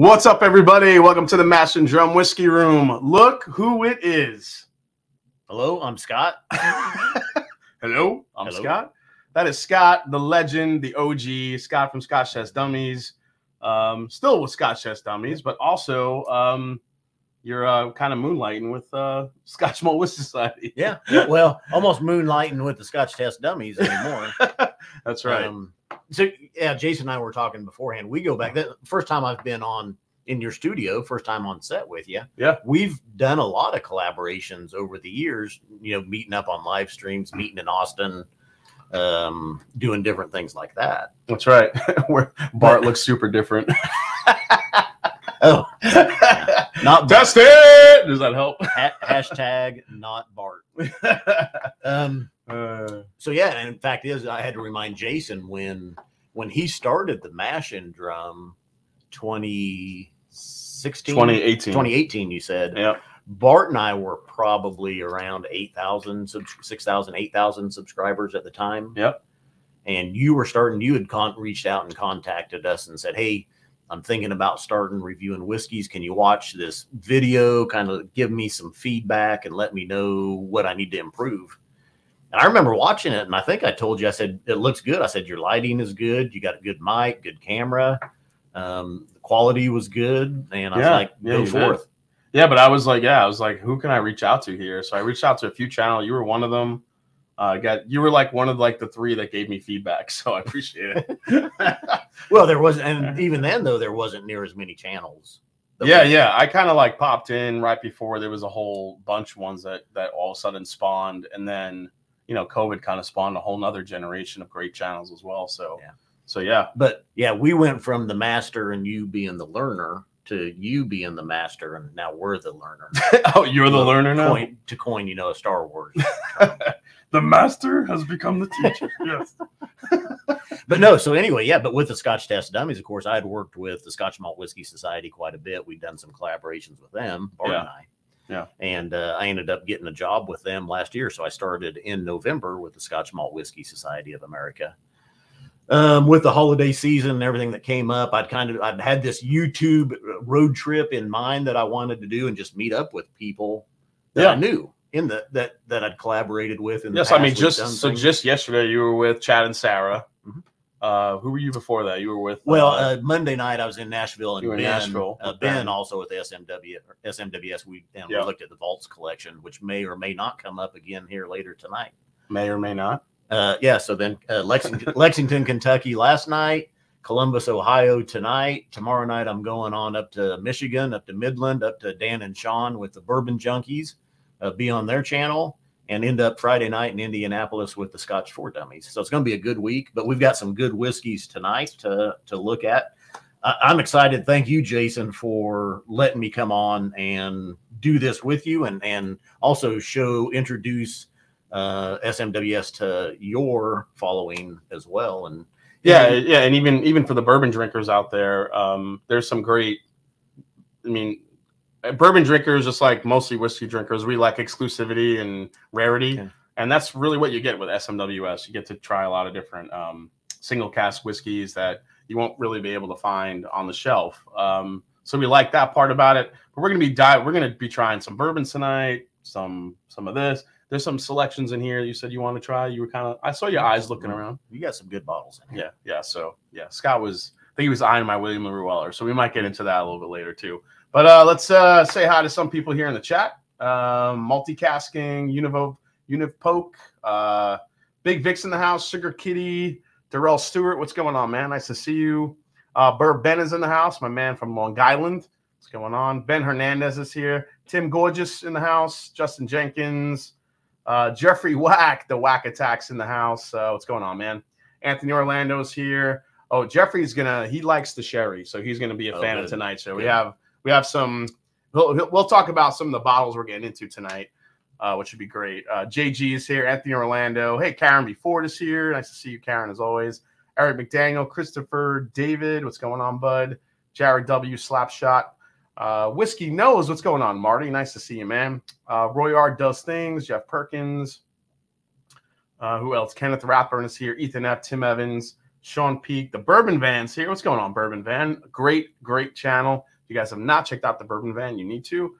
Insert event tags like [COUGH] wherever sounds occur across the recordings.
What's up, everybody? Welcome to the Mash and Drum Whiskey Room. Look who it is. Hello, I'm Scott. [LAUGHS] Hello, I'm Hello. Scott. That is Scott, the legend, the OG, Scott from Scotch Test Dummies. Um, still with Scotch Test Dummies, but also um, you're uh, kind of moonlighting with uh, [LAUGHS] Scotch Malt Whiskey Society. Yeah, well, almost moonlighting with the Scotch Test dummies anymore. [LAUGHS] That's right. Um, so yeah, Jason and I were talking beforehand. We go back. The first time I've been on in your studio, first time on set with you. Yeah. we've done a lot of collaborations over the years. You know, meeting up on live streams, meeting in Austin, um, doing different things like that. That's right. [LAUGHS] Where Bart looks super different. [LAUGHS] [LAUGHS] Oh, not Bart. It. Does that help? Ha- hashtag not Bart. Um, Uh, So yeah, and in fact is I had to remind Jason when when he started the Mash and Drum 2016 2018. 2018 you said Yeah. Bart and I were probably around 8,000 6,000 8,000 subscribers at the time. Yep. And you were starting you had con- reached out and contacted us and said, "Hey, I'm thinking about starting reviewing whiskeys. Can you watch this video, kind of give me some feedback and let me know what I need to improve?" And I remember watching it, and I think I told you, I said, it looks good. I said, your lighting is good. You got a good mic, good camera. Um, the quality was good. And I was Yeah, like, yeah, go you did. forth. Yeah, but I was like, yeah, I was like, who can I reach out to here? So I reached out to a few channels. You were one of them. Uh, got you were like one of like the three that gave me feedback, [LAUGHS] so I appreciate it. [LAUGHS] [LAUGHS] Well, there wasn't, and even then, though, there wasn't near as many channels. yeah, we- yeah. I kind of like popped in right before there was a whole bunch of ones that that all of a sudden spawned, and then you know, COVID kind of spawned a whole nother generation of great channels as well. So Yeah. so yeah, But yeah, we went from the master and you being the learner to you being the master, and now we're the learner. [LAUGHS] oh, you're the Well, learner now. Coin, to coin, you know, a Star Wars. [LAUGHS] The master has become the teacher. [LAUGHS] yes. But no, so anyway, yeah, but with the Scotch Test Dummies, of course, I had worked with the Scotch Malt Whiskey Society quite a bit. We'd done some collaborations with them, Bart Yeah. and I. Yeah. And uh, I ended up getting a job with them last year. So I started in November with the Scotch Malt Whiskey Society of America. Um, with the holiday season and everything that came up, I'd kind of I'd had this YouTube road trip in mind that I wanted to do and just meet up with people that I knew in the that that I'd collaborated with. In the Yes, I mean. Just so things- just yesterday you were with Chad and Sarah. Uh, who were you before that? You were with Well, uh, uh, Monday night I was in Nashville, and You were in Ben, Nashville uh, Ben, also with SMW SMWS. We and Yeah. we looked at the vaults collection, which may or may not come up again here later tonight. may or may not. Uh, yeah, so then uh, Lexington, [LAUGHS] Lexington, Kentucky last night, Columbus, Ohio tonight. Tomorrow night I'm going on up to Michigan, up to Midland, up to Dan and Sean with the Bourbon Junkies. Uh, be on their channel and end up Friday night in Indianapolis with the Scotch Four Dummies. So it's going to be a good week, but we've got some good whiskeys tonight to to look at. I- I'm excited. Thank you, Jason, for letting me come on and do this with you, and and also show introduce uh, SMWS to your following as well. And Yeah, yeah, and even even for the bourbon drinkers out there, um, there's some great. I mean, bourbon drinkers, just like mostly whiskey drinkers, we like exclusivity and rarity, Okay. and that's really what you get with SMWS. You get to try a lot of different um, single cask whiskeys that you won't really be able to find on the shelf. Um, so we like that part about it. But we're gonna be di- we're gonna be trying some bourbons tonight, some some of this. There's some selections in here you said you want to try. You were kind of I saw your eyes looking around. you got some good bottles in here. Yeah, yeah. So yeah, Scott was I think he was eyeing my William LaRue Weller. So we might get into that a little bit later too. But uh let's uh say hi to some people here in the chat. Um multicasking, Univo Univ Poke, uh Big Vix in the house, Sugar Kitty, Darrell Stewart. What's going on, man? Nice to see you. Uh Burr Ben is in the house, my man from Long Island. What's going on? Ben Hernandez is here. Tim Gorgeous in the house, Justin Jenkins, uh Jeffrey Whack, the Whack Attacks in the house. Uh, what's going on, man? Anthony Orlando's here. Oh, Jeffrey's gonna. He likes the sherry, so he's gonna be a Oh, fan of tonight. So. We have we have some. We'll, we'll- talk about some of the bottles we're getting into tonight, uh, which would be great. Uh, JG is here. Anthony Orlando. Hey, Karen B. Ford is here. Nice to see you, Karen, as always. Eric McDaniel, Christopher, David. What's going on, bud? Jared W. Slapshot. Uh, Whiskey knows what's going on, Marty. Nice to see you, man. Uh, Roy R. does things. Jeff Perkins. Uh, who else? Kenneth Rathburn is here. Ethan F. Tim Evans. Sean Peak, the Bourbon Van's here. What's going on, Bourbon Van? Great, great channel. You guys have not checked out the Bourbon Van, you need to.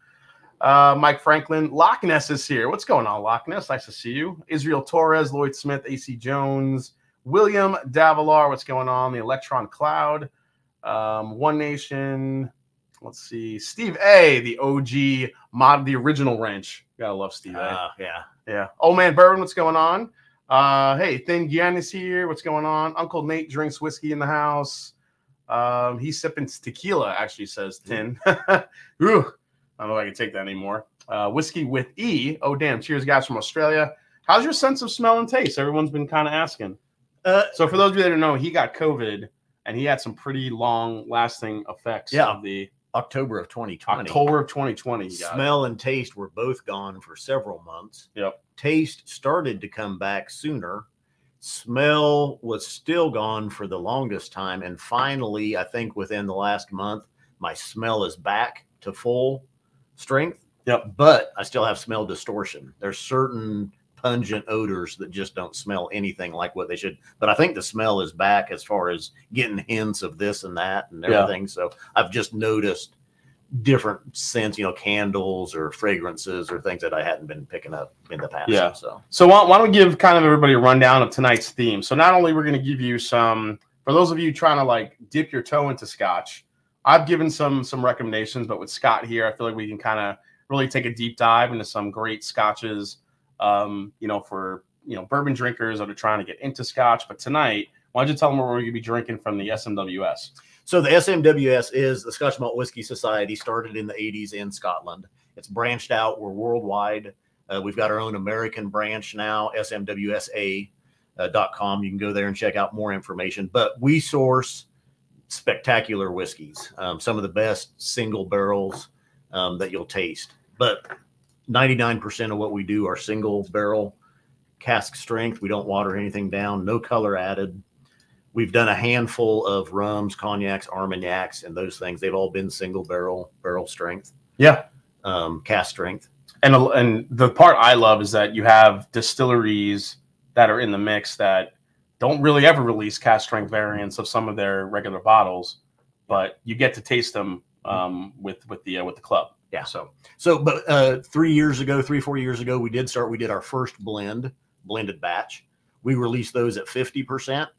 Uh, Mike Franklin, Loch Ness is here. What's going on, Loch Ness? Nice to see you. Israel Torres, Lloyd Smith, AC Jones, William Davilar. What's going on? The Electron Cloud, um, One Nation. Let's see, Steve A, the OG mod, the original wrench. Gotta love Steve A. Uh, yeah. Yeah. Oh man, Bourbon, what's going on? Uh, hey, Thin Gian is here. What's going on? Uncle Nate drinks whiskey in the house. Um, he's sipping tequila, actually says Tin. [LAUGHS] Ooh, I don't know if I can take that anymore. Uh, whiskey with E. Oh, damn. Cheers, guys from Australia. How's your sense of smell and taste? Everyone's been kind of asking. Uh, So, for those of you that don't know, he got COVID and he had some pretty long lasting effects Yeah. of the October of 2020. October of 2020. he. Smell and taste were both gone for several months. Yep. Taste started to come back sooner. Smell was still gone for the longest time. And finally, I think within the last month, my smell is back to full strength. Yep. But I still have smell distortion. There's certain pungent odors that just don't smell anything like what they should. But I think the smell is back as far as getting hints of this and that and Yeah. everything. So I've just noticed different scents, you know, candles or fragrances or things that I hadn't been picking up in the past. Yeah. So So why, why don't we give kind of everybody a rundown of tonight's theme? So not only we're going to give you some for those of you trying to like dip your toe into Scotch, I've given some some recommendations, but with Scott here, I feel like we can kind of really take a deep dive into some great Scotches. Um, you know, for you know bourbon drinkers that are trying to get into Scotch. But tonight, why don't you tell them what we're going to be drinking from the SMWS? So the SMWS is the Scotch Malt Whiskey Society, started in the 80s in Scotland. It's branched out. We're worldwide. Uh, we've got our own American branch now, smwsa.com. You can go there and check out more information. But we source spectacular whiskeys, um, some of the best single barrels um, that you'll taste. But 99% of what we do are single barrel cask strength. We don't water anything down, no color added. We've done a handful of rums, cognacs, armagnacs, and those things. They've all been single barrel barrel strength, Yeah, um, cask strength. and and the part I love is that you have distilleries that are in the mix that don't really ever release cask strength variants of some of their regular bottles, but you get to taste them um, with with the uh, with the club. Yeah. So So, but uh, three years ago, three four years ago, we did start. We did our first blend, blended batch. We released those at fifty percent.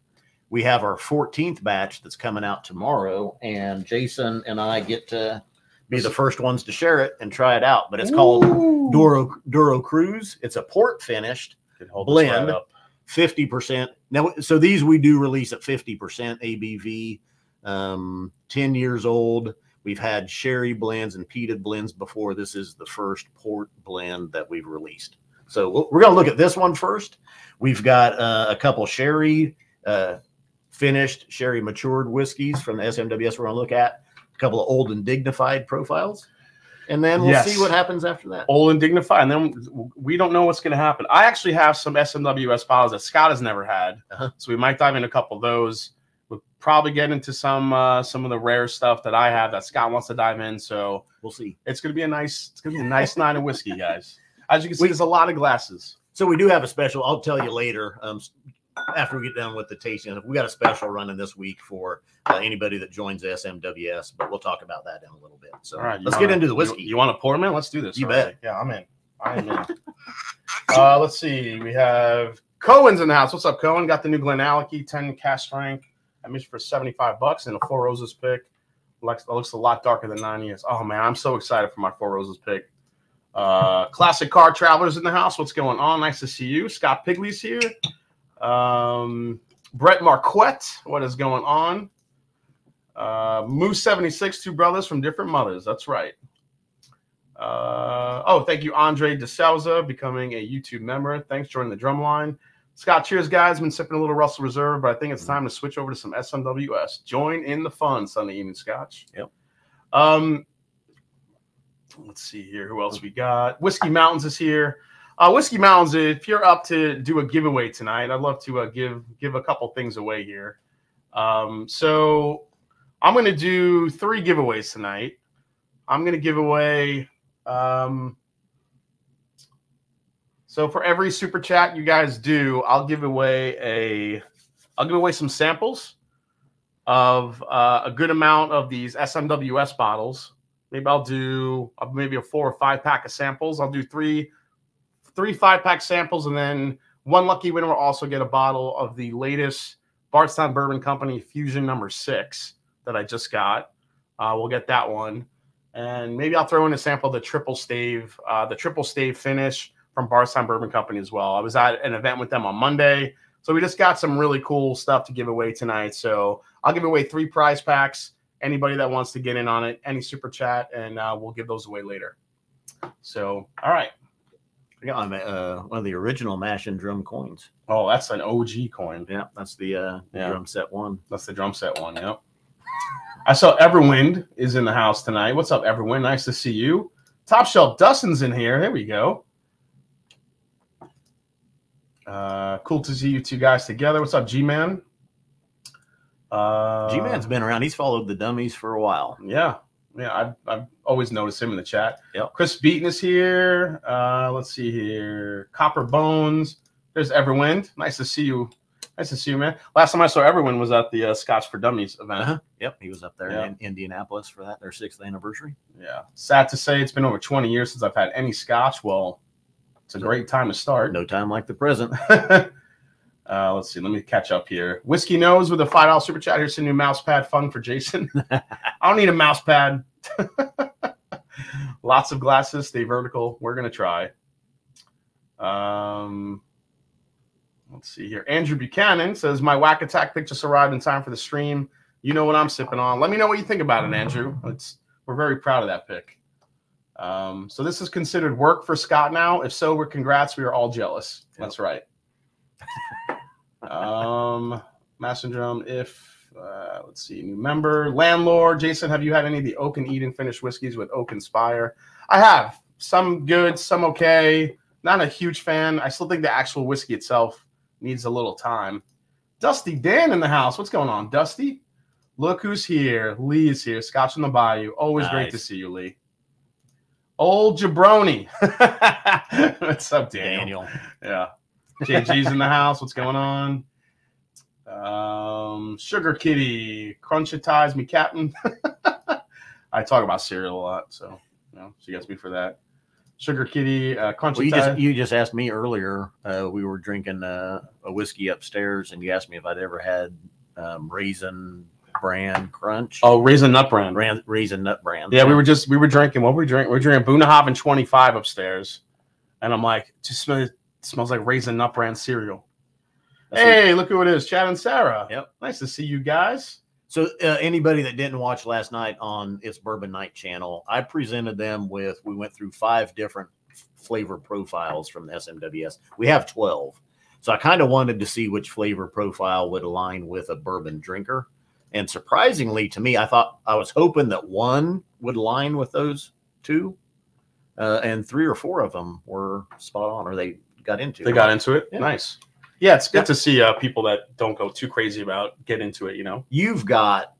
We have our 14th batch that's coming out tomorrow, and Jason and I get to be the first ones to share it and try it out. But it's called Duro Duro Cruise. It's a port finished. Hold this right blend. up. 50% now so these we do release at 50% abv um 10 years old we've had sherry blends and peated blends before this is the first port blend that we've released so we'll- we're going to look at this one first we've got uh, a couple sherry uh, finished sherry matured whiskeys from the smws we're going to look at a couple of old and dignified profiles and then we'll Yes. see what happens after that Old and dignified, and then we don't know what's going to happen. I actually have some SMWS bottles that Scott has never had, Uh-huh. so we might dive into a couple of those. We'll probably get into some uh, some of the rare stuff that I have that Scott wants to dive in. So we'll see it's going to be a nice it's going to be a nice night of whiskey, guys. As you can see, We- there's a lot of glasses. So we do have a special. I'll tell you later. Um, after we get done with the tasting, we got a special running this week for uh, anybody that joins SMWS. But we'll talk about that in a little bit. So All right, let's wanna- get into the whiskey. You, want to pour, man? Let's do this. You bet. Yeah, I'm in. I am in. [LAUGHS] uh, let's see. We have Cohen's in the house. What's up, Cohen? Got the new Glenallachie 10 cask strength. I missed for 75 bucks and a Four Roses pick. Looks, looks a lot darker than nine years. Oh man, I'm so excited for my Four Roses pick. Uh, classic car travelers in the house. What's going on? Nice to see you. Scott Pigley's here. Um, Brett Marquette. What is going on? Uh, Moose 76, two brothers from different mothers. That's right. Uh, oh, thank you, Andre DeSouza, becoming a YouTube member. Thanks, joining the drum line. Scott, cheers, guys. Been sipping a little Russell Reserve, but I think it's time to switch over to some SMWS. Join in the fun, Sunday evening Scotch. Yep. Um, let's see here. Who else we got? Whiskey Mountains is here. Uh, Whiskey Mountains, if you're up to do a giveaway tonight, I'd love to uh, give give a couple things away here. Um, so I'm going to do three giveaways tonight. I'm going to give away. Um, so for every super chat you guys do, I'll give away a I'll give away some samples of uh, a good amount of these SMWS bottles. Maybe I'll do uh, maybe a four or five pack of samples. I'll do three, three five pack samples, and then one lucky winner will also get a bottle of the latest Bardstown Bourbon Company Fusion Number Six that I just got. Uh, we'll get that one, and maybe I'll throw in a sample of the triple stave, uh, the triple stave finish from Bardstown Bourbon Company as well. I was at an event with them on Monday, so we just got some really cool stuff to give away tonight. So I'll give away three prize packs. Anybody that wants to get in on it, any super chat, and uh, we'll give those away later. So, all right. I got my, uh, one of the original mash and drum coins. Oh, that's an OG coin. Yeah, that's the uh, Yeah. drum set one. That's the drum set one. Yep. I saw Everwind is in the house tonight. What's up, Everwind? Nice to see you. Top Shelf Dustin's in here. Here we go. Uh, cool to see you two guys together. What's up, G Man? Uh, G Man's been around. He's followed the dummies for a while. Yeah, yeah. I've, I've always noticed him in the chat. Yep. Chris Beaton is here. Uh, let's see here. Copper Bones. There's Everwind. Nice to see you. Nice to see you, man. Last time I saw Everwind was at the uh, Scotch for Dummies event. Uh-huh. Yep, he was up there Yeah. in Indianapolis for that, their sixth anniversary. Yeah. Sad to say it's been over 20 years since I've had any scotch. Well, it's a great time to start. No time like the present. [LAUGHS] uh, let's see. Let me catch up here. Whiskey Nose with a $5 super chat. Here's some new mouse pad fun for Jason. [LAUGHS] I don't need a mouse pad. [LAUGHS] Lots of glasses. Stay vertical. We're going to try. Um, let's see here. Andrew Buchanan says, My whack attack pick just arrived in time for the stream. You know what I'm sipping on. Let me know what you think about it, Andrew. It's, we're very proud of that pick. Um, so this is considered work for Scott now. If so, we're congrats. We are all jealous. That's right. [LAUGHS] um, Drum. If uh, let's see, new member, landlord. Jason, have you had any of the Oak and Eden finished whiskeys with Oak Inspire? I have. Some good, some okay. Not a huge fan. I still think the actual whiskey itself needs a little time. Dusty Dan in the house. What's going on, Dusty? Look who's here. Lee is here. Scotch in the Bayou. Always great to see you, Lee. Old Jabroni. [LAUGHS] What's up, Daniel? Daniel. Yeah. JG's in the house. What's going on? Um, Sugar Kitty, Crunchitize me, Captain. [LAUGHS] I talk about cereal a lot, so you know, she gets me for that. Sugar Kitty, uh, Well, you just you just asked me earlier. Uh, we were drinking uh, a whiskey upstairs, and you asked me if I'd ever had um, raisin bran crunch. oh, Raisin Nut Bran. Ran, raisin nut bran. Yeah, we were just we were drinking. What were we drinking? We are drinking Bunnahabhain 25 upstairs, and I'm like, just smell, it smells like Raisin Nut Bran cereal. That's Hey, look who it is, Chad and Sarah. Yep. Nice to see you guys. So, uh, anybody that didn't watch last night on its Bourbon Night channel, I presented them with. We went through five different flavor profiles from the SMWS. We have twelve, so I kind of wanted to see which flavor profile would align with a bourbon drinker. And surprisingly to me, I thought I was hoping that one would align with those two, uh, and three or four of them were spot on, or they got into. They got into it. Yeah. Nice. Yeah, it's good Yeah. to see uh, people that don't go too crazy about get into it. You know. You've got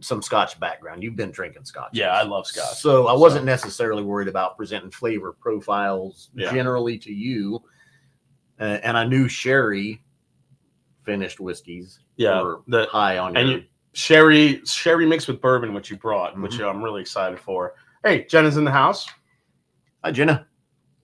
some Scotch background. You've been drinking Scotch. Yeah, I love Scotch. So I wasn't So- necessarily worried about presenting flavor profiles Yeah. generally to you. Uh, and I knew sherry finished whiskeys Yeah, were the high on and your. you, sherry sherry mixed with bourbon, which you brought, which Mhm. I'm really excited for. Hey, Jenna's in the house. Hi, Jenna.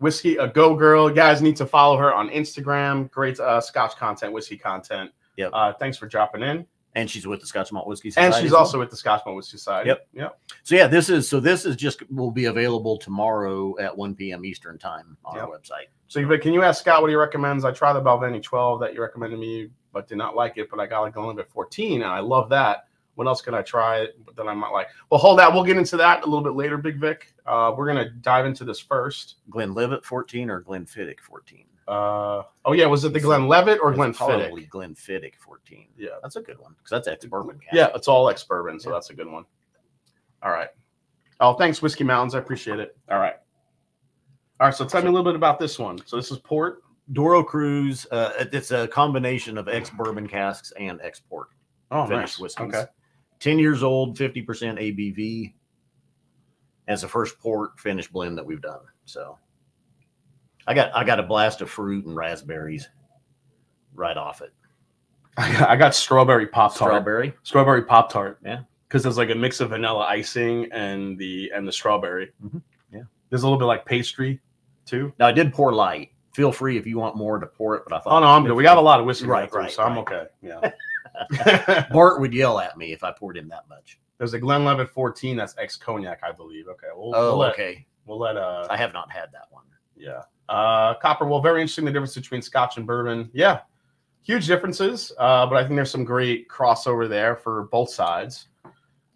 Whiskey, a go girl. You guys need to follow her on Instagram. Great uh, Scotch content, whiskey content. Yep. Uh, thanks for dropping in. And she's with the Scotch Malt Whiskey And she's also with the Scotch Malt Whiskey Society. Yep. Yep. So yeah, this is so this is just will be available tomorrow at 1 p.m. Eastern time on our website. So you- can you ask Scott what he recommends? I tried the Balvenie 12 that you recommended me, but did not like it. But I got like Glenlivet 14, and I love that. What else can I try that I might like? Well, hold that. We'll get into that a little bit later, Big Vic. Uh, we're gonna dive into this first. Glenlivet 14 or Glenfiddich 14? Uh, oh yeah, was it the Glenlivet or It's Glenfiddich? Probably Glenfiddich 14. Yeah, That's a good one because that's ex bourbon. yeah, it's all ex bourbon, so Yeah. that's a good one. All right. Oh, thanks, Whiskey Mountains. I appreciate it. All right. All right. So tell me a little bit about this one. So this is port. Doro Cruz. Uh, it's a combination of ex bourbon casks and export Oh, finished nice. whiskeys. Okay. 10 years old, 50% ABV. As the first port finish blend that we've done. So I got I got a blast of fruit and raspberries right off it. I got, I got strawberry pop tart. Strawberry. Strawberry pop tart. Yeah. Because there's like a mix of vanilla icing and the and the strawberry. Mhm. Yeah. There's a little bit like pastry too. Now I did pour light. Feel free if you want more to pour it, but I thought Oh no, I'm good. We got a lot of whiskey Right, right, so I'm right. okay. Yeah. [LAUGHS] [LAUGHS] Bart would yell at me if I poured in that much. There's a Glenlivet 14 that's ex cognac, I believe. Okay, we'll, Oh, we'll let okay. we'll let uh I have not had that one. yeah uh copper. Well, very interesting the difference between Scotch and bourbon. Yeah, huge differences, uh, but I think there's some great crossover there for both sides.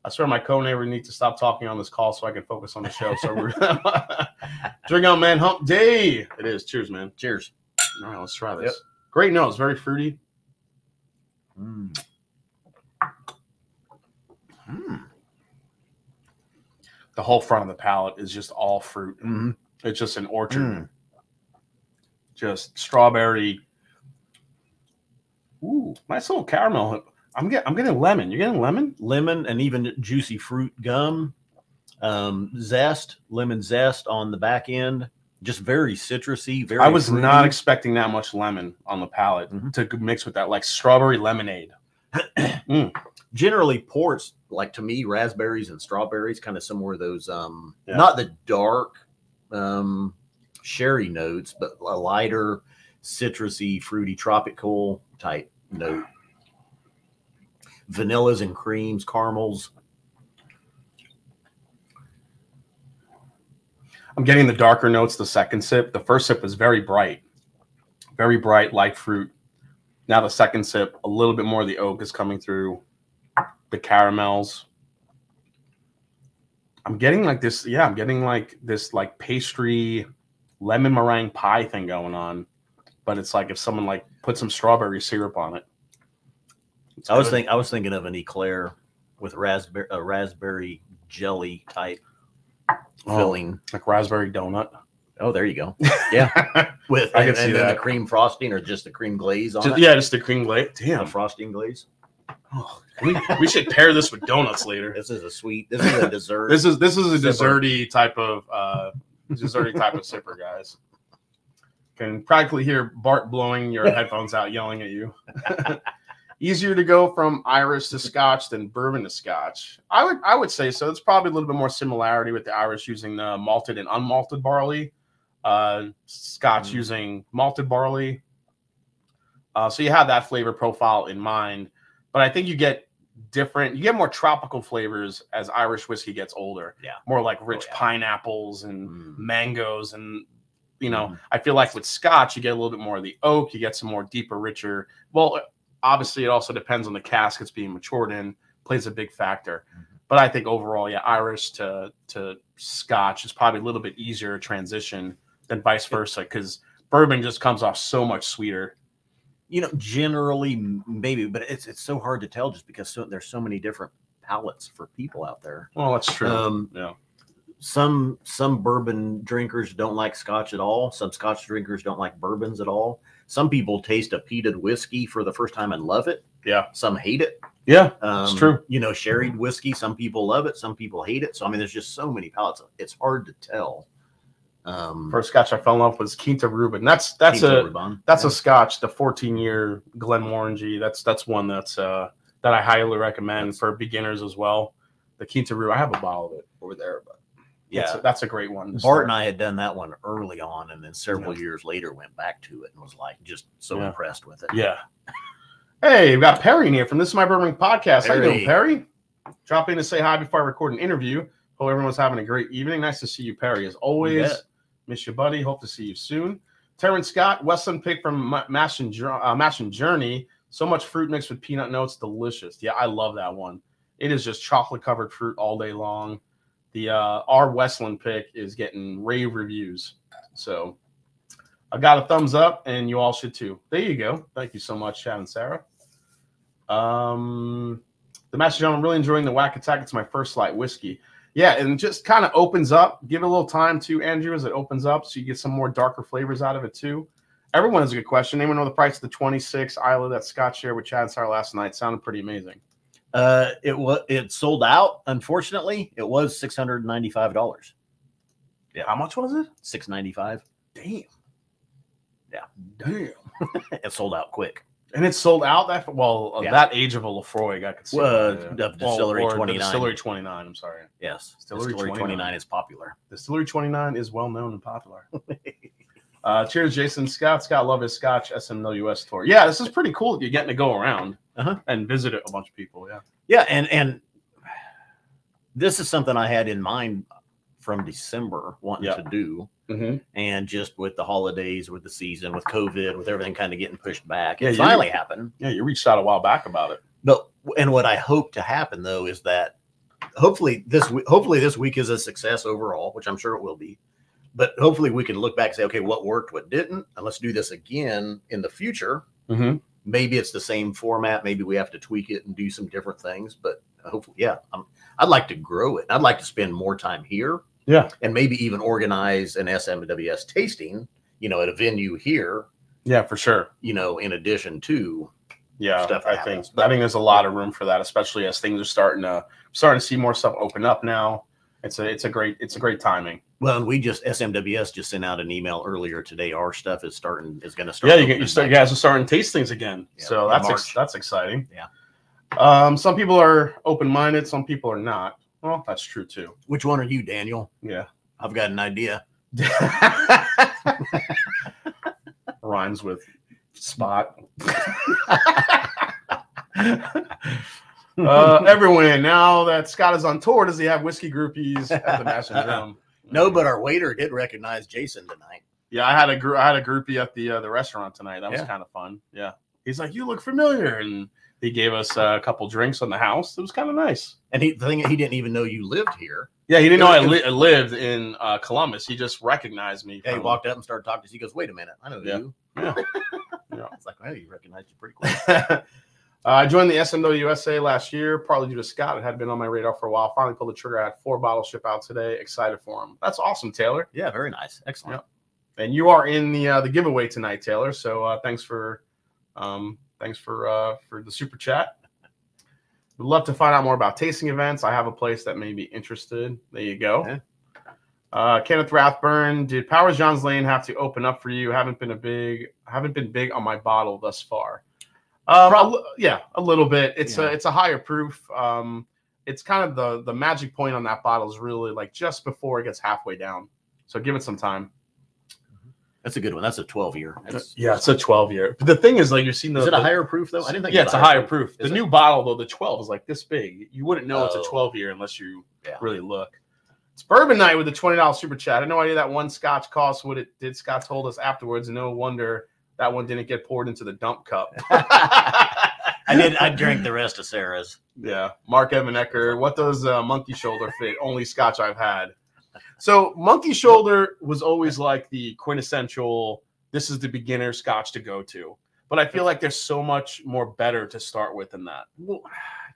I swear my co-neighbor needs to stop talking on this call so I can focus on the show. So we're [LAUGHS] drink out, man. Hump day. It is. Cheers, man. Cheers. All right, let's try this. Yep. Great nose, very fruity. Mm. Mm. The whole front of the palate is just all fruit. Mhm. It's just an orchard. Mm. Just strawberry. Ooh, nice little caramel. I'm getting I'm getting lemon. You're getting lemon? Lemon and even juicy fruit gum, um, zest, lemon zest on the back end. Just very citrusy. Very. I was fruity. not expecting that much lemon on the palate Mhm. to mix with that, like strawberry lemonade. [CLEARS THROAT] generally ports like to me raspberries and strawberries kind of somewhere those um Yeah. not the dark um sherry notes but a lighter citrusy fruity tropical type note vanillas and creams caramels I'm getting the darker notes the second sip. The first sip was very bright, very bright, light fruit. Now the second sip, a little bit more of the oak is coming through, the caramels. I'm getting like this, yeah, I'm getting like this like pastry lemon meringue pie thing going on. But it's like if someone like put some strawberry syrup on it. I was thinking i was thinking of an eclair with raspberry a raspberry jelly type Oh, filling like raspberry donut. oh there you go [LAUGHS] yeah with I can see and then the cream frosting or just the cream glaze on Just- it yeah, just the cream glaze. the Damn. frosting glaze Oh, we, we should pair this with donuts later. This is a sweet. This is a [LAUGHS] dessert. This is this is a Sipper. desserty type of uh desserty type of sipper, guys. Can practically hear Bart blowing your [LAUGHS] headphones out, yelling at you. Easier to go from Irish to Scotch than bourbon to Scotch. I would I would say so. It's probably a little bit more similarity with the Irish using the malted and unmalted barley. Uh, Scotch Mm. using malted barley. Uh, so you have that flavor profile in mind, but I think you get different. You get more tropical flavors as Irish whiskey gets older. Yeah. more like rich yeah. pineapples and Mm. mangoes, and you know, Mhm. I feel like with Scotch you get a little bit more of the oak. You get some more deeper, richer. Well, obviously it also depends on the cask it's being matured in. Plays a big factor. Mhm. But I think overall, yeah, Irish to to Scotch is probably a little bit easier transition than vice versa because bourbon just comes off so much sweeter. You know, generally maybe, but it's it's so hard to tell just because so, there's so many different palates for people out there. Well, that's true. Um, yeah. some some bourbon drinkers don't like Scotch at all. Some Scotch drinkers don't like bourbons at all. Some people taste a peated whiskey for the first time and love it. Yeah. Some hate it. Yeah. Um, true. You know, sherried whiskey. Some people love it. Some people hate it. So I mean, there's just so many palates. It's hard to tell. Um, First Scotch I fell in love with was Quinta Ruban. That's that's Quinta a that's Yeah. a Scotch, the 14 year Glenmorangie. That's that's one that's uh that I highly recommend for beginners as well. The Quinta Ruban. I have a bottle of it over there, but yeah. that's a, that's a great one. Bart start. and I had done that one early on, and then several years later went back to it and was like just so Yeah. impressed with it. Yeah. Hey, we've got Perry in here from This Is My Bourbon Podcast. How you doing, Perry? Drop in to say hi before I record an interview. Hope everyone's having a great evening. Nice to see you, Perry, as always. Miss you, buddy. Hope to see you soon. Terrence Scott, Westland pick from Ma- Mash and, uh, Mash and Journey. So much fruit mixed with peanut notes. Delicious. Yeah, I love that one. It is just chocolate covered fruit all day long. The uh, our Westland pick is getting rave reviews. So I got a thumbs up, and you all should too. There you go. Thank you so much, Chad and Sarah. Um, the Master John, I'm really enjoying the Whack Attack. It's my first light whiskey. Yeah, and just kind of opens up. Give it a little time too, Andrew, as it opens up, so you get some more darker flavors out of it too. Everyone has a good question. Anyone know the price of the 26 Islay that Scott shared with Chad and Sarah last night? Sounded pretty amazing. Uh, it was it sold out. Unfortunately, it was six hundred ninety five dollars. Yeah, how much was it? Six ninety five. Damn. Yeah. Damn. [LAUGHS] It sold out quick. And it sold out that well uh, Yeah. that age of a Laphroaig I could see. Well, the Distillery or the 29. Distillery 29, I'm sorry. Yes, Distillery Distillery, 29. 29 is popular. Distillery 29 is well known and popular. [LAUGHS] uh, cheers, Jason Scott. Scott love his Scotch SMWS tour. Yeah, this is pretty cool that you're getting to go around Uh-huh. and visit a bunch of people. Yeah. Yeah, and and this is something I had in mind from December wanting Yeah. to do, Mm-hmm. and just with the holidays, with the season, with COVID, with everything kind of getting pushed back, Yeah, it finally happened. Yeah, you reached out a while back about it. But and what I hope to happen though is that hopefully this hopefully this week is a success overall, which I'm sure it will be. But hopefully we can look back and say, okay, what worked, what didn't, and let's do this again in the future. Mm-hmm. Maybe it's the same format. Maybe we have to tweak it and do some different things. But hopefully, yeah, i I'd like to grow it. I'd like to spend more time here. Yeah. and maybe even organize an SMWS tasting. You know, at a venue here. Yeah, for sure. You know, in addition to Yeah, Stuff I happens. think I think there's a lot of room for that, especially as things are starting to starting to see more stuff open up now. It's a it's a great it's a great timing. Well, and we just SMWS just sent out an email earlier today. Our stuff is starting is going to start. Yeah, you, get, you, start, you guys are starting to taste things again, Yeah, so that's ex- that's exciting. Yeah. Um, some people are open minded, some people are not. Well, that's true too. Which one are you, Daniel? Yeah. I've got an idea. [LAUGHS] Rhymes with spot. [LAUGHS] uh, everyone, now that Scott is on tour, does he have whiskey groupies at the National Drum? No, but our waiter did recognize Jason tonight. Yeah, I had a gr- I had a groupie at the uh, the restaurant tonight. That was Yeah. kind of fun. Yeah, he's like, "You look familiar," and he gave us uh, a couple drinks on the house. It was kind of nice. And he the thing he didn't even know you lived here. Yeah, he didn't know I li- lived in uh, Columbus. He just recognized me. Yeah, he walked up and started talking to us. He goes, "Wait a minute, I know Yeah. you." Yeah. [LAUGHS] Yeah. It's like, well, you recognized you pretty quick. [LAUGHS] uh, I joined the SMWSA last year, partly due to Scott. It had been on my radar for a while. Finally pulled the trigger. I had four bottles ship out today. Excited for them. That's awesome, Taylor. yeah, very nice, excellent. And you are in the uh, the giveaway tonight, Taylor. So uh, thanks for um, thanks for uh, for the super chat. Would love to find out more about tasting events. I have a place that may be interested. There you go. Yeah. Uh, Kenneth Rathburn, did Powers John's Lane have to open up for you? Haven't been a big, haven't been big on my bottle thus far. Um, a li- yeah, a little bit. It's Yeah. a it's a higher proof. Um, it's kind of the the magic point on that bottle is really like just before it gets halfway down. So give it some time. That's a good one. That's a twelve year. That's, Yeah, it's a 12 year. But the thing is, like you've seen the. Is it a the- higher proof though? I didn't think. Yeah, it it's a higher proof. The Is it? new bottle though, the 12 is like this big. You wouldn't know it's Oh. a 12 year unless you Yeah. really look. It's bourbon night with the $20 super chat. I had no idea that one scotch cost what it did. Scott told us afterwards. No wonder that one didn't get poured into the dump cup. [LAUGHS] I did. I drank the rest of Sarah's. Yeah, Mark Evan Ecker. What does uh, Monkey Shoulder fit? Only Scotch I've had. So Monkey Shoulder was always like the quintessential. This is the beginner Scotch to go to. But I feel like there's so much more better to start with than that. Well,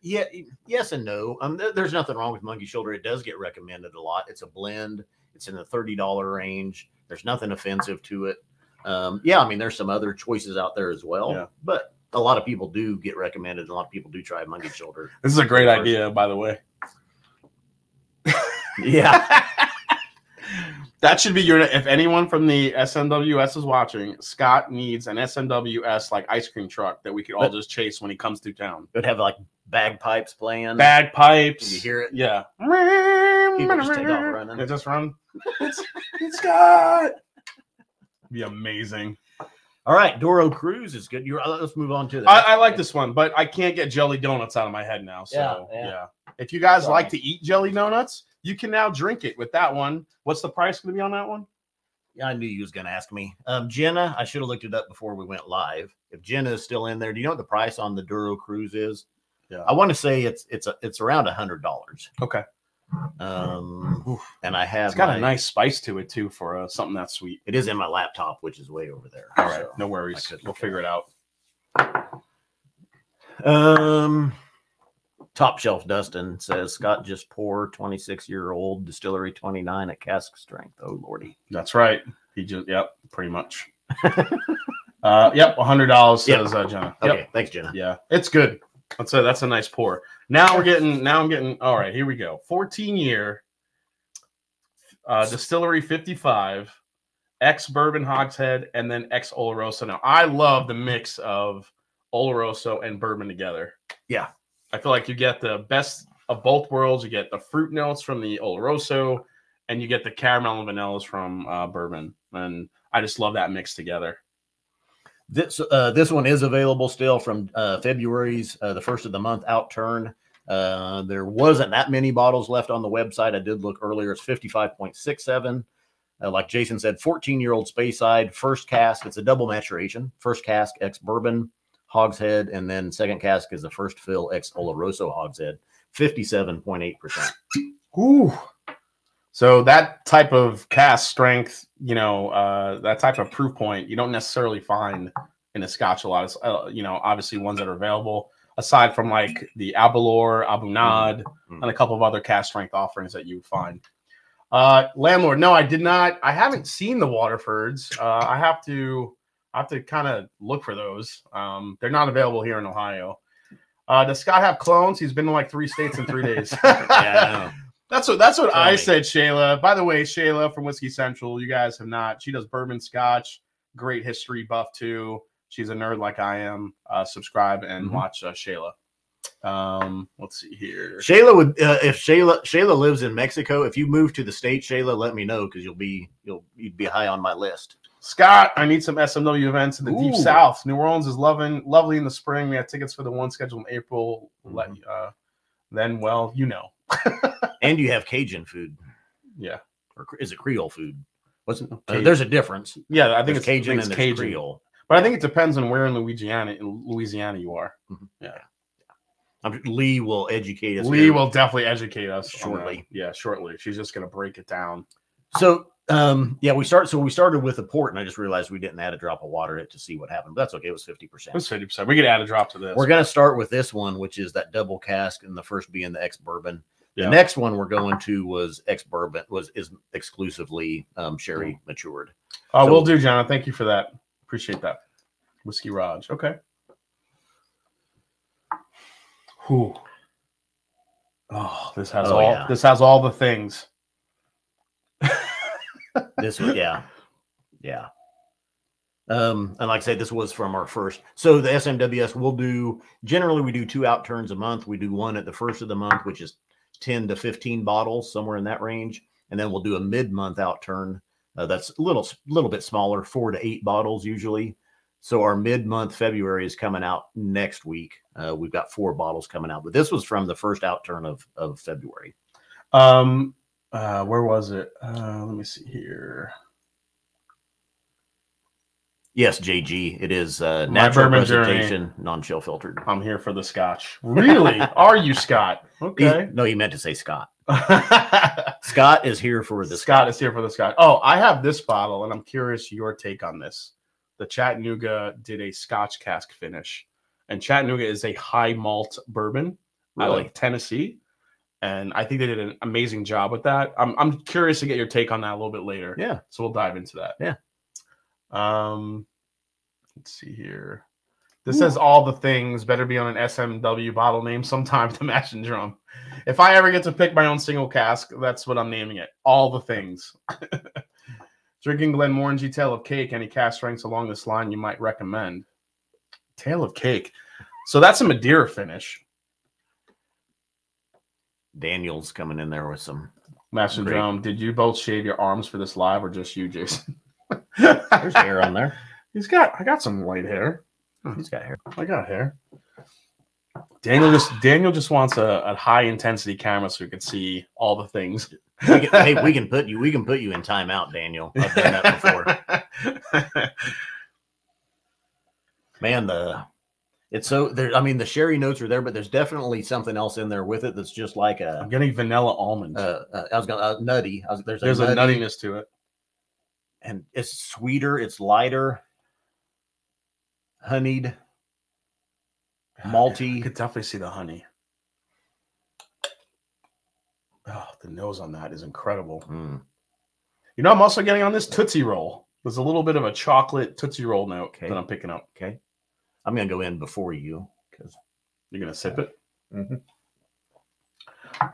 yeah, yes and no. Um, there- there's nothing wrong with Monkey Shoulder. It does get recommended a lot. It's a blend. It's in the thirty dollar range. There's nothing offensive to it. Um, yeah, I mean, there's some other choices out there as well. Yeah. But a lot of people do get recommended. and A lot of people do try Monkey Shoulder. [LAUGHS] This is a great idea, by the way. Yeah, [LAUGHS] That should be your. If anyone from the SMWS is watching, Scott needs an SMWS like ice cream truck that we could all But- just chase when he comes through town. It would have like bagpipes playing. Bagpipes. You hear it? Yeah. People just take off running. They just run. [LAUGHS] It's, it's Scott. Be amazing. All right, Doro Cruz is good. You're, uh, let's move on to the. I, I like this one, but I can't get jelly donuts out of my head now. So Yeah, yeah. yeah. If you guys Sorry. like to eat jelly donuts, you can now drink it with that one. What's the price going to be on that one? Yeah, I knew you was going to ask me. Um, Jenna, I should have looked it up before we went live. If Jenna is still in there, do you know what the price on the Duro Cruise is? Yeah. I want to say it's it's a, it's around a hundred dollars. Okay. Um, and I have It's got my- a nice spice to it too for uh, something that sweet. It is in my laptop, which is way over there. All right, so no worries. We'll figure it out. Um, top shelf Dustin says Scott just pour twenty six year old distillery twenty nine at cask strength. Oh lordy. That's right. He just yep, pretty much. [LAUGHS] uh, yep, hundred dollars Yep. says uh, Jenna. Yep. Okay, thanks, Jenna. Yeah, it's good. That's a that's a nice pour. Now we're getting now I'm getting all right. Here we go. 14 year uh, distillery 55, ex bourbon hogshead, and then ex Oloroso. Now I love the mix of Oloroso, and bourbon together. Yeah. I feel like you get the best of both worlds. You get the fruit notes from the Oloroso, and you get the caramel and vanillas from uh, bourbon. And I just love that mix together. This uh, this one is available still from uh, February's uh, the first of the month outturn. Uh, there wasn't that many bottles left on the website. I did look earlier. It's fifty five point six seven. Uh, like Jason said, fourteen year old Speyside first cask. It's a double maturation. First cask ex bourbon hogshead, and then second cask is the first fill ex Oloroso hogshead. Fifty seven point eight percent. Ooh. So that type of cask strength, you know, uh, that type of proof point, you don't necessarily find in a Scotch a lot. Of, uh, you know, obviously ones that are available aside from like the Aberlour, A'bunadh, Mhm. and a couple of other cask strength offerings that you would find. Uh, landlord, no, I did not. I haven't seen the Waterfords. Uh, I have to, I have to kind of look for those. Um, they're not available here in Ohio. Uh, does Scott have clones? He's been to like three states in three days. [LAUGHS] Yeah, I know. That's what that's what I said, Shayla. By the way, Shayla from Whiskey Central, you guys have not. She does bourbon scotch, great history buff too. She's a nerd like I am. Uh, subscribe and Mhm. watch uh, Shayla. Um, let's see here. Shayla would uh, if Shayla Shayla lives in Mexico. If you move to the state, Shayla, let me know because you'll be you'll you'd be high on my list. Scott, I need some SMW events in the deep south. New Orleans is loving lovely in the spring. We have tickets for the one scheduled in April. Let Mhm. uh, then well, you know. [LAUGHS] And you have Cajun food, Yeah. or is it Creole food? What's uh, there's a difference. Yeah, I think There's it's Cajun think and it's there's Cajun. Creole. But I think it depends on where in Louisiana in Louisiana you are. I'm, Lee will educate us. Lee here. will definitely educate us. Shortly. Yeah, shortly. She's just gonna break it down. So um yeah, we start. So we started with the port, and I just realized we didn't add a drop of water it to see what happened. But that's okay. It was fifty percent. It's fifty percent. We could add a drop to this. We're gonna start with this one, which is that double cask, and the first being the ex bourbon. The next one we're going to was ex bourbon was is exclusively um, sherry matured. uh, so- we'll do, John. Thank you for that. Appreciate that. Whiskey Raj. Okay. Whew. Oh, this has Oh, all yeah. this has all the things. This was yeah, yeah. Um, and like I said, this was from our first. So the SMWS will do generally we do two out turns a month. We do one at the first of the month, which is ten to fifteen bottles, somewhere in that range, and then we'll do a mid month out turn. Uh, that's a little little bit smaller, four to eight bottles usually. So our mid month February is coming out next week. Uh, we've got four bottles coming out, but this was from the first out turn of of February. Um uh where was it? Uh let me see here. Yes, JG, it is uh, natural presentation, non chill filtered. I'm here for the scotch. Really? Are you Scott? [LAUGHS] He- Okay. no, he meant to say Scott. [LAUGHS] Scott is here for the Scott is here for the Scott. Oh, I have this bottle, and I'm curious your take on this. The Chattanooga did a Scotch cask finish, and Chattanooga is a high malt bourbon out Really? of Tennessee, and I think they did an amazing job with that. I'm I'm curious to get your take on that a little bit later. Yeah. so we'll dive into that. Yeah. Um, let's see here. This says all the things better be on an SMW bottle name sometime to [LAUGHS] match and drum. If I ever get to pick my own single cask, that's what I'm naming it. All the things. [LAUGHS] Drinking Glenmorangie Tale of Cake. Any cask ranks along this line you might recommend? Tale of Cake. So that's a Madeira finish. Daniel's coming in there with some. Master Great. Drum. Did you both shave your arms for this live or just you, Jason? [LAUGHS] [LAUGHS] There's hair on there. He's got I got some white hair. He's got hair. I got hair. Daniel just Daniel just wants a, a high intensity camera so he can see all the things. We can, hey, we can put you. We can put you in timeout, Daniel. I've done that before. [LAUGHS] Man, the it's so there. I mean, the sherry notes are there, but there's definitely something else in there with it that's just like a. I'm getting vanilla almond. Uh, uh, I was going to uh, nutty. I was, there's a, There's a nuttiness to it. And it's sweeter. It's lighter, honeyed, I malty. could definitely see the honey. Oh, the nose on that is incredible. Mm, You know, I'm also getting on this Tootsie Roll. There's a little bit of a chocolate Tootsie Roll note Okay. that I'm picking up. okay, I'm gonna go in before you because You're gonna sip it. Mhm.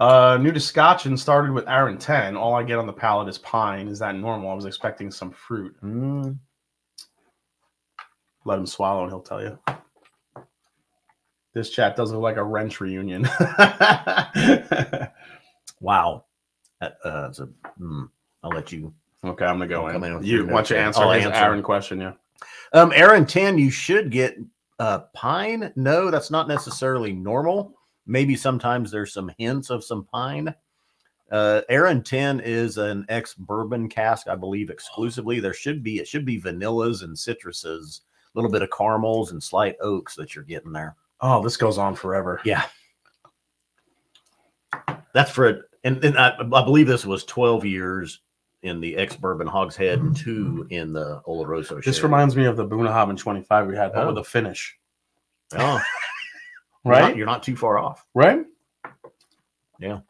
Uh, new to Scotch and started with Arran 10. All I get on the palate is pine. Is that normal? I was expecting some fruit. mm, Let him swallow and he'll tell you. This chat does look like a wrench reunion. [LAUGHS] Wow. That, uh, it's a, hmm, I'll let you. okay, I'm gonna go I'll come in in. You your why don't you answer answer. Aaron question? Yeah. Um, Arran 10, you should get uh, pine. No, that's not necessarily normal. Maybe sometimes there's some hints of some pine. Uh, Arran 10 is an ex bourbon cask, I believe, exclusively. There should be, it should be vanillas and citruses, a little bit of caramels and slight oaks that you're getting there. Oh, this goes on forever. Yeah. That's for it. And, and I, I believe this was 12 years in the ex bourbon hogshead and two in the Oloroso. This reminds me of the Bunnahabhain 25 we had, but Oh. with a finish. Oh, [LAUGHS] you're Right? not- you're not too far off. Right? Yeah.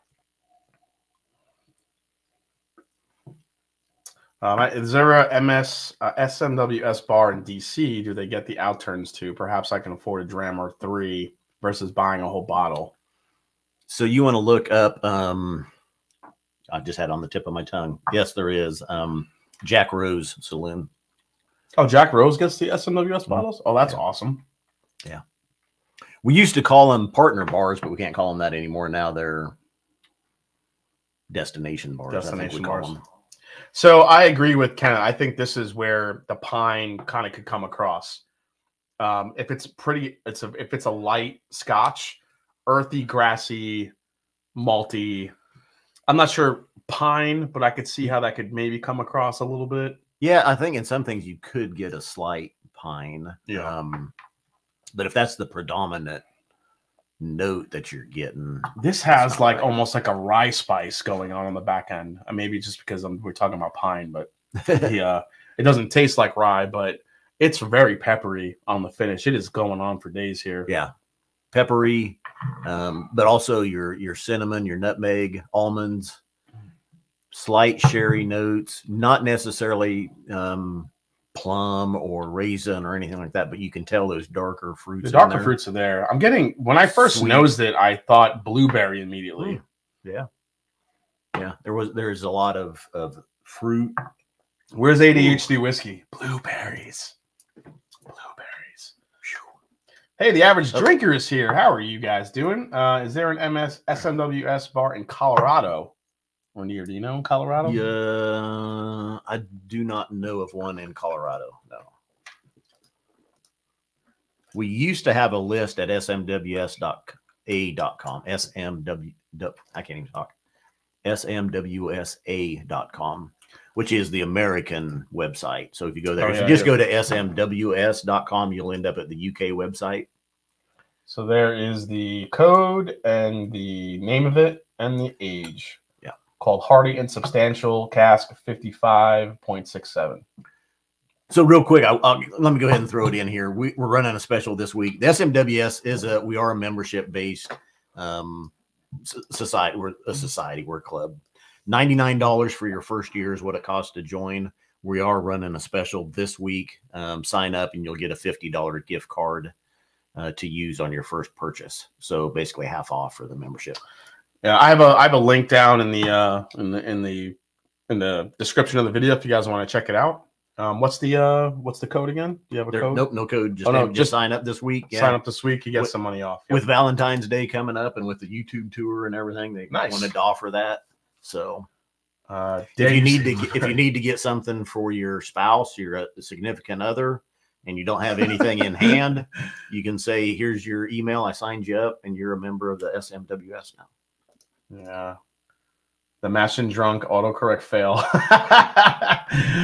Um, is there a MS uh, SMWS bar in DC? Do they get the outturns to? Perhaps I can afford a dram or three versus buying a whole bottle. So you want to look up? Um, I just had it on the tip of my tongue. Yes, there is. Um, Jack Rose Saloon. Oh, Jack Rose gets the SMWS Mhm. bottles. Oh, that's awesome. Yeah. awesome. We used to call them partner bars, but we can't call them that anymore. Now they're destination bars. Destination bars. So I agree with Ken. I think this is where the pine kind of could come across. Um, if it's pretty, it's a if it's a light Scotch, earthy, grassy, malty. I'm not sure pine, but I could see how that could maybe come across a little bit. Yeah, I think in some things you could get a slight pine. Yeah. Um, but if that's the predominant note that you're getting, This has like right. almost like a rye spice going on on the back end. Uh, Maybe just because I'm, we're talking about pine, but yeah, [LAUGHS] it doesn't taste like rye, but it's very peppery on the finish. It is going on for days here. yeah, peppery, um, but also your your cinnamon, your nutmeg, almonds, slight sherry [CLEARS THROAT] notes, not necessarily um, plum or raisin or anything like that, but you can tell those darker fruits. The darker fruits are there. I'm getting when I first Sweet. nosed it, I thought blueberry immediately. Yeah, yeah. there was there's a lot of of fruit. Where's ADHD whiskey? Blueberries. Blueberries. Hey, the average drinker is here. How are you guys doing? Uh, is there an MS SMWS bar in Colorado or near? Do you know in Colorado? Yeah, I do not know of one in Colorado. No. We used to have a list at smws.a.com. SMW, I can't even talk. smwsa.com, which is the American website. So if you go there, Oh, if yeah, you just yeah. go to smws.com, you'll end up at the UK website. So there is the code and the name of it and the age. Called Hardy and Substantial Cask 55.67. So real quick, I, I'll, let me go ahead and throw it in here. We, we're running a special this week. The SMWS is a we are a membership based um, society. We're a society. We're a club. Ninety nine dollars for your first year is what it costs to join. We are running a special this week. Um, sign up and you'll get a fifty dollar gift card uh, to use on your first purchase. So basically half off for the membership. Yeah, I have a I have a link down in the uh in the in the in the description of the video if you guys want to check it out. Um, what's the uh what's the code again? Do you have a There, code? nope, no code. Just, Oh, no, just, just sign up this week. Yeah. Sign up this week, you get With- some money off. with Valentine's Day coming up and with the YouTube tour and everything, they Nice. wanted to offer that. So uh, if you need to get, if you need to get something for your spouse, your uh, significant other, and you don't have anything in [LAUGHS] hand, you can say, "Here's your email. I signed you up, and you're a member of the SMWS now." Yeah. The mash and drunk autocorrect fail. [LAUGHS]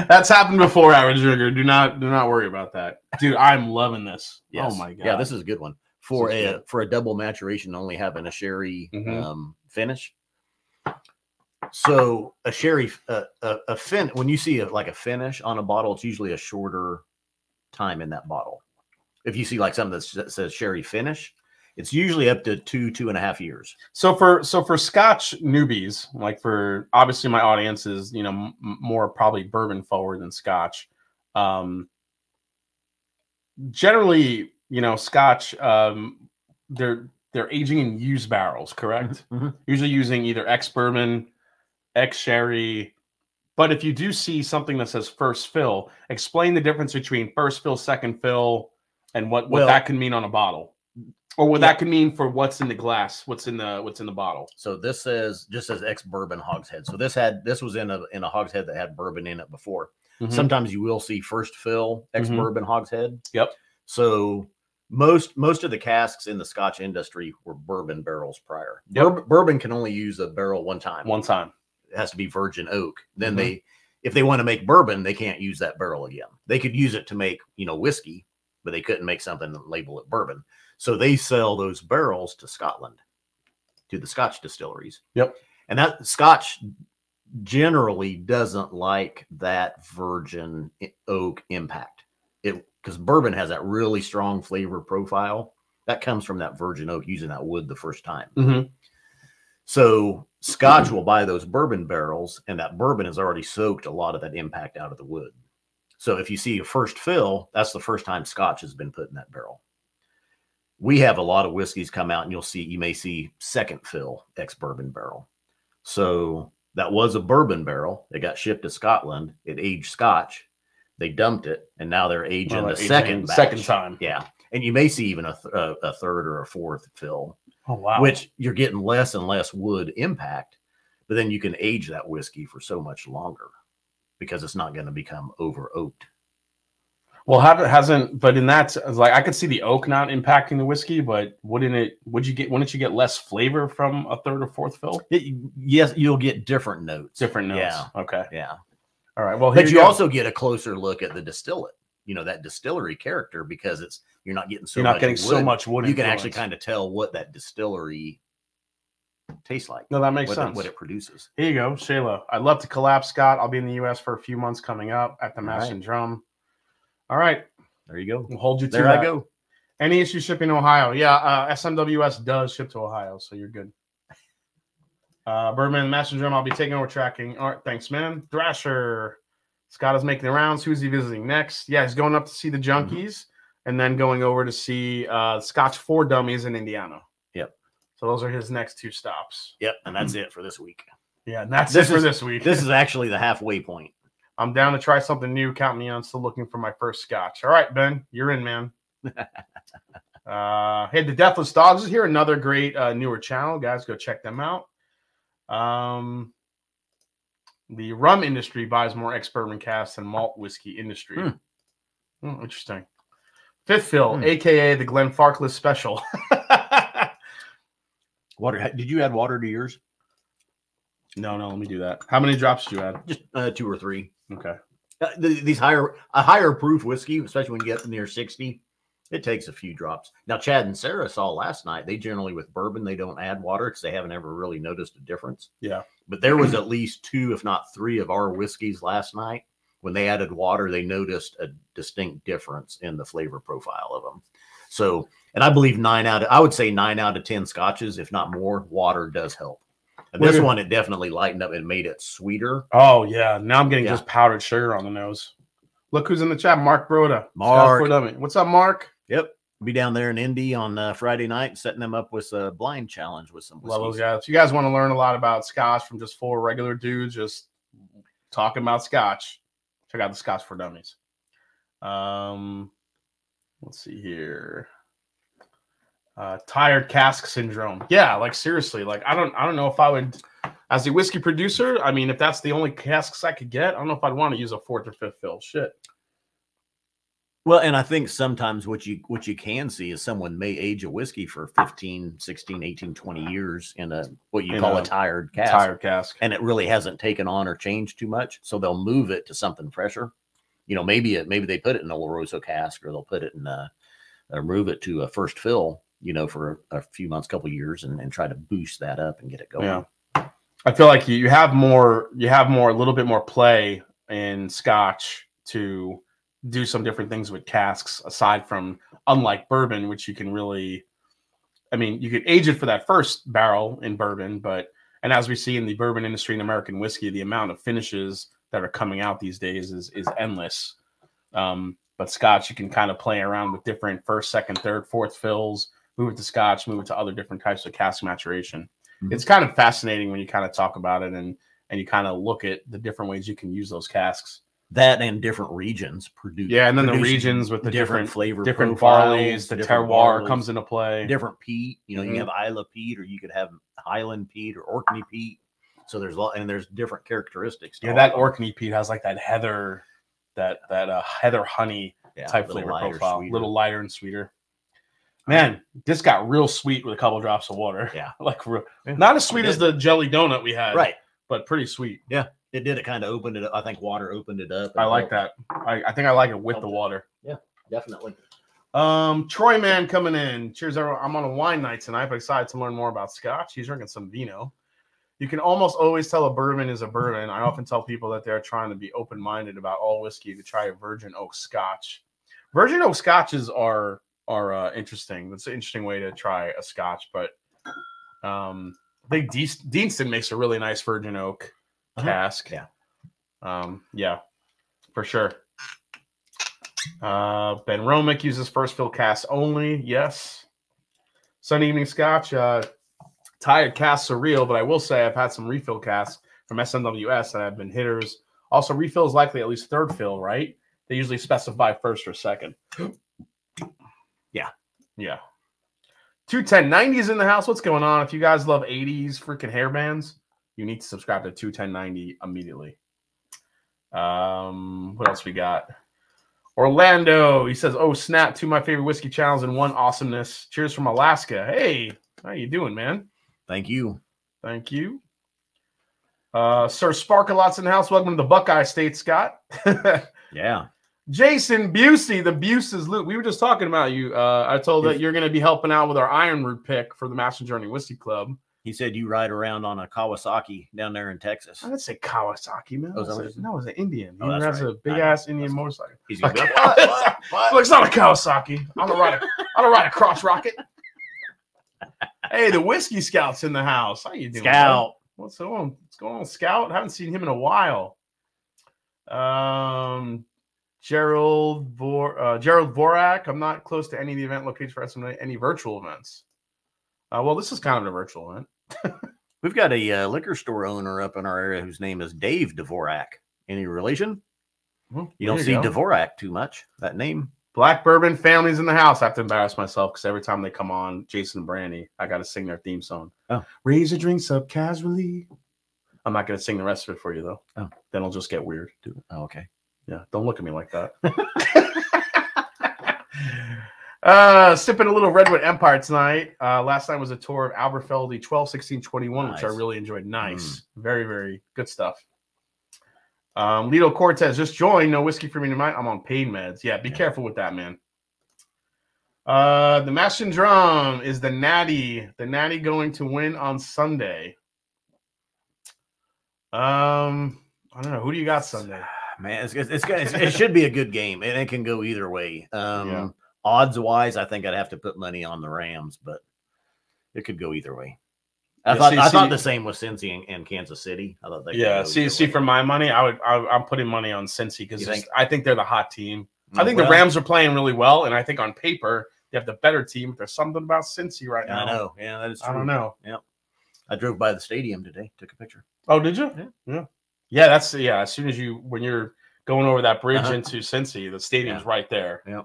That's happened before, average drinker. Do not do not worry about that. Dude, I'm loving this. Oh my god. Yeah, this is a good one for a good. for a double maturation, only having a sherry Mhm. um, finish. So a sherry, uh, a, a fin. When you see a, like a finish on a bottle, it's usually a shorter time in that bottle. If you see like something that says sherry finish, it's usually up to two two and a half years. So for so for Scotch newbies, like for obviously my audience is you know m- m- more probably bourbon forward than Scotch. Um, generally, you know, Scotch um, they're they're aging in used barrels, correct? Mhm. Usually using either ex bourbon, ex sherry. But if you do see something that says first fill, explain the difference between first fill, second fill, and what what Well- that can mean on a bottle. Or what Yeah. that could mean for what's in the glass, what's in the what's in the bottle. So this says just says ex bourbon hogshead. So this had this was in a in a hogshead that had bourbon in it before. Mhm. Sometimes you will see first fill ex bourbon hogshead. Yep. So most most of the casks in the Scotch industry were bourbon barrels prior. Yep. Bourb- bourbon can only use a barrel one time. one time. It has to be virgin oak. Then Mhm. they if they want to make bourbon, they can't use that barrel again. They could use it to make, you know, whiskey, but they couldn't make something and label it bourbon. So they sell those barrels to Scotland, to the Scotch distilleries. Yep. And that Scotch generally doesn't like that virgin oak impact. It because bourbon has that really strong flavor profile that comes from that virgin oak using that wood the first time. Mhm. So Scotch will buy those bourbon barrels, and that bourbon has already soaked a lot of that impact out of the wood. So if you see a first fill, that's the first time Scotch has been put in that barrel. We have a lot of whiskeys come out, and you'll see you may see second fill ex bourbon barrel. So that was a bourbon barrel. It got shipped to Scotland. It aged Scotch. They dumped it, and now they're aging Well, the second second time. Yeah, and you may see even a, th- a, a third or a fourth fill Oh wow. which you're getting less and less wood impact, but then you can age that whiskey for so much longer because it's not going to become over oaked. Well, have it hasn't, but in that like I could see the oak not impacting the whiskey, but wouldn't it? Would you get? Wouldn't you get less flavor from a third or fourth fill? yes, you'll get different notes. Different notes. Yeah. Okay. Yeah. All right. Well, But you go. also get a closer look at the distillate, you know, that distillery character because it's you're not getting so you're not much getting so much wood. You can actually kind of tell what that distillery tastes like, No, that makes what, sense. It, what it produces. Here you go, Shayla. I'd love to collab, Scott. I'll be in the U.S. for a few months coming up at the Mass right. and Drum. All right, There you go. we'll hold you to There I go. Any issue shipping to Ohio? Yeah, uh, SMWS does ship to Ohio, so you're good. Uh, Birdman, Mash and Drum, I'll be taking over tracking. All right, thanks, man. Thrasher, Scott is making the rounds. Who's he visiting next? Yeah, he's going up to see the Mm-hmm. Junkies and then going over to see uh, Scotch Test Dummies in Indiana. Yep. So those are his next two stops. Yep, and that's it for this week. Yeah, and that's This it for is- this week. This is actually the halfway point. I'm down to try something new. Count me on. Still looking for my first scotch. All right, Ben, you're in, man. [LAUGHS] uh, hey, the Deathless Dogs is here. Another great uh, newer channel, guys. Go check them out. Um, the rum industry buys more ex-bourbon casks than malt whiskey industry. Hmm. Hmm, interesting. Fifth fill, Hmm. aka the Glen Farkless Special. [LAUGHS] Water? Did you add water to yours? no, no, let me do that. How many drops did you add? Just uh, two or three. Okay. Uh, these higher a higher proof whiskey, especially when you get near sixty, it takes a few drops. Now, Chad and Sarah saw last night. They generally with bourbon they don't add water because they haven't ever really noticed a difference. Yeah. But there was at least two, if not three, of our whiskeys last night. When they added water, they noticed a distinct difference in the flavor profile of them. So, and I believe nine out of I would say nine out of ten scotches, if not more, water does help. And this one, it definitely lightened up and made it sweeter. Oh yeah, now I'm getting Yeah. just powdered sugar on the nose. Look who's in the chat, Mark Broda. Mark. What's up, Mark? Yep. Be down there in Indy on uh, Friday night, setting them up with a blind challenge with some Love those guys. If you guys want to learn a lot about Scotch from just four regular dudes just talking about Scotch, check out the Scotch Test Dummies. Um, let's see here. Uh, tired cask syndrome. Yeah, like seriously, like I don't, I don't know if I would, as a whiskey producer. I mean, if that's the only casks I could get, I don't know if I'd want to use a fourth or fifth fill. Shit. Well, and I think sometimes what you what you can see is someone may age a whiskey for 15, 16, 18, 20 years in a what you In call a, a tired cask. Tired cask. And it really hasn't taken on or changed too much. So they'll move it to something fresher. You know, maybe it maybe they put it in a Loroso cask or they'll put it in a or move it to a first fill, you know, for a, few months, couple years and, and try to boost that up and get it going. Yeah. I feel like you, you have more you have more a little bit more play in scotch to do some different things with casks aside from unlike bourbon which you can really I mean you could age it for that first barrel in bourbon but and as we see in the bourbon industry and American whiskey the amount of finishes that are coming out these days is is endless um but scotch you can kind of play around with different first second third fourth fills move it to scotch move it to other different types of cask maturation Mhm. it's kind of fascinating when you kind of talk about it and and you kind of look at the different ways you can use those casks that and different regions produce. Yeah, and then the regions with the different flavor, different barleys, the different terroir barleys, comes into play. different peat. You know, Mhm. you have Islay peat, or you could have Highland peat or Orkney peat. So there's a lot, and there's different characteristics. Yeah, that. Orkney peat has like that heather, that that uh, heather honey Yeah, type flavor profile, sweeter. little lighter and sweeter. Man, this got real sweet with a couple drops of water. Yeah. [LAUGHS] like real, Yeah, not as sweet as the jelly donut we had, right. But pretty sweet. Yeah, it did. It kind of opened it up. I think water opened it up. I like helped. that. I, I think I like it with the water. it. water. Definitely. Um, Troy Man coming in. Cheers, everyone. I'm on a wine night tonight, but excited to learn more about Scotch. He's drinking some vino. You can almost always tell a bourbon is a bourbon. I often tell people that they're trying to be open minded about all whiskey to try a virgin oak Scotch. Virgin oak Scotches are are uh, interesting. That's an interesting way to try a Scotch, but um, I think De- Deanston makes a really nice virgin oak Uh-huh. cask. Yeah. Um, yeah, for sure. Uh, BenRomach uses first fill cast only. Yes. Sun Evening Scotch. Uh, tired casts are real, but I will say I've had some refill casts from SMWS that have been hitters. Also, refill is likely at least third fill, right? They usually specify first or second. [GASPS] Yeah. Yeah. 210 90s in the house. What's going on? If you guys love 80s freaking hair bands, you need to subscribe to 21090 immediately. Um, what else we got? Orlando, he says, "Oh snap! Two of my favorite whiskey channels and one awesomeness. Cheers from Alaska. Hey, how you doing, man? Thank you. Thank you, uh, Sir Sparkalots in the house. Welcome to the Buckeye State, Scott. [LAUGHS] Yeah. Jason Busey, the Buses Loot. We were just talking about you. Uh, I told that you're going to be helping out with our Ironroot pick for the Mash and Journey Whiskey Club. He said you ride around on a Kawasaki down there in Texas. I didn't say Kawasaki, man. Oh, that I what said- you said? no, it was an Indian. He Oh, that's has right. a big I know. ass Indian That's motorcycle. He's gonna be like, what? What? What? Look, it's not a Kawasaki. I don't ride a, I don't ride a cross rocket. hey, the whiskey scout's in the house. How you doing? Scout. What's going on? What's going on, Scout? haven't seen him in a while. Um, Gerald Vor, uh, Gerald Vorak. I'm not close to any of the event locations for SMA, any virtual events. Uh, well, this is kind of a virtual event. [LAUGHS] We've got a uh, liquor store owner up in our area whose name is Dave Dvorak. Any relation? Well, You don't there see go. Dvorak too much. That name. Black Bourbon families in the house. I have to embarrass myself because every time they come on, Jason and Brandy, I got to sing their theme song. Oh. Raise your drinks up casually. I'm not going to sing the rest of it for you though. Oh. Then it'll just get weird. Oh, okay. Yeah, don't look at me like that. [LAUGHS] uh, sipping a little Redwood Empire tonight. Uh, last night was a tour of Aberfeldy 12, 16, 21, which I really enjoyed. Nice. Very, very good stuff. Um, Lido Cortez just joined. No whiskey for me tonight. I'm on pain meds. Yeah, be Yeah. careful with that, man. Uh, the Mash Drum is the Natty. The Natty going to win on Sunday. Um, I don't know. Who do you got Sunday? Man, it's, it's, it's, it's- it should be a good game, and it can go either way. Um, Yeah. Odds wise, I think I'd have to put money on the Rams, but it could go either way. I Yeah, thought see- I thought the same with Cincy and, and Kansas City. I thought they Yeah, see, see, way. for my money, I would, I, I'm putting money on Cincy because think? I think they're the hot team. I think Well, the Rams are playing really well, and I think on paper they have the better team. But there's something about Cincy right now. I know. Yeah, that is true. I don't know. Yep. I drove by the stadium today, took a picture. Oh, did you? Yeah. yeah, yeah. That's yeah. As soon as you when you're going over that bridge Uh-huh. into Cincy, the stadium's Yeah. right there. Yep.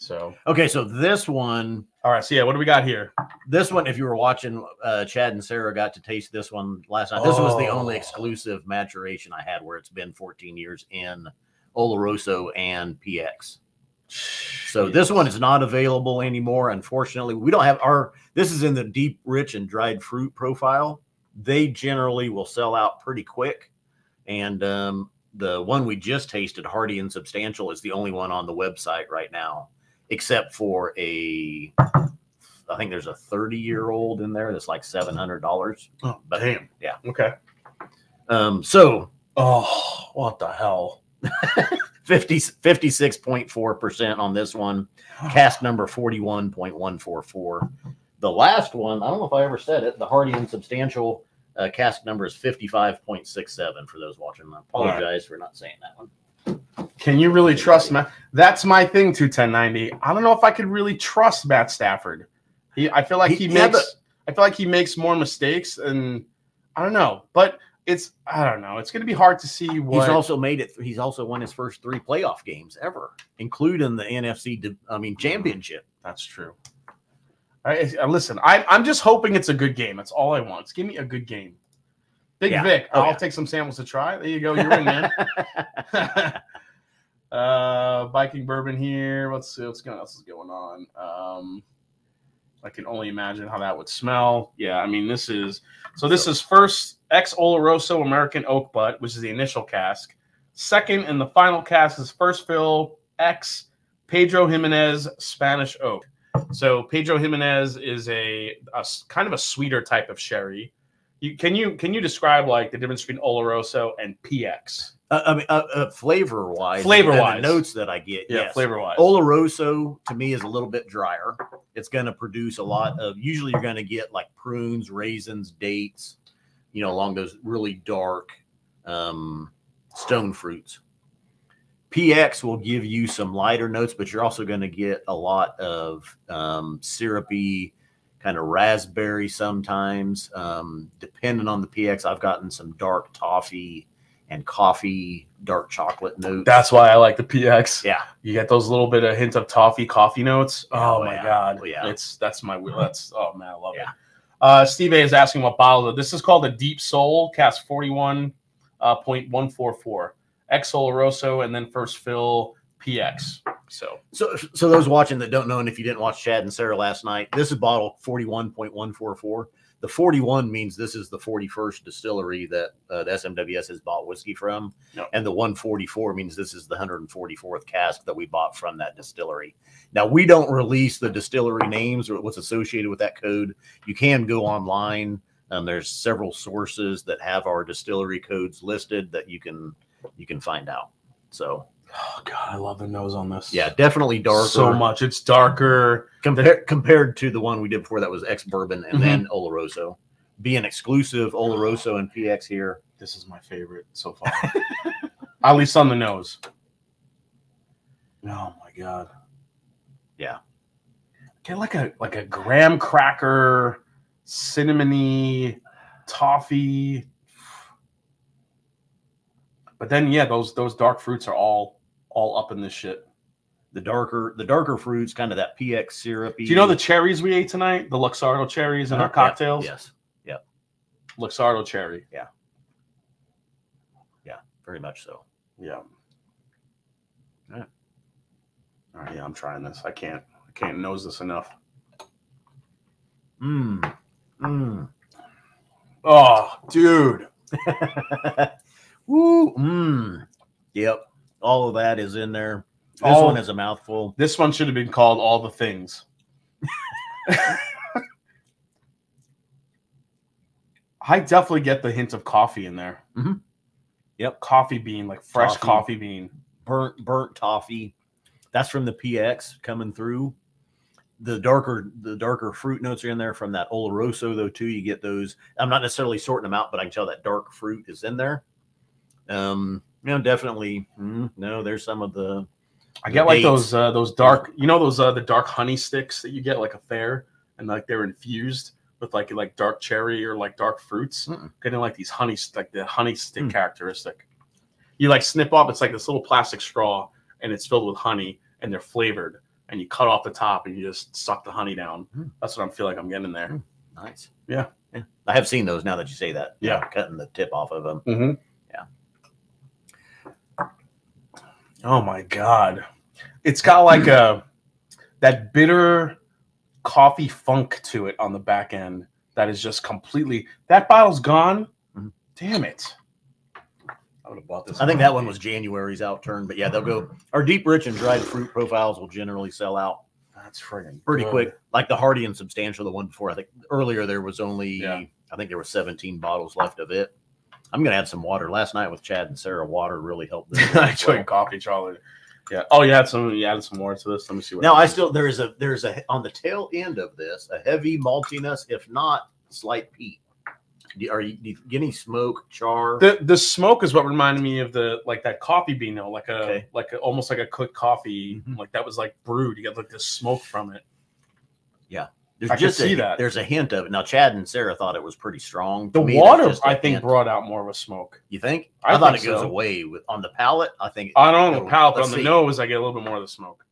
So, Okay, so this one, all right. So yeah, what do we got here? this one, if you were watching, uh, Chad and Sarah got to taste this one last night. This was the only Oh. exclusive maturation I had where it's been 14 years in Oloroso and PX. So this one is not available anymore. Unfortunately, we don't have our. This is in the deep, rich, and dried fruit profile. They generally will sell out pretty quick, and um, the one we just tasted, Hardy and Substantial, is the only one on the website right now, except for a. I think there's a 30 year old in there that's like seven hundred dollars. Oh, But- damn. yeah. Okay. Um, so Oh, what the hell? [LAUGHS] 50, 56.4% on this one. Cast number 41.144. The last one, I don't know if I ever said it, the Hardy and Substantial uh, cask number is 55.67 for those watching. I apologize for not saying that one. Can you really trust Matt? That's my thing. To 1090. I don't know if I could really trust Matt Stafford. He, I feel like he, He- makes. I feel like he makes more mistakes, and I don't know. But it's I don't know. It's going to be hard to see what. He's also made it. He's also won his first three playoff games ever, including the NFC. I mean, championship. That's true. I, I- listen. I, I'm just hoping it's a good game. That's all I want. Just give me a good game. Big Yeah. Vic, Oh, I'll yeah. take some samples to try. There you go. You're in, man. [LAUGHS] [LAUGHS] uh, Viking bourbon here. Let's see what's going. Else is going on. Um, I can only imagine how that would smell. Yeah, I mean this is so. This is first ex Oloroso American Oak Butt, which is the initial cask. Second and the final cask is first fill ex Pedro Ximénez Spanish Oak. So Pedro Ximénez is a kind of a sweeter type of sherry. You, can you can you describe like the difference between Oloroso and PX? Uh, I mean, uh, uh, flavor wise, Flavor-wise. notes that I get. Yeah, yes. flavor wise. Oloroso to me is a little bit drier. It's going to produce a lot of. Usually, you're going to get like prunes, raisins, dates, you know, along those really dark um, stone fruits. PX will give you some lighter notes, but you're also going to get a lot of um, syrupy, kind of raspberry sometimes. Um, depending on the PX, I've gotten some dark toffee and coffee, dark chocolate notes. That's why I like the PX. yeah. You get those little bit of hint of toffee coffee notes. Oh, Oh, my yeah. god. Oh, yeah. It's that's my wheel. that's oh man, I love it. Uh Steve A is asking what bottle. This is called a Deep Soul Cast forty one point one four four. uh, point one four four. Ex Oloroso and then first fill PX. So So, so those watching that don't know, and if you didn't watch Chad and Sarah last night, this is bottle forty-one point one four four. The forty-one means this is the forty-first distillery that uh, the SMWS has bought whiskey from, Yep. and the one forty-four means this is the hundred and forty-fourth cask that we bought from that distillery. Now we don't release the distillery names or what's associated with that code. You can go online. Um, there's several sources that have our distillery codes listed that you can you can find out. So oh god, I love the nose on this. yeah, definitely darker. So much. It's darker. Compar- compared to the one we did before that was ex bourbon and Mhm. then Oloroso. Being exclusive Oloroso and PX here. This is my favorite so far. [LAUGHS] At least on the nose. Oh my god. Yeah. Get like a like a graham cracker, cinnamony, toffee. But then yeah, those those dark fruits are all all up in this shit. The darker, the darker fruits, kind of that PX syrupy. Do you know the cherries we ate tonight? The Luxardo cherries in our Uh, yeah, cocktails? Yes, Yeah. Luxardo cherry. Yeah. Yeah. Very much so. Yeah. Yeah. All right, yeah, I'm trying this. I can't I can't nose this enough. Mm. Mm. Oh, dude. [LAUGHS] Woo. Mm. Yep. All of that is in there. This All- one is a mouthful. This one should have been called All the Things. [LAUGHS] I definitely get the hint of coffee in there. Mhm. Yep. Coffee bean, like fresh Coffee. coffee bean. Burnt, burnt toffee. That's from the PX coming through. The darker, the darker fruit notes are in there from that Oloroso though too. You get those. I'm not necessarily sorting them out, but I can tell that dark fruit is in there. Um, you know, definitely. mm, no, there's some of the I get like dates. those uh, those dark, you know those uh, the dark honey sticks that you get like a fair, and like they're infused with like like dark cherry or like dark fruits. Mm-mm. Getting like these honey like the honey stick Mm. characteristic. You like snip off. It's like this little plastic straw, and it's filled with honey, and they're flavored. And you cut off the top, and you just suck the honey down. Mm. That's what I'm feeling like I'm getting there. Mm. nice. Yeah. yeah. I have seen those now that you say that. Yeah. cutting the tip off of them. Mm-hmm. Yeah. Oh my god, it's got like a that bitter coffee funk to it on the back end that is just completely. That bottle's gone. Mhm. Damn it! I would have bought this. I think that one was January's outturn, but yeah, they'll go. Our deep, rich, and dried fruit profiles will generally sell out That's friggin' pretty good. quick. Like the Hardy and Substantial, the one before. I think earlier there was only, Yeah. I think there were 17 bottles left of it. I'm gonna add some water. Last night with Chad and Sarah, water really helped. This [LAUGHS] I as well. coffee, Charlie. Yeah. Oh, you had some. You added some more to this. Let me see what. Now I still there is a there's a on the tail end of this a heavy maltiness, if not slight peat. Are you, do you get any smoke, char? The the smoke is what reminded me of the like that coffee bean though, like a Okay. like a, almost like a cooked coffee, Mhm. like that was like brewed. You get like the smoke from it. Yeah. There's I just see a, that. There's a hint of it. Now, Chad and Sarah thought it was pretty strong. The me, water, I think, hint. brought out more of a smoke. You think? I I, thought think it goes so. away with on the palate. I think. I don't know the palate, on the see. nose, I get a little bit more of the smoke.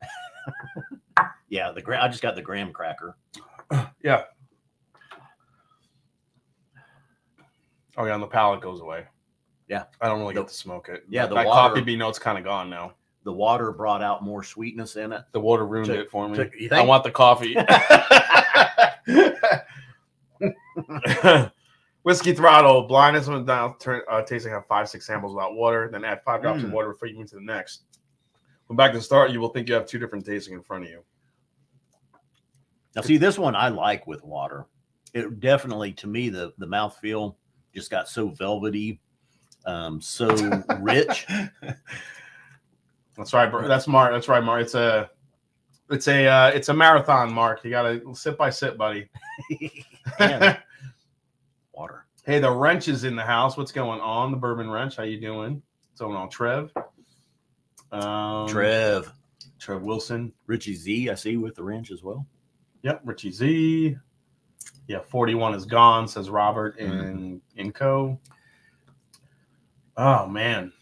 [LAUGHS] yeah, the gra- I just got the graham cracker. [CLEARS THROAT] Yeah. Oh yeah, on the palate goes away. Yeah. I don't really The- get to smoke it. yeah, the that water- coffee bean note's kind of gone now. The water brought out more sweetness in it. The water ruined Took- it for me. took- I want the coffee. [LAUGHS] [LAUGHS] Whiskey throttle, blindness went down, turn, uh, tasting have five, six samples without water, then add five drops of Mm. water before you move to the next. When back to the start, you will think you have two different tasting in front of you. Now, see, this one I like with water. It definitely, to me, the the mouthfeel just got so velvety, um, so [LAUGHS] rich. That's right. bro. That's Mark. That's right, Mark. It's a, it's a, uh, it's a marathon, Mark. You got to sit by sit, buddy. [LAUGHS] Water. hey, the wrench is in the house. What's going on? The bourbon wrench. How you doing? What's going on, Trev? Um, Trev, Trev Wilson. Richie Z, I see with the wrench as well. Yep, Richie Z. Yeah, 41 is gone, says Robert in in co. Oh man.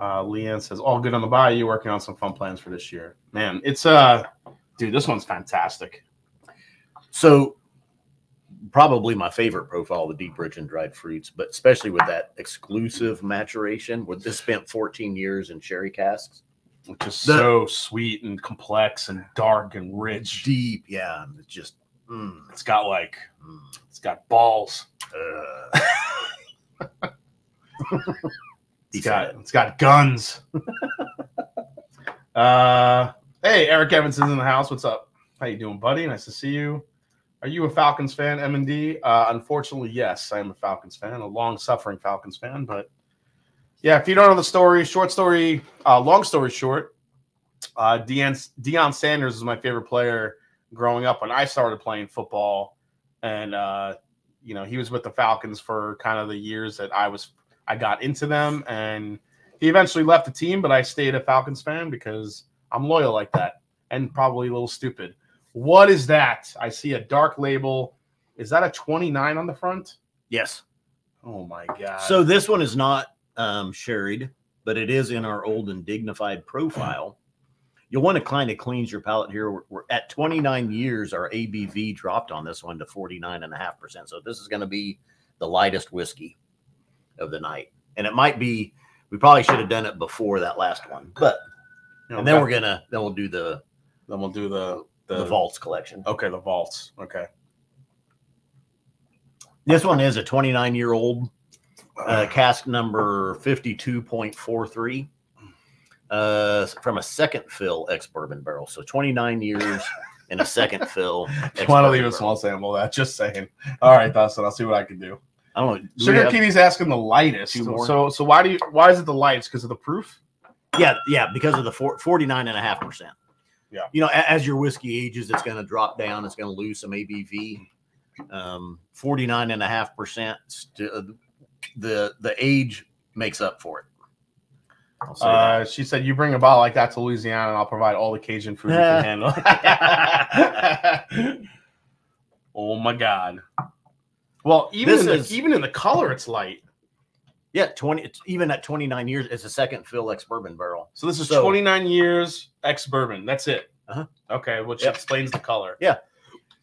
Uh Leanne says, all good on the bayou, working on some fun plans for this year. Man, it's uh dude, this one's fantastic. So, probably my favorite profile, the deep rich and dried fruits, but especially with that exclusive maturation, where this spent 14 years in sherry casks. Which is The- so sweet and complex and dark and rich. Deep, yeah. It's just, mm, It's got like mm, it's got balls. uh. [LAUGHS] [LAUGHS] [LAUGHS] He It's got it. it's got guns. [LAUGHS] uh hey, Eric Evans is in the house. What's up? How you doing, buddy? Nice to see you. Are you a Falcons fan, M and D? Uh, unfortunately, yes, I am a Falcons fan, a long-suffering Falcons fan. But yeah, if you don't know the story, short story, uh, long story short, uh, Deion, Deion Sanders is my favorite player growing up when I started playing football, and uh, you know he was with the Falcons for kind of the years that I was I got into them, and he eventually left the team, but I stayed a Falcons fan because I'm loyal like that, and probably a little stupid. What is that? I see a dark label. Is that a 29 on the front? Yes. Oh my god! So this one is not um, sherried, but it is in our old and dignified profile. You'll want to kind of cleanse your palate here. We're, we're at 29 years, our ABV dropped on this one to 49.5%. So this is going to be the lightest whiskey of the night. And it might be, we probably should have done it before that last one. But, You know, and then we're going to, then we'll do the, then we'll do the the, the, vaults collection. Okay, the vaults. Okay. This one is a 29 year old uh, cask number 52.43 uh, from a second fill ex bourbon barrel. So 29 years in a second [LAUGHS] fill. I want to leave a small sample of that. Just saying. All right, Dustin. I'll see what I can do. I don't know. Sugar Kitty's asking the lightest. So, so why do you? Why is it the lightest? Because of the proof? Yeah, yeah, because of the four, 49.5%. Yeah. You know, a- as your whiskey ages, it's going to drop down. It's going to lose some ABV. Um, 49.5%. St- uh, the, the age makes up for it. I'll say that. Uh, she said, "You bring a bottle like that to Louisiana, and I'll provide all the Cajun food you can [LAUGHS] handle." [LAUGHS] oh my god! Well, even This in the, is- even in the color, it's light. Yeah, 20 it's even at 29 years, it's a second fill ex bourbon barrel. So this is So- 29 years ex bourbon. That's it. Uh-huh. Okay, which Yep. explains the color. Yeah.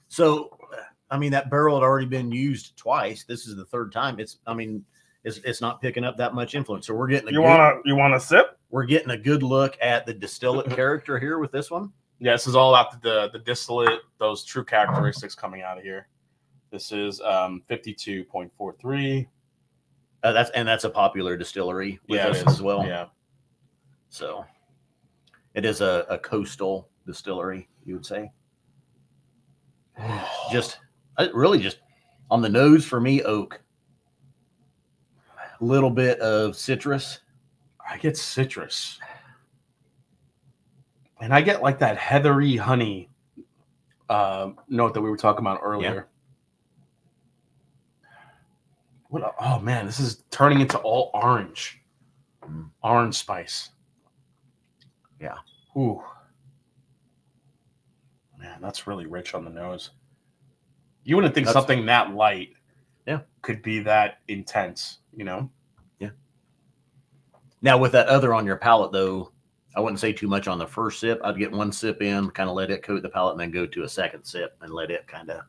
So I mean that barrel had already been used twice. This is the third time. It's I mean it's it's not picking up that much influence. So we're getting a You wanna you wanna sip? we're getting a good look at the distillate [LAUGHS] character here with this one. Yeah, this is all about the the distillate, those true characteristics coming out of here. This is um 52.43. Uh, that's and that's a popular distillery with Yeah, us as well. Yeah. So it is a, a coastal distillery, you would say. [SIGHS] Just uh, really just on the nose for me, oak. A little bit of citrus. I get citrus. And I get like that heathery honey uh, note that we were talking about earlier. What? a- oh man, this is turning into all orange, Mm. orange spice. Yeah. Ooh. Man, that's really rich on the nose. You wouldn't think That's- something that light, Yeah. could be that intense. You know, Yeah. Now with that other on your palate though, I wouldn't say too much on the first sip. I'd get one sip in, kind of let it coat the palate, and then go to a second sip and let it kind of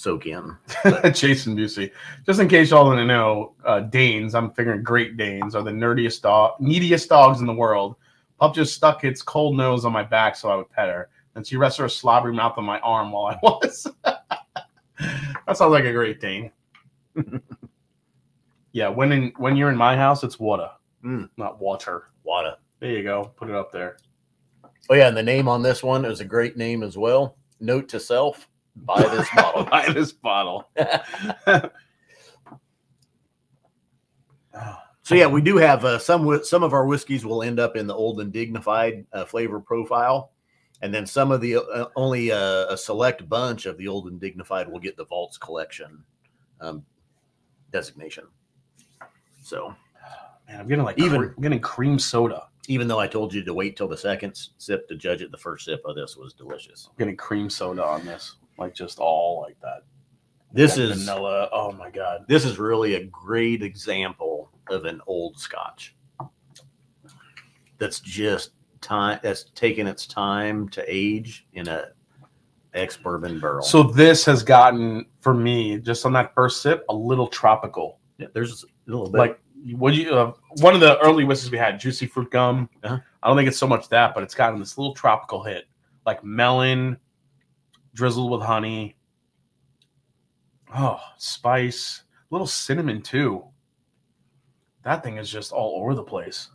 soak in. [LAUGHS] Jason Busey. Just in case y'all want to know, uh, Danes. I'm figuring Great Danes are the nerdiest dog, neediest dogs in the world. Pup just stuck its cold nose on my back so I would pet her, and she rested her slobbery mouth on my arm while I was. [LAUGHS] that sounds like a Great Dane. [LAUGHS] yeah, when in when you're in my house, it's water, Mm. not water. Wada. There you go. Put it up there. Oh yeah, and the name on this one is a great name as well. Note to self: buy this [LAUGHS] bottle. Buy this bottle. [LAUGHS] So yeah, we do have uh, some some of our whiskeys will end up in the old and dignified uh, flavor profile, and then some of the uh, only uh, a select bunch of the old and dignified will get the vaults collection um, designation. So Man, I'm getting like Even- even I'm getting cream soda. even though I told you to wait till the second sip to judge it, the first sip of this was delicious. I'm getting cream soda on this, like just all like that. This Like is vanilla. Oh my god. this is really a great example of an old Scotch. That's just time. That's taken its time to age in a ex bourbon barrel. So this has gotten for me just on that first sip a little tropical. Yeah, there's a little bit. Like what you uh, one of the early whiskeys we had, juicy fruit gum. Uh-huh. I don't think it's so much that, but it's gotten this little tropical hit, like melon, drizzled with honey. Oh, spice, a little cinnamon too. That thing is just all over the place.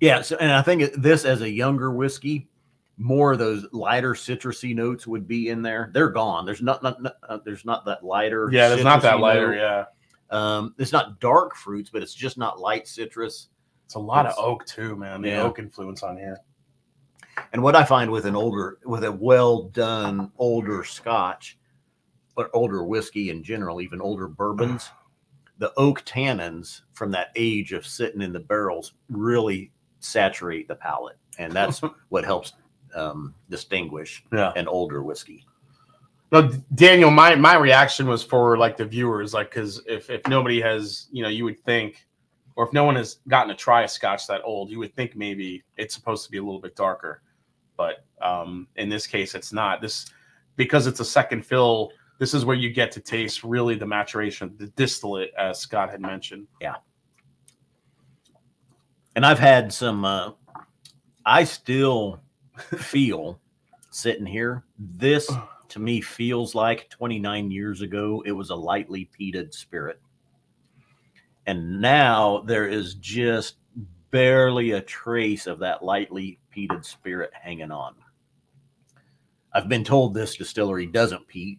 yeah, so, and I think this as a younger whiskey, more of those lighter citrusy notes would be in there. They're gone. There's not, not, not uh, there's not that lighter. Yeah, there's not that lighter. note. Yeah, Um, it's not dark fruits, but it's just not light citrus. it's a lot It's- of oak too, man. The Yeah. oak influence on here. And what I find with an older, with a well done older Scotch, or older whiskey in general, even older bourbons, the oak tannins from that age of sitting in the barrels really saturate the palate, and that's [LAUGHS] what helps um, distinguish Yeah. an older whiskey. No, Daniel, my my reaction was for like the viewers, like because if if nobody has, you know, you would think, or if no one has gotten to try a Scotch that old, you would think maybe it's supposed to be a little bit darker, but um, in this case, it's not. This because it's a second fill. This is where you get to taste really the maturation, the distillate, as Scott had mentioned. Yeah. And I've had some. Uh, I still [LAUGHS] feel sitting here. This to me feels like 29 years ago it was a lightly peated spirit, and now there is just barely a trace of that lightly peated spirit hanging on. I've been told this distillery doesn't peat.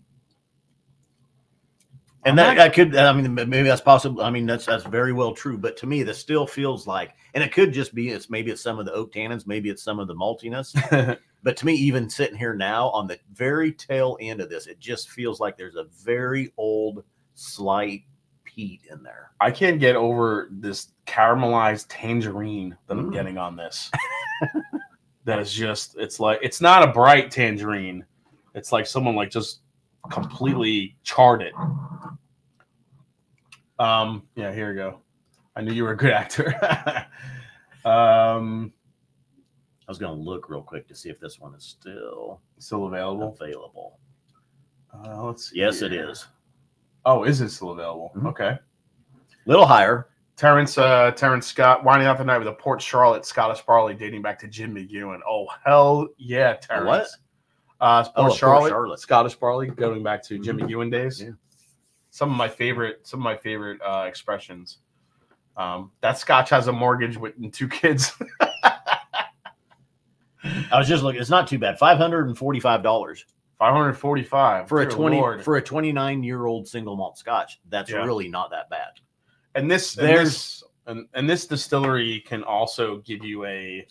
And that, that could, I mean, maybe that's possible. I mean, that's that's very well true. But to me, this still feels like, and it could just be it's maybe it's some of the oak tannins, maybe it's some of the maltiness. [LAUGHS] but to me, even sitting here now on the very tail end of this, it just feels like there's a very old, slight peat in there. I can't get over this caramelized tangerine that I'm Mm. getting on this. that is just it's like it's not a bright tangerine. It's like someone like just completely charred it. Um yeah, here we go. I knew you were a good actor. [LAUGHS] um I was going to look real quick to see if this one is still still available. available. Uh, let's see Yes, it here. is. Oh, is it still available? Mhm. Okay. A little higher. Terrence uh Terrence Scott winding out the night with a Port Charlotte Scottish barley dating back to Jim McEwan. Oh hell yeah, Terrence. what? Uh Port Oh, Port Charlotte, Charlotte. Scottish barley going back to Jim McEwan days. Yeah. Some of my favorite some of my favorite uh expressions. Um that Scotch has a mortgage with and two kids. [LAUGHS] I was just looking. It's not too bad. Five hundred and forty-five dollars 545 for a twenty Lord. for a twenty-nine year old single malt Scotch. That's Yeah. really not that bad. and this and There's- this and, and this distillery can also give you a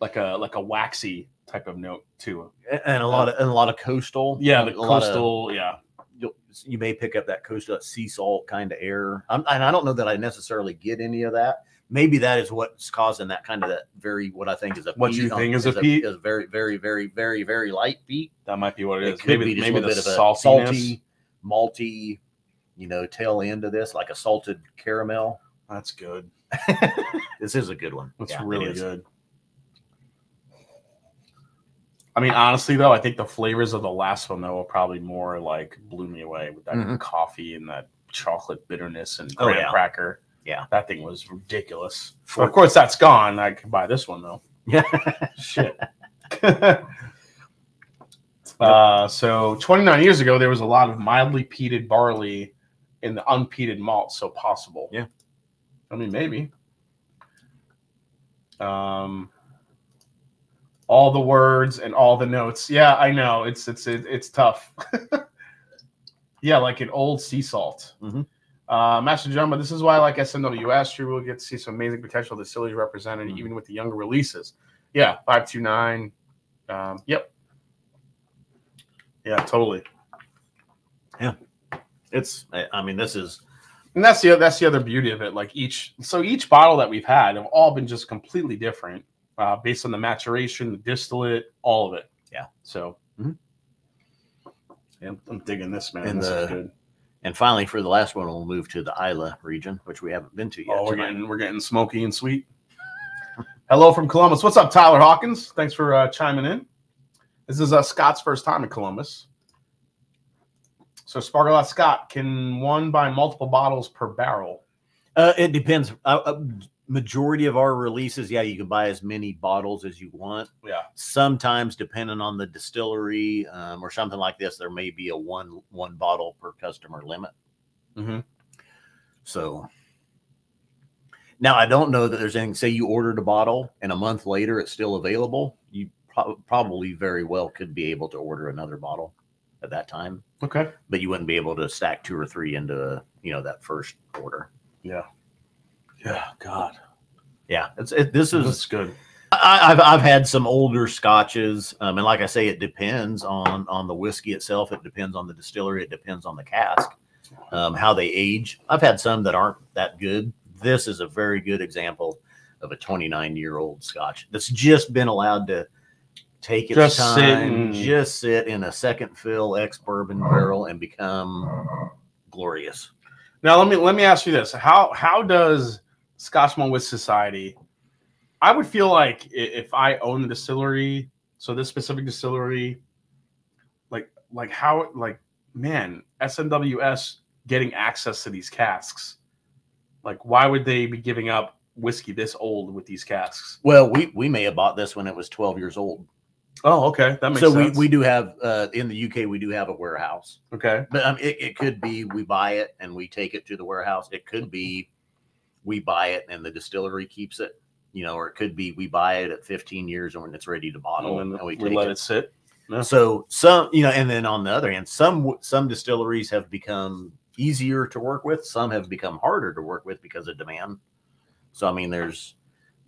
like a like a waxy type of note too. And a lot of and a lot of coastal. Yeah, the lot of- coastal, yeah. you may pick up that coastal sea salt kind of air. I'm, and I don't know that I necessarily get any of that, maybe that is what's causing that kind of that very what I think is a What you on- think is a peat? is very very very very very light peat. That might be what it It is. could maybe be just maybe a the bit of a saltiness. salty, malty, you know, tail end of this, like a salted caramel. That's good. [LAUGHS] This is a good one. That's Yeah, really is. good. I mean, honestly, though, I think the flavors of the last one though will probably more like blew me away with that Mhm. coffee and that chocolate bitterness and Oh, graham yeah. cracker. Yeah. that thing was ridiculous. of course, that's gone. I can buy this one though. Yeah. [LAUGHS] Shit. [LAUGHS] uh, so 29 years ago, there was a lot of mildly peated barley in the unpeated malt, so possible. Yeah. I mean, maybe. Um, all the words and all the notes. Yeah, I know. It's it's it, it's tough. [LAUGHS] yeah, like an old sea salt. Mhm. Uh, Master Jumbo, this is why I like SMWS. You will get to see some amazing potential the distilleries represented, Mhm. even with the younger releases. Yeah, five two nine. Um, yep. Yeah, totally. Yeah. It's I I mean, this is And that's the that's the other beauty of it. Like each so each bottle that we've had have all been just completely different, uh, based on the maturation, the distillate, all of it. Yeah. So Mhm. yeah, I'm, I'm digging this, man. And this the- is good. And finally for the last one we'll move to the Islay region, which we haven't been to yet. Oh, we're tonight. getting we're getting smoky and sweet. Hello from Columbus. What's up, Tyler Hawkins? Thanks for uh, chiming in. This is uh, Scott's first time in Columbus. So Sparkle Out Scott, can one buy multiple bottles per barrel? Uh, it depends. Uh, uh, majority of our releases, yeah, you can buy as many bottles as you want. Yeah. Sometimes, depending on the distillery um, or something like this, there may be a one one bottle per customer limit. Mm-hmm. So now I don't know that there's anything. Say you ordered a bottle and a month later it's still available. You pro- probably very well could be able to order another bottle at that time, Okay. but you wouldn't be able to stack two or three into you know that first order. Yeah. Yeah. God. Yeah, it's it, this is is good. I, I've I've had some older scotches, um, and like I say, it depends on on the whiskey itself. It depends on the distillery. It depends on the cask, um, how they age. I've had some that aren't that good. This is a very good example of a 29 year old scotch that's just been allowed to take its Just time, and- just sit in a second fill ex bourbon barrel and become glorious. Now let me let me ask you this: how how does Scotch Malt Whiskey Society? I would feel like if I own the distillery, so this specific distillery, like like how like man SMWS getting access to these casks, like why would they be giving up whiskey this old with these casks? Well, we we may have bought this when it was 12 years old. Oh, okay, that makes so sense. we, we do have uh, in the UK we do have a warehouse, okay, but um, it, it could be we buy it and we take it to the warehouse. It could be we buy it and the distillery keeps it, you know, or it could be we buy it at 15 years and when it's ready to bottle and and, we we, take let it. it sit. So some, you know, and then on the other hand, some some distilleries have become easier to work with. Some have become harder to work with because of demand. So I mean, there's,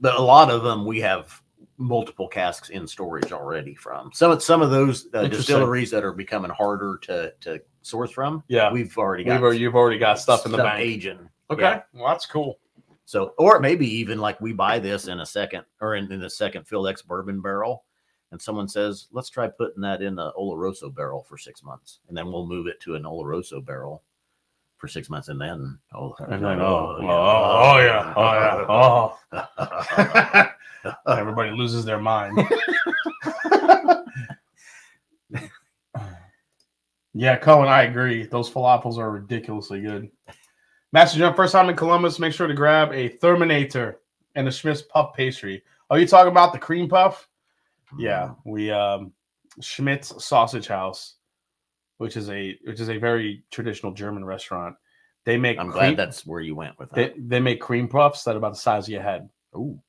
but a lot of them we have multiple casks in storage already from some some of those uh, distilleries that are becoming harder to to source from. Yeah, We've already We've got you've already got stuff in the bank. aging. Okay, yeah. well that's cool. So, or maybe even like we buy this in a second or in, in a second filled ex bourbon barrel, and someone says, let's try putting that in the Oloroso barrel for six months. And then we'll move it to an Oloroso barrel for six months. And then, oh, And oh, then, oh oh, oh, oh, oh, yeah, oh, yeah, [LAUGHS] oh. [LAUGHS] Everybody loses their mind. [LAUGHS] yeah, Cohen, I agree. Those falafels are ridiculously good. Master Jump, first time in Columbus, make sure to grab a Terminator and a Schmidt's Puff pastry. Are you talking about the cream puff? Yeah, we um Schmidt's Sausage Haus, which is a which is a very traditional German restaurant. They make I'm cream, glad that's where you went with they, they make cream puffs that are about the size of your head. Ooh,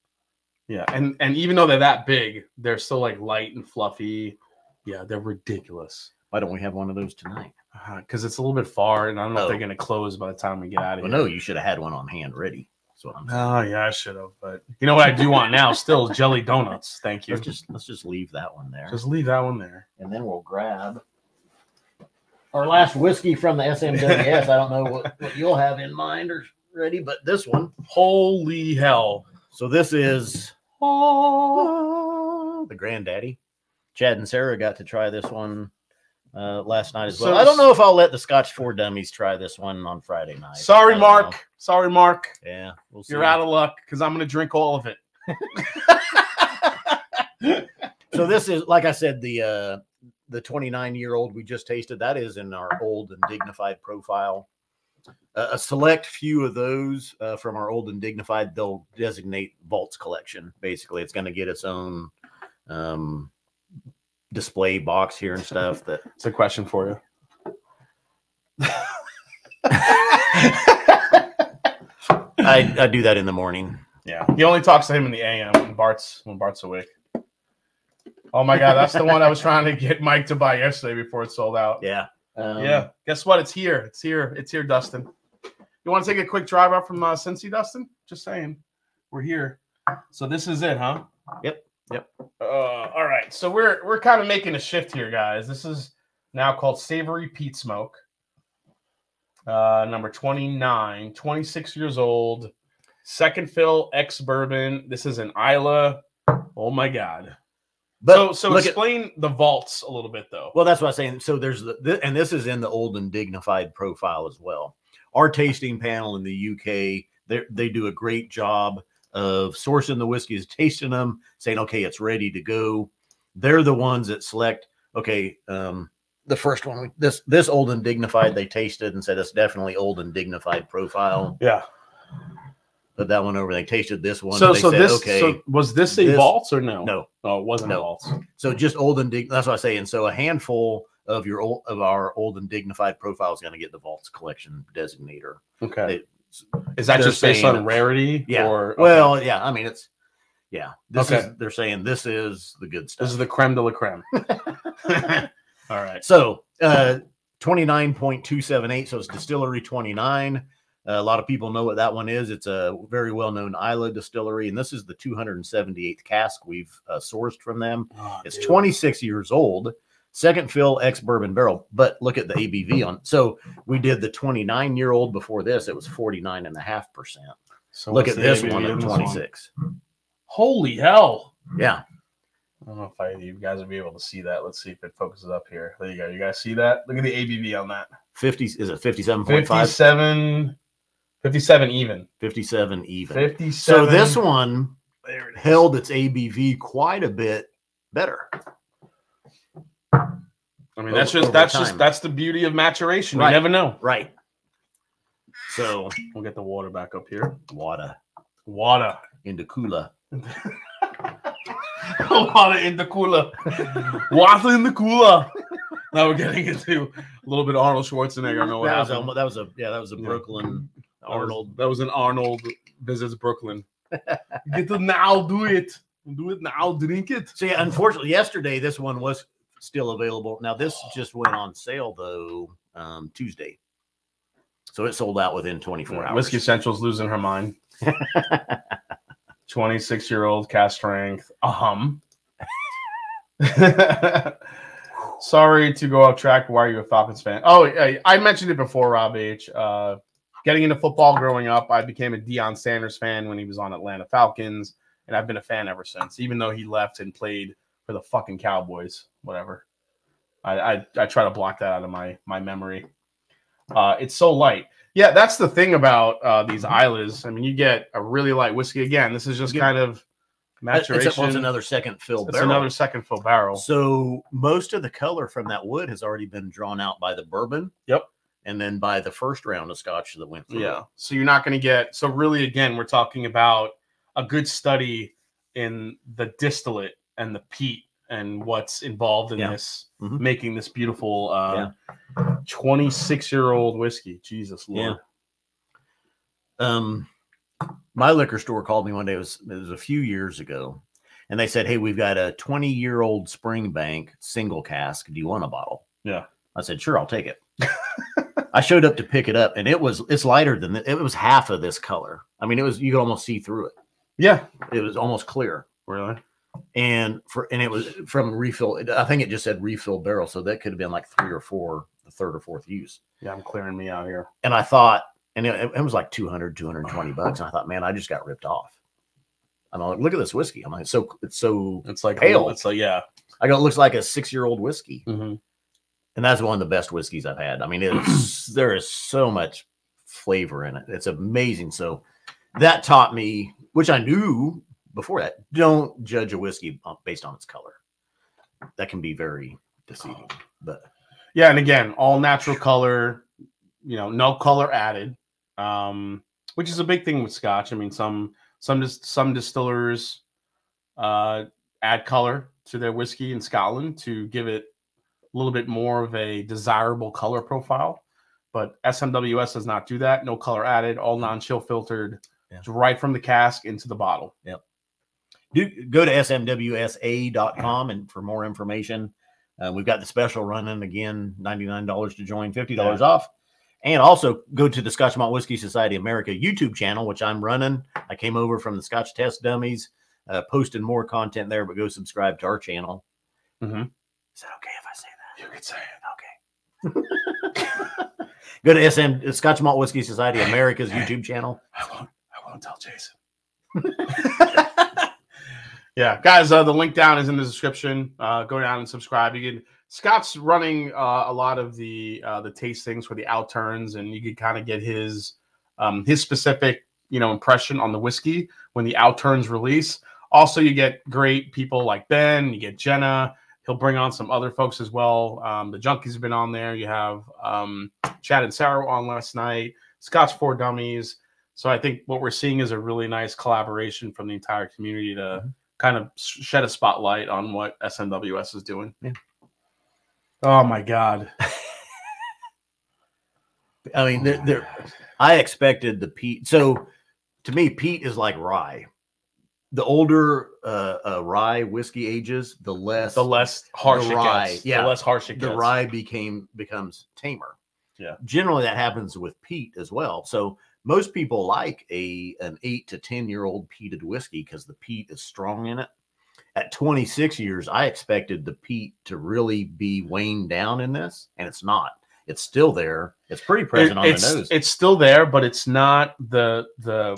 Yeah, and and even though they're that big, they're still like light and fluffy. Yeah, they're ridiculous. why don't we have one of those tonight? Uh-huh, because it's a little bit far, and I don't know if they're Oh. gonna close by the time we get oh, out of Well, here. no, you should have had one on hand ready. That's what I'm saying. Oh yeah, I should have. But you know what I do want now? Still jelly donuts. Thank you. Let's just let's just leave that one there, Just leave that one there. and then we'll grab our last whiskey from the SMWS. I don't know what, what you'll have in mind, or ready, but this one. Holy hell! So this is Oh. the granddaddy. Chad and Sarah got to try this one uh, last night as well. So- I don't know if I'll let the Scotch Four Dummies try this one on Friday night. Sorry, Mark. know. Sorry, Mark. Yeah, we'll see. You're out of luck because I'm gonna drink all of it. [LAUGHS] so this is like I said, the uh the 29 year old we just tasted. That is in our old and dignified profile. Uh, a select few of those uh, from our old and dignified, they'll designate vaults collection. Basically, it's going to get its own um, display box here and stuff. That [LAUGHS] It's a question for you. I, I do that in the morning. Yeah, he only talks to him in the AM when Bart's when Bart's awake. Oh my god, that's the one I was trying to get Mike to buy yesterday before it sold out. Yeah. Um, yeah. Guess what? It's here. It's here. It's here, Dustin. You want to take a quick drive up from uh, Cincy, Dustin? Just saying, we're here. So this is it, huh? Yep. Yep. Uh, all right. So we're we're kind of making a shift here, guys. This is now called Savory Peat Smoke. Uh, number 29, 26 years old, second fill ex bourbon. This is an Islay. Oh my god. But so so look at- explain the vaults a little bit though. Well, that's what I'm saying. So there's the, th- and this is in the old and dignified profile as well. Our tasting panel in the UK, they they do a great job of sourcing the whiskeys, tasting them, saying, okay, it's ready to go. They're the ones that select, okay, um, the first one, this this old and dignified, they tasted and said it's definitely old and dignified profile. yeah. Put that one over. They tasted this one. So and they so said, this okay, so was this a this- vaults or no? no, Oh, it wasn't a No. vaults. So just old and dig. That's what I'm saying. So a handful of your old of our old and dignified profile is going to get the vaults collection designator. Okay. It- Is that they're just based on rarity? Yeah. Or okay. Well, yeah. I mean, it's yeah. This Okay. is they're saying this is the good stuff. this is the creme de la creme. [LAUGHS] All right. so uh, twenty nine point two seven eight. So it's distillery twenty nine. a lot of people know what that one is. It's a very well known Islay distillery, and this is the 278th cask we've uh, sourced from them. Oh, It's dude. 26 years old, second fill ex bourbon barrel. But look at the ABV hmm. on. So we did the 29 year old before this. It was 49 and a half percent. So Look at this ABV one at this 26. Holy hell. Yeah. I don't know if I, you guys will be able to see that. Let's see if it focuses up here. There you go. You guys see that? Look at the ABV on that. 50 is it 57.5? 57, 57 even. 57 even. 57. So this one held its ABV quite a bit better. I mean, that's just that's just that's the beauty of maturation. Right. You never know. Right. So We'll get the water back up here. water Water. In the cooler. [LAUGHS] water in the cooler. Water in the cooler. Now we're getting into a little bit of Arnold Schwarzenegger. I know what That was, happened. a, that was a yeah, that was a Yeah. Brooklyn That was- Arnold. That was an Arnold visits Brooklyn. [LAUGHS] Get to now, do it. Do it now, drink it. So yeah, unfortunately, yesterday this one was still available. Now this just went on sale though um, Tuesday, so it sold out within 24 hours. Whiskey Central's losing her mind. [LAUGHS] 26 year old cask strength. A hum. [LAUGHS] Sorry to go off track. Why are you a Falcons fan? Oh, I mentioned it before, Rob H. Uh, getting into football growing up, I became a Deion Sanders fan when he was on Atlanta Falcons, and I've been a fan ever since, even though he left and played for the fucking Cowboys. Whatever. I, I, I try to block that out of my, my memory. Uh, it's so light. Yeah, that's the thing about uh, these Islays. I mean, you get a really light whiskey. Again, this is just kind of maturation. It's, it's another second fill It's barrel. another second fill barrel. So most of the color from that wood has already been drawn out by the bourbon. Yep. And then by the first round of scotch that went through. Yeah. So you're not going to get. So really, again, we're talking about a good study in the distillate and the peat and what's involved in Yeah. this, Mhm. making this beautiful uh, 26 year old whiskey. Jesus Lord. Um, my liquor store called me one day. It was it was a few years ago, and they said, "Hey, we've got a 20 year old Springbank single cask. Do you want a bottle?" Yeah. I said, "Sure, I'll take it." I showed up to pick it up, and it was it's lighter than th- it was half of this color. I mean, it was you could almost see through it. Yeah. It was almost clear, Really? And for and it was from refill. I think it just said refill barrel, so that could have been like three or four, the third or fourth use. Yeah. I'm clearing me out here. And I thought, and it, it was like 200, 220 bucks. And I thought, man, I just got ripped off. I'm like, look at this whiskey. I'm like, it's so it's so It's like Pale. It's like yeah. I go, it looks like a six year old whiskey. hmm and that's one of the best whiskeys I've had. I mean, it's [CLEARS THROAT] there is so much flavor in it. It's amazing. So that taught me, which I knew before that, don't judge a whiskey based on its color. That can be very deceiving. But Yeah, and again, all natural color, you know, no color added, um, which is a big thing with Scotch. I mean, some some some distillers uh, add color to their whiskey in Scotland to give it a little bit more of a desirable color profile. But SMWS does not do that. No color added, all non-chill filtered, Yeah. right from the cask into the bottle. Do go to smwsa.com and for more information. Uh, we've got the special running again, $99 to join, $50 off. And also go to the Scotch Malt Whiskey Society America YouTube channel, which I'm running. I came over from the Scotch Test Dummies, uh, posting more content there, but go subscribe to our channel. Mm-hmm. Is that okay if I say that? You could say it. Okay. [LAUGHS] go to SM Scotch Malt Whiskey Society America's YouTube channel. I won't. I won't tell Jason. [LAUGHS] yeah, guys. Uh, the link down is in the description. Uh, go down and subscribe. You can. Scott's running uh, a lot of the uh, the tastings for the outturns, and you can kind of get his um, his specific you know impression on the whiskey when the outturns release. Also, you get great people like Ben. You get Jenna. He'll bring on some other folks as well. Um, the junkies have been on there. You have um, Chad and Sarah on last night. Scott's for Dummies. So I think what we're seeing is a really nice collaboration from the entire community to Mhm. Kind of shed a spotlight on what SMWS is doing. Yeah. Oh my God. I mean, there, there, I expected the peat. So to me, peat is like rye. The older uh, uh, rye whiskey ages, the less The less harsh The rye, gets. yeah. The less harsh it the gets. rye became becomes tamer. Yeah. Generally, that happens with peat as well. So most people like a an eight to ten year old peated whiskey because the peat is strong in it. At 26 years, I expected the peat to really be weighing down in this, and it's not. It's still there. It's pretty It- present on it's, the nose. it's still there, but it's not the the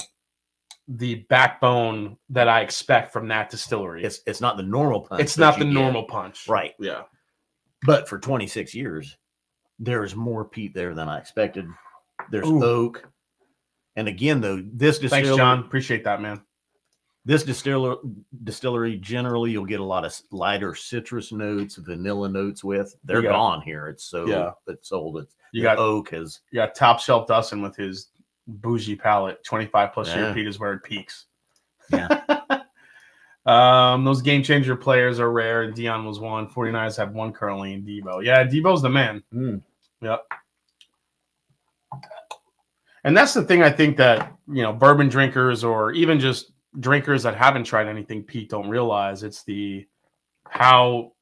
the backbone that I expect from that distillery. It's it's not the normal punch. it's not the get. normal punch. right? Yeah. But for 26 years, there's more peat there than I expected. There's Ooh. oak, and again, though this Thanks, John. Appreciate that, man. this distiller distillery generally you'll get a lot of lighter citrus notes, vanilla notes with. They're Yeah. gone here. It's so Yeah. it's old. It's You got oak has you got top shelf Dustin with his bougie palate. 25 plus year Yeah. peat is where it peaks. Yeah. [LAUGHS] um, those game changer players are rare, and Deion was one. 49ers have one currently in Deebo. Yeah, Deebo's the man. Mm. Yep. And that's the thing I think that, you know, bourbon drinkers or even just drinkers that haven't tried anything peat don't realize. It's the how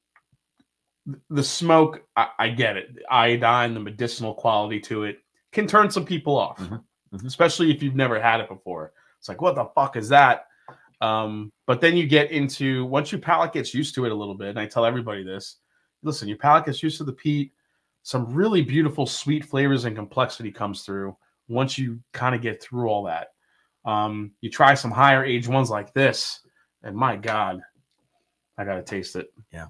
the smoke, I, I get it. The iodine, the medicinal quality to it can turn some people off, Mhm. Mhm. especially if you've never had it before. It's like, what the fuck is that? Um, but then you get into once your palate gets used to it a little bit, and I tell everybody this listen, your palate gets used to the peat, some really beautiful sweet flavors and complexity comes through once you kind of get through all that. Um, you try some higher age ones like this, and my God, I gotta taste it. Yeah.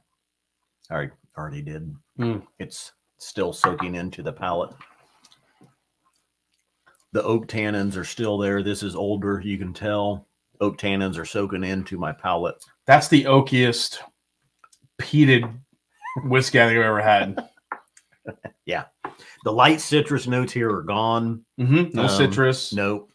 I already, already did. Mm. It's still soaking into the palate. The oak tannins are still there. This is older. You can tell oak tannins are soaking into my palate. That's the oakiest peated whiskey I think I've ever had. The light citrus notes here are gone. Mhm, No Um, citrus. Nope.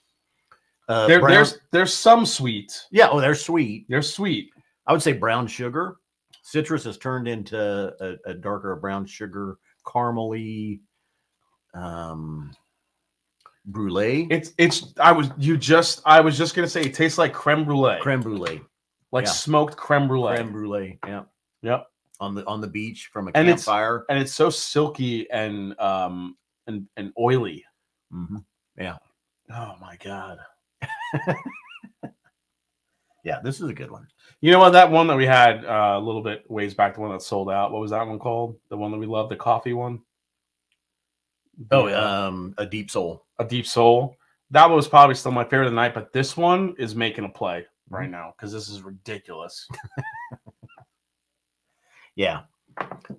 Uh, there, brown- there's there's some sweet. yeah. Oh, they're sweet. They're sweet. I would say brown sugar. Citrus has turned into a, a darker brown sugar, caramely, um, brulee, It's it's. I was you just. I was just gonna say it tastes like creme brulee, creme brulee, like yeah. smoked creme brulee. creme brulee. Yeah, Yep. On the on the beach from a And it's- campfire. And it's so silky and um and and oily. Mhm. Oh my god. [LAUGHS] Yeah, this is a good one. You know what? That one that we had uh, a little bit ways back, the one that sold out. What was that one called? The one that we loved, the coffee one. Oh, uh, um, a deep soul. a deep soul. That was probably still my favorite of the night, but this one is making a play right now because this is ridiculous. [LAUGHS] Yeah.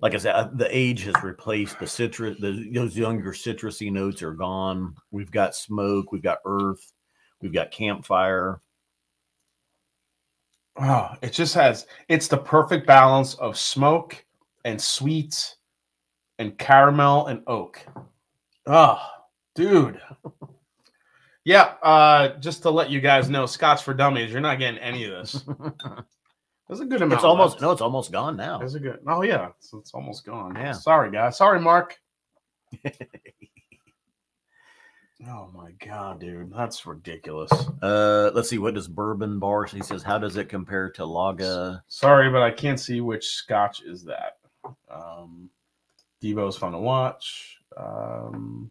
Like I said, uh, the age has replaced the citrus. The, those younger citrusy notes are gone. We've got smoke. We've got earth. We've got campfire. Oh, it just has it's the perfect balance of smoke and sweet and caramel and oak. Oh, dude. [LAUGHS] Yeah, uh, just to let you guys know, Scotch for Dummies, you're not getting any of this. [LAUGHS] There's a good amount. it's almost left. no, it's almost gone now. There's a good. Oh yeah, it's, it's almost gone. Yeah. Sorry, guys. Sorry, Mark. [LAUGHS] oh my god, dude, that's ridiculous. Uh, let's see. What does Bourbon Bar? He says, how does it compare to Laga? Sorry, but I can't see which Scotch is that. Um, Deebo's fun to watch. Um,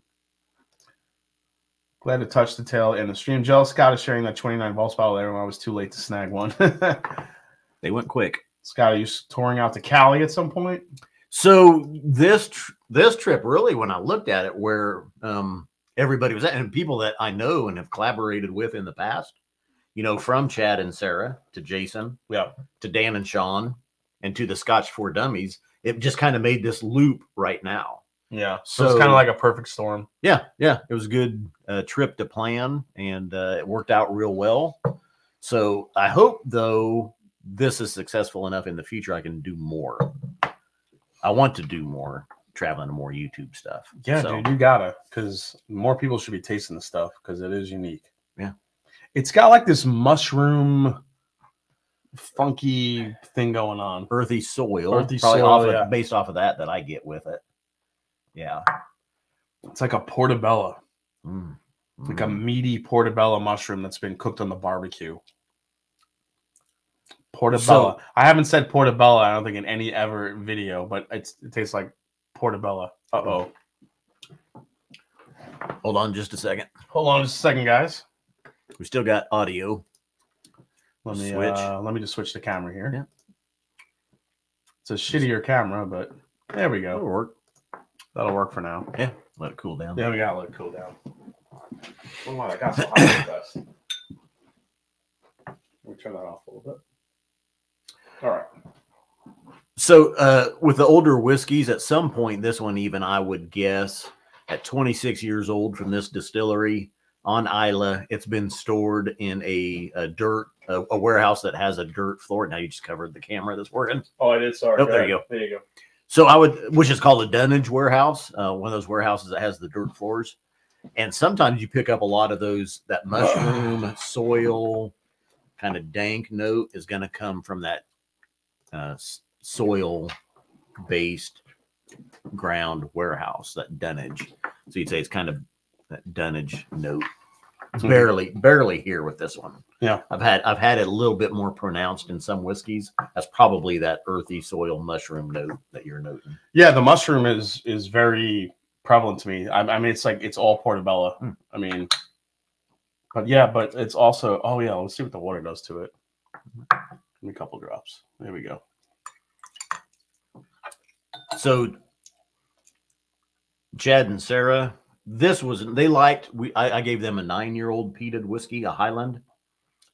glad to touch the tail in the stream. Jealous Scott is sharing that 29 vaults bottle there when I was too late to snag one. [LAUGHS] They went quick. Scott, are you touring out to Cali at some point? So this tr- this trip really, when I looked at it, where um, everybody was at, and people that I know and have collaborated with in the past, you know, from Chad and Sarah to Jason Yeah. to Dan and Sean and to the Scotch Four Dummies, it just kind of made this loop right now. Yeah. So, it's kind of like a perfect storm. Yeah, yeah, it was a good uh, trip to plan, and uh, it worked out real well. So I hope, though, this is successful enough in the future, I can do more. I want to do more, traveling to more YouTube stuff. Yeah, So, dude, you gotta, because more people should be tasting the stuff because it is unique. Yeah. It's got like this mushroom, funky thing going on. earthy soil, Earthy probably soil, off of, yeah. based off of that that I get with it. Yeah, It's like a portobello, Mm, like a mm. meaty portobello mushroom that's been cooked on the barbecue. Portobello. So- I haven't said portobello. I don't think in any ever video, but it's, it tastes like portobello. Uh oh. Hold on just a second. Hold on just a second, guys. We still got audio. Let me Switch. Uh, let me just switch the camera here. Yeah. It's a shittier camera, but there we go. That'll work. That'll work for now. Yeah. Let it cool down. Yeah, we gotta let it cool down. [COUGHS] Oh my, I got so hot with. Let me turn that off a little bit. All right. So, uh, with the older whiskeys, at some point, this one even I would guess at 26 years old from this distillery on Islay, it's been stored in a, a dirt a, a warehouse that has a dirt floor. Now you just covered the camera that's working. Oh, I did. Sorry. Oh, there you ahead. There you go. So I would, which is called a dunnage warehouse, uh, one of those warehouses that has the dirt floors. And sometimes you pick up a lot of those that mushroom [SIGHS] soil kind of dank note is going to come from that uh, soil based ground warehouse, that dunnage. So you'd say it's kind of that dunnage note. It's Mhm. barely barely here with this one. Yeah. I've had I've had it a little bit more pronounced in some whiskeys. That's probably that earthy soil mushroom note that you're noting. Yeah, the mushroom is is very prevalent to me. I, I mean, it's like it's all portobello. Hmm. I mean, but yeah, but it's also. Oh yeah, let's see what the water does to it. Give me a couple drops. There we go. So Chad and Sarah, this was they liked we I, I gave them a nine year old peated whiskey, a Highland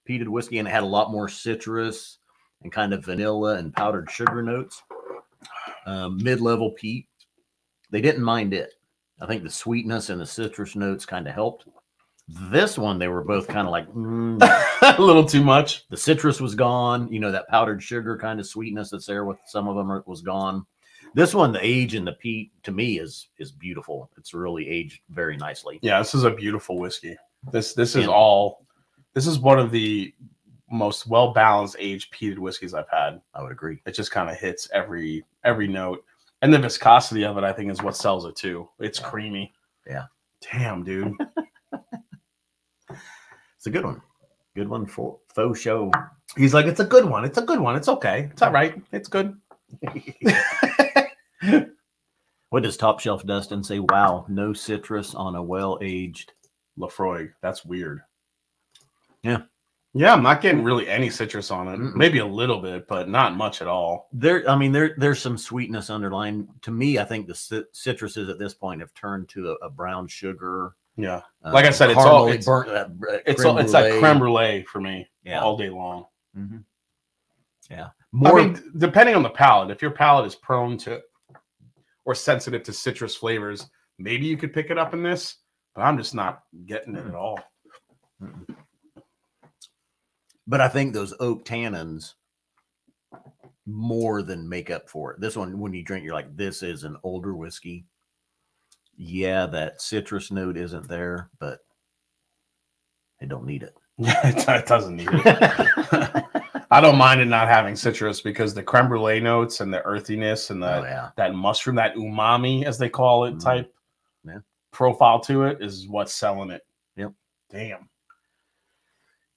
peated whiskey, and it had a lot more citrus and kind of vanilla and powdered sugar notes. Um, Mid level peat. They didn't mind it. I think the sweetness and the citrus notes kind of helped. This one, they were both kind of like mm, [LAUGHS] a little too much. the citrus was gone. You know that powdered sugar kind of sweetness that's there with some of them was gone. This one, the age and the peat to me is is beautiful. It's really aged very nicely. Yeah, this is a beautiful whiskey. This this is Yeah. all. This is one of the most well balanced aged peated whiskeys I've had. I would agree. It just kind of hits every every note, and the viscosity of it, I think, is what sells it too. It's creamy. Yeah. Damn, dude. [LAUGHS] It's a good one. Good one for faux show. He's like, it's a good one. It's a good one. It's okay. It's all right. It's good. [LAUGHS] What does Top Shelf Dustin say? Wow, no citrus on a well aged. Laphroaig. That's weird. Yeah, Yeah, I'm not getting really any citrus on it. Mm-mm. Maybe a little bit, but not much at all. There, I mean, there there's some sweetness underlying. To me, I think the cit- citruses at this point have turned to a, a brown sugar. Yeah, uh, Like I said, it's all it's, burnt. uh, it's creme all, it's like creme brulee for me Yeah. all day long. Mhm. Yeah, more. I mean, depending on the palate, if your palate is prone to or sensitive to citrus flavors, maybe you could pick it up in this. But I'm just not getting it at all. but I think those oak tannins more than make up for it. This one, when you drink, you're like, this is an older whiskey. Yeah, that citrus note isn't there, but I don't need it. [LAUGHS] It, doesn't need it. I don't mind it not having citrus because the creme brulee notes and the earthiness and the oh yeah, that mushroom, that umami as they call it, Mhm. type Yeah. profile to it is what's selling it. Yep. Damn.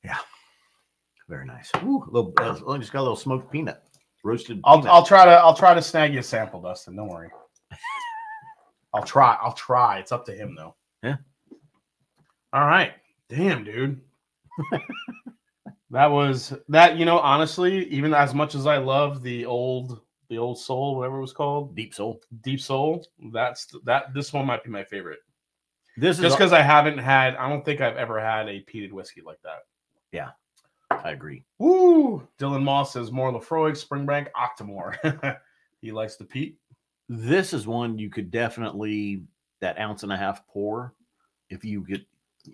Yeah. Very nice. Ooh, a little, uh, just got a little smoked peanut, roasted. I'll peanut. I'll try to I'll try to snag you a sample, Dustin. Don't worry. [LAUGHS] I'll try. I'll try. It's up to him though. Yeah. All right. Damn, dude. that was that. You know, honestly, even as much as I love the old the old soul, whatever it was called, deep soul. deep soul. That's that. This one might be my favorite, This is just because I haven't had. I don't think I've ever had a peated whiskey like that. Yeah. I agree. Woo! Dylan Moss says more Laphroaig, Springbank, Octomore. [LAUGHS] he likes the peat. This is one you could definitely that ounce and a half pour. If you could,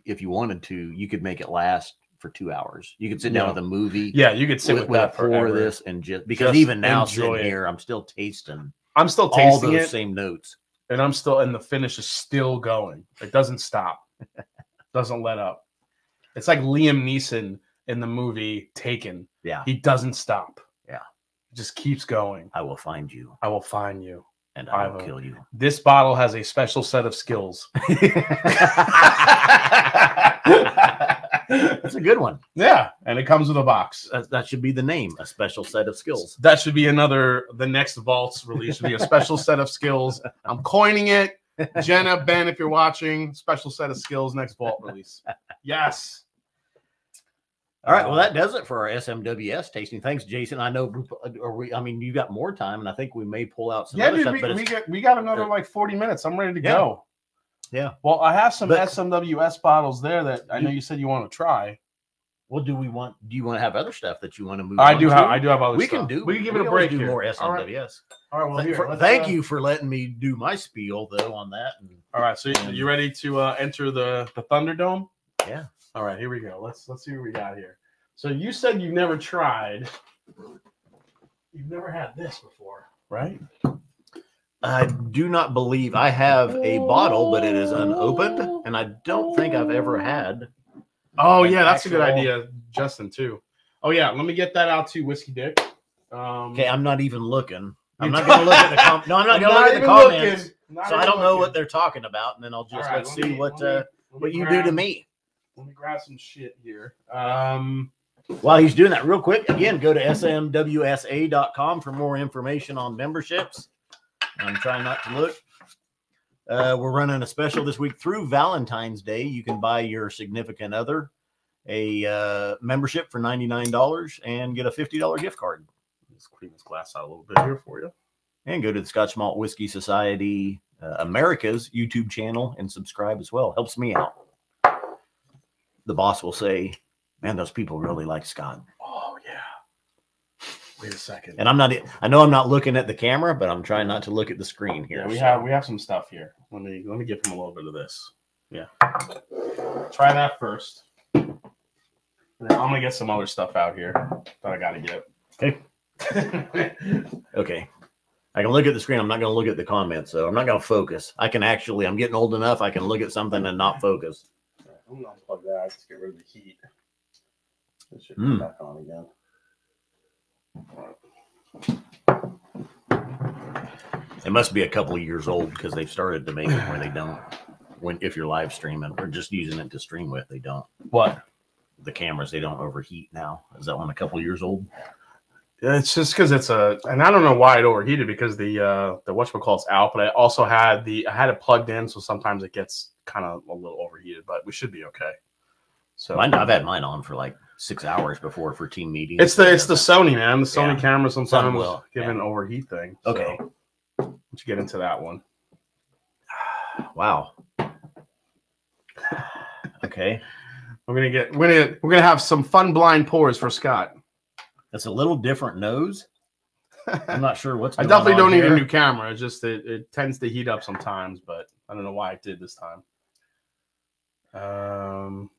if you wanted to, you could make it last for two hours. You could sit down Yeah. with a movie. Yeah, you could sit with, with, that pour this and just because Just even now sitting it. here, I'm still tasting I'm still all tasting those it, same notes. and I'm still, and the finish is still going. It doesn't stop. [LAUGHS] doesn't let up. It's like Liam Neeson in the movie Taken. Yeah, He doesn't stop. Yeah. it just keeps going. I will find you I will find you. And I will. kill you. This bottle has a special set of skills. [LAUGHS] That's a good one. yeah, and it comes with a box. That, that should be the name. A special set of skills. That should be another. The next vaults release should be a special set of skills. I'm coining it. Jenna, Ben, if you're watching, special set of skills next vault release. Yes. All right. Well, that does it for our SMWS tasting. Thanks, Jason. I know, or we, I mean, you got more time, and I think we may pull out some yeah, other dude, stuff. we, but we got we got another uh, like 40 minutes. I'm ready to Yeah. go. Yeah. Well, I have some But- SMWS bottles there that I know You- said you want to try. well, do we want? Do you want to have other stuff that you want to move? I do to? have I do have other We stuff. can do. We can give it a break. Do here. more SMWS. All right. Well, Th- here, for- thank uh, you for letting me do my spiel though on that. And All right. So you, you ready to uh, enter the the Thunderdome? Yeah. All right. Here we go. Let's let's see what we got here. So you said you've never tried. You've never had this before, right? I do not believe I have a bottle, but it is unopened, and I don't think I've ever had. Oh yeah, that's a good idea, Justin. Too. Oh yeah, let me get that out to Whiskey Dick. Um, Okay, I'm not even looking. I'm not going to look at the com- no. I'm not [LAUGHS] I'm going to look at the comments, looking. So I don't know what they're talking about, and then I'll just All right, let's let see me- what let me- uh, let what me you do to me. Let me grab some shit here. Um, While he's doing that, real quick, again, go to smwsa.com for more information on memberships. I'm trying not to look. Uh, we're running a special this week through Valentine's Day. You can buy your significant other a uh, membership for $99 and get a $50 gift card. let's clean this glass out a little bit here for you. And go to the Scotch Malt Whiskey Society uh, America's YouTube channel and subscribe as well. Helps me out. The boss will say, Man, those people really like Scott. Oh yeah. Wait a second. And I'm not. I know I'm not looking at the camera, but I'm trying not to look at the screen here. yeah, we so- have we have some stuff here. Let me let me give him a little bit of this. Yeah. Try that first. And then I'm gonna get some other stuff out here that I gotta get. Okay. [LAUGHS] Okay. I can look at the screen. I'm not going to look at the comments, so I'm not going to focus. I can actually. I'm getting old enough. I can look at something and not focus. I'm gonna unplug that to get rid of the heat. This should Mm. come back on again. It must be a couple of years old because they've started to make it where they don't. When if you're live streaming or just using it to stream with, they don't. What? The cameras they don't overheat now. Is that one a couple of years old? It's just because it's a, and I don't know why it overheated because the uh the whatchamacallit's out, but I also had the I had it plugged in, so sometimes it gets kind of a little overheated, but we should be okay. So Mine, I've had mine on for like six hours before for team meetings. It's the it's the Sony man. The Sony Yeah. camera sometimes will, give yeah. an overheat thing. Okay. Let's get into that one. [SIGHS] wow. Okay, We're gonna get we're gonna we're gonna have some fun blind pours for Scott. that's a little different nose. I'm not sure what's. [LAUGHS] I definitely on don't need a new camera. It's just it, it tends to heat up sometimes, but I don't know why it did this time. Um,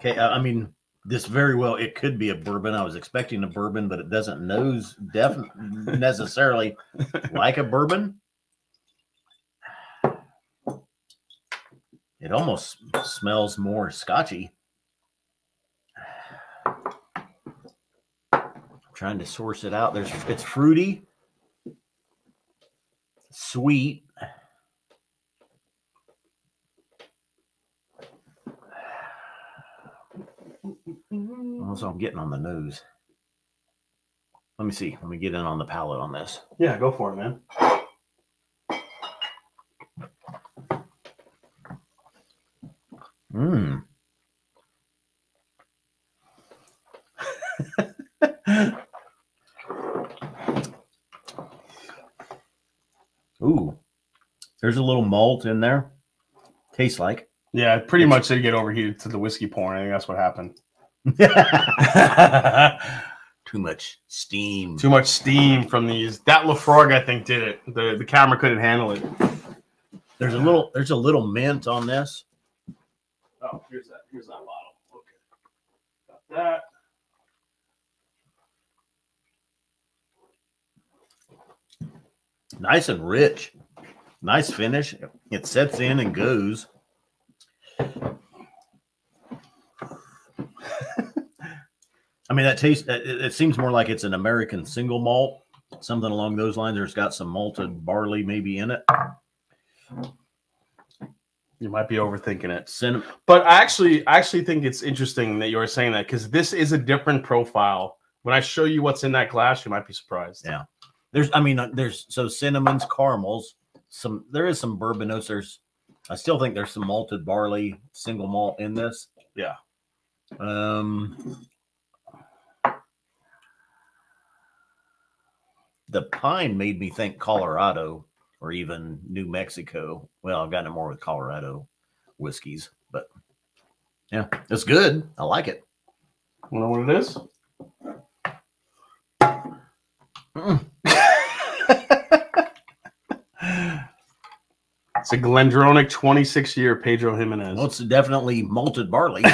Okay, uh, I mean, this very well it could be a bourbon. I was expecting a bourbon, but it doesn't nose definitely [LAUGHS] necessarily like a bourbon. It almost smells more scotchy. trying to source it out. There's it's fruity, sweet. Mm-hmm. Also, I'm getting on the nose. Let me see. Let me get in on the palate on this. yeah, go for it, man. Mmm. [LAUGHS] Ooh, there's a little malt in there. Tastes like. Yeah, it pretty much did get overheated to the whiskey pouring. I think that's what happened. [LAUGHS] Too much steam. Too much steam from these. That Laphroaig, I think, did it. The the camera couldn't handle it. There's a little. There's a little mint on this. Oh, here's that. Here's that bottle. Okay. Got that. Nice and rich. Nice finish. It sets in and goes. I mean, that tastes. It, it seems more like it's an American single malt, something along those lines. Or it's got some malted barley maybe in it. You might be overthinking it. Cinnamon. But I actually I actually think it's interesting that you were saying that because this is a different profile. When I show you what's in that glass, you might be surprised. Yeah. There's, I mean, uh, there's so cinnamons, caramels. Some there is some bourbon notes. There's, I still think there's some malted barley, single malt in this. Yeah. Um, the pine made me think Colorado or even New Mexico. Well, I've gotten it more with Colorado whiskeys, but yeah, it's good. I like it. You know what it is? Mm. It's a Glendronach 26 year Pedro Ximénez. Well, it's definitely malted barley. [LAUGHS]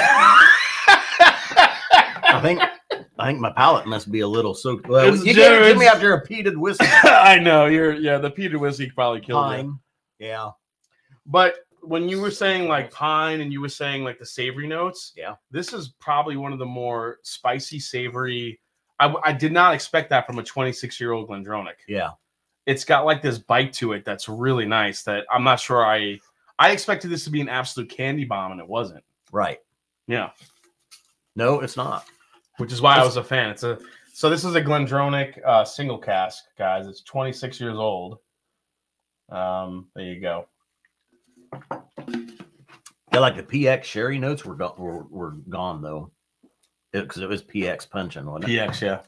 I think I think my palate must be a little soaked. Well, It's you gave it to me after a peated whiskey [LAUGHS] I know you're yeah. The Peter whiskey probably killed you. pine. Yeah, But when you were saying like pine and you were saying like the savory notes, Yeah. this is probably one of the more spicy, savory. I, I did not expect that from a 26 year old Glendronach. yeah. It's got like this bite to it that's really nice. That I'm not sure I I expected this to be an absolute candy bomb and it wasn't. Right. Yeah, No, it's not. Which is why I was a fan. It's a so this is a Glendronach uh, single cask, guys. It's 26 years old. Um, there you go. Yeah, like the PX sherry notes were gone. Were, were gone though, because it, was PX punching, wasn't it? PX, yeah.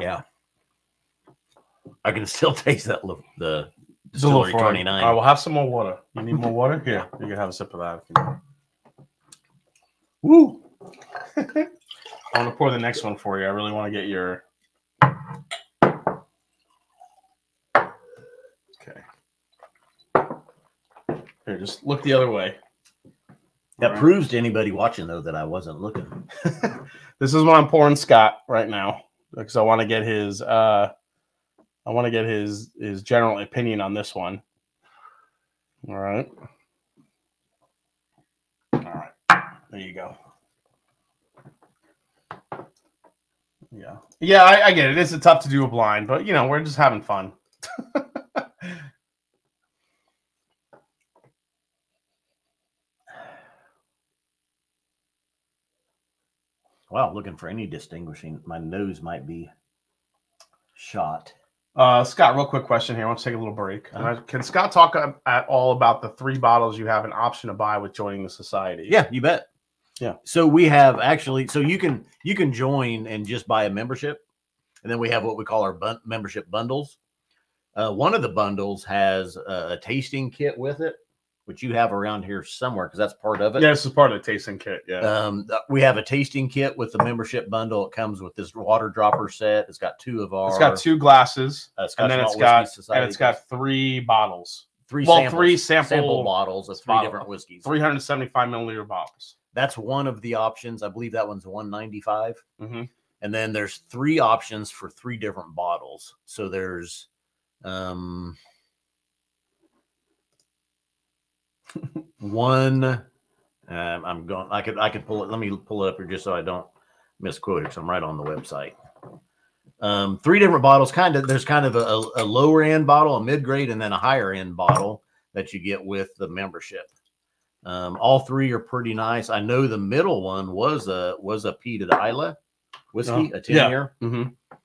Yeah. I can still [LAUGHS] taste that. li- The distillery twenty nine. All right, we'll have some more water. You need more water? Here, you can have a sip of that. If you Woo! [LAUGHS] I want to pour the next one for you. I really want to get your. Okay. Here, just look the other way. That Alright. proves to anybody watching though that I wasn't looking. [LAUGHS] This is what I'm pouring Scott right now because I want to get his. uh I want to get his his general opinion on this one. All right. All right. There you go. Yeah. Yeah, I, I get it. It's a tough to do a blind, but you know, we're just having fun. [SIGHS] Wow, looking for any distinguishing. My nose might be shot. Uh, Scott, real quick question here. I want to take a little break. Can, I- can Scott talk at all about the three bottles you have an option to buy with joining the society? Yeah, you bet. Yeah. So we have actually, so you can you can join and just buy a membership, and then we have what we call our bun- membership bundles. Uh, one of the bundles has a, a tasting kit with it, which you have around here somewhere because that's part of it. Yeah, this is part of the tasting kit. Yeah. Um, we have a tasting kit with the membership bundle. It comes with this water dropper set. It's got two of our. it's got two glasses, uh, and then it's got Society and it's got three bottles, three well, samples, three sample- bottles of three bottle- different whiskeys. 375 milliliter bottles. That's one of the options. I believe that one's one ninety five. Mhm. And then there's three options for three different bottles. So there's um [LAUGHS] one um, I'm going I could I could pull it let me pull it up here just so I don't misquote it. So I'm right on the website. Um, three different bottles, kind of there's kind of a, a lower end bottle, a mid grade, and then a higher end bottle that you get with the membership. Um, all three are pretty nice. I know the middle one was a was a peated Islay whiskey, Oh, a 10 yeah. year Mm-hmm.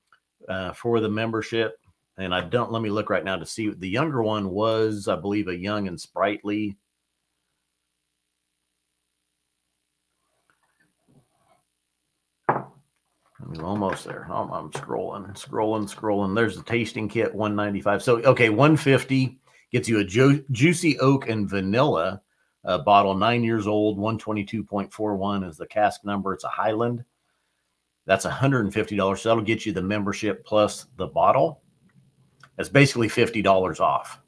uh, for the membership. And I don't let me look right now to see the younger one was, I believe, a young and sprightly. I'm almost there. I'm, I'm scrolling, scrolling, scrolling. There's the tasting kit, 195. So okay, 150 gets you a ju- juicy oak and vanilla uh, bottle, nine years old, 122.41 is the cask number. It's a Highland. That's $150. So that'll get you the membership plus the bottle. That's basically $50 off.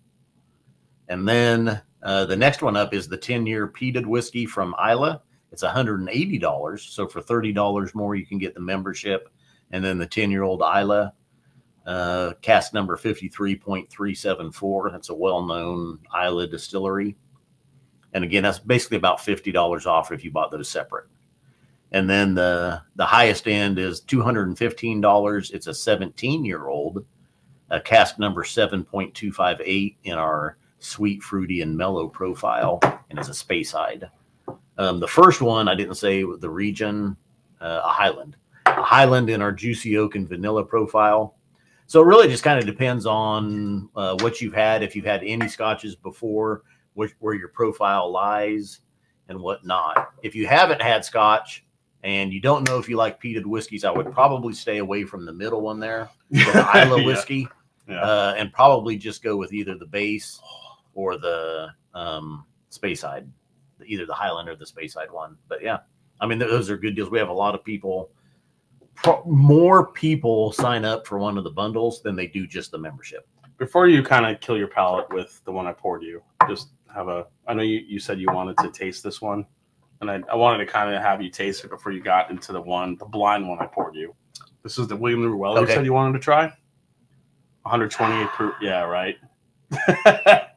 And then uh, the next one up is the 10 year peated whiskey from Islay. It's $180. So for $30 more, you can get the membership. And then the 10 year old Islay, uh, cask number 53.374. That's a well known Islay distillery. And again, that's basically about $50 off if you bought those separate. And then the the highest end is $215. It's a 17 year old, a cask number 7.258 in our sweet, fruity, and mellow profile, and it's a Speyside. Um, the first one I didn't say the region, uh, a Highland, a Highland in our juicy oak and vanilla profile. So it really just kind of depends on uh, what you've had. If you've had any scotches before, which, where your profile lies, and whatnot. If you haven't had scotch and you don't know if you like peated whiskeys, I would probably stay away from the middle one there, the [LAUGHS] Islay Yeah. whiskey, Yeah. uh, and probably just go with either the base or the um, Speyside, either the Highland or the Speyside one. But yeah, I mean, those are good deals. We have a lot of people, pro- more people sign up for one of the bundles than they do just the membership. Before you kind of kill your palate with the one I poured you, just have a. I know you, you said you wanted to taste this one, and I, I wanted to kind of have you taste it before you got into the one, the blind one I poured you. This is the William Larue Weller Okay. you said you wanted to try. 128 proof. Yeah, right. [LAUGHS]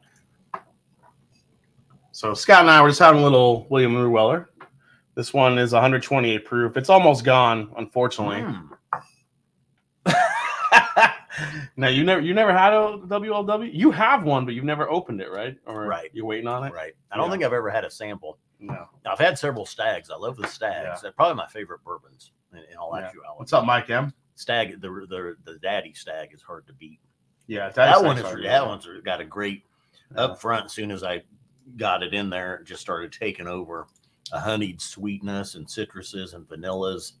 so Scott and I were just having a little William Larue Weller. This one is 128 proof. It's almost gone, unfortunately. Mm. [LAUGHS] now you never you never had a WLW. You have one, but you've never opened it, right? Or Right. You're waiting on it. Right. I don't Yeah. think I've ever had a sample. No. I've had several stags. I love the stags. They're probably my favorite bourbons in, in all Yeah. actuality. What's up, Mike M? Stag, the, the the daddy stag is hard to beat. Yeah, that one is that one's got a great Yeah. up front. As soon as I got it in there, it just started taking over a honeyed sweetness and citruses and vanillas.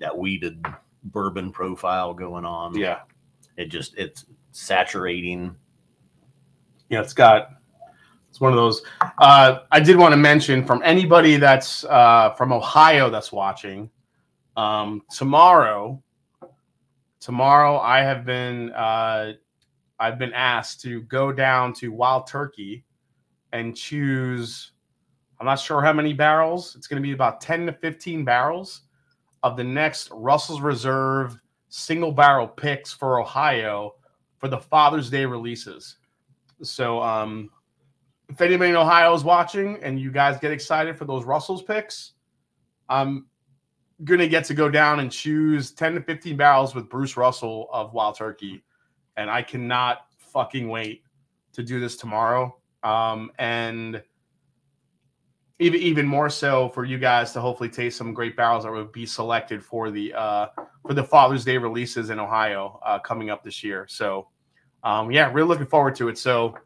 That weeded bourbon profile going on. Yeah, it just it's saturating. yeah. It's got. It's one of those. Uh, I did want to mention from anybody that's uh, from Ohio that's watching. Um, tomorrow, tomorrow I have been uh, I've been asked to go down to Wild Turkey and choose. I'm not sure how many barrels. It's going to be about 10 to 15 barrels of the next Russell's Reserve single barrel picks for Ohio for the Father's Day releases. So, um, if anybody in Ohio is watching and you guys get excited for those Russell's picks, I'm gonna get to go down and choose 10 to 15 barrels with Bruce Russell of Wild Turkey, and I cannot fucking wait to do this tomorrow. Um, and even even more so for you guys to hopefully taste some great barrels that will be selected for the uh, for the Father's Day releases in Ohio uh, coming up this year. So, um, yeah, really looking forward to it. So,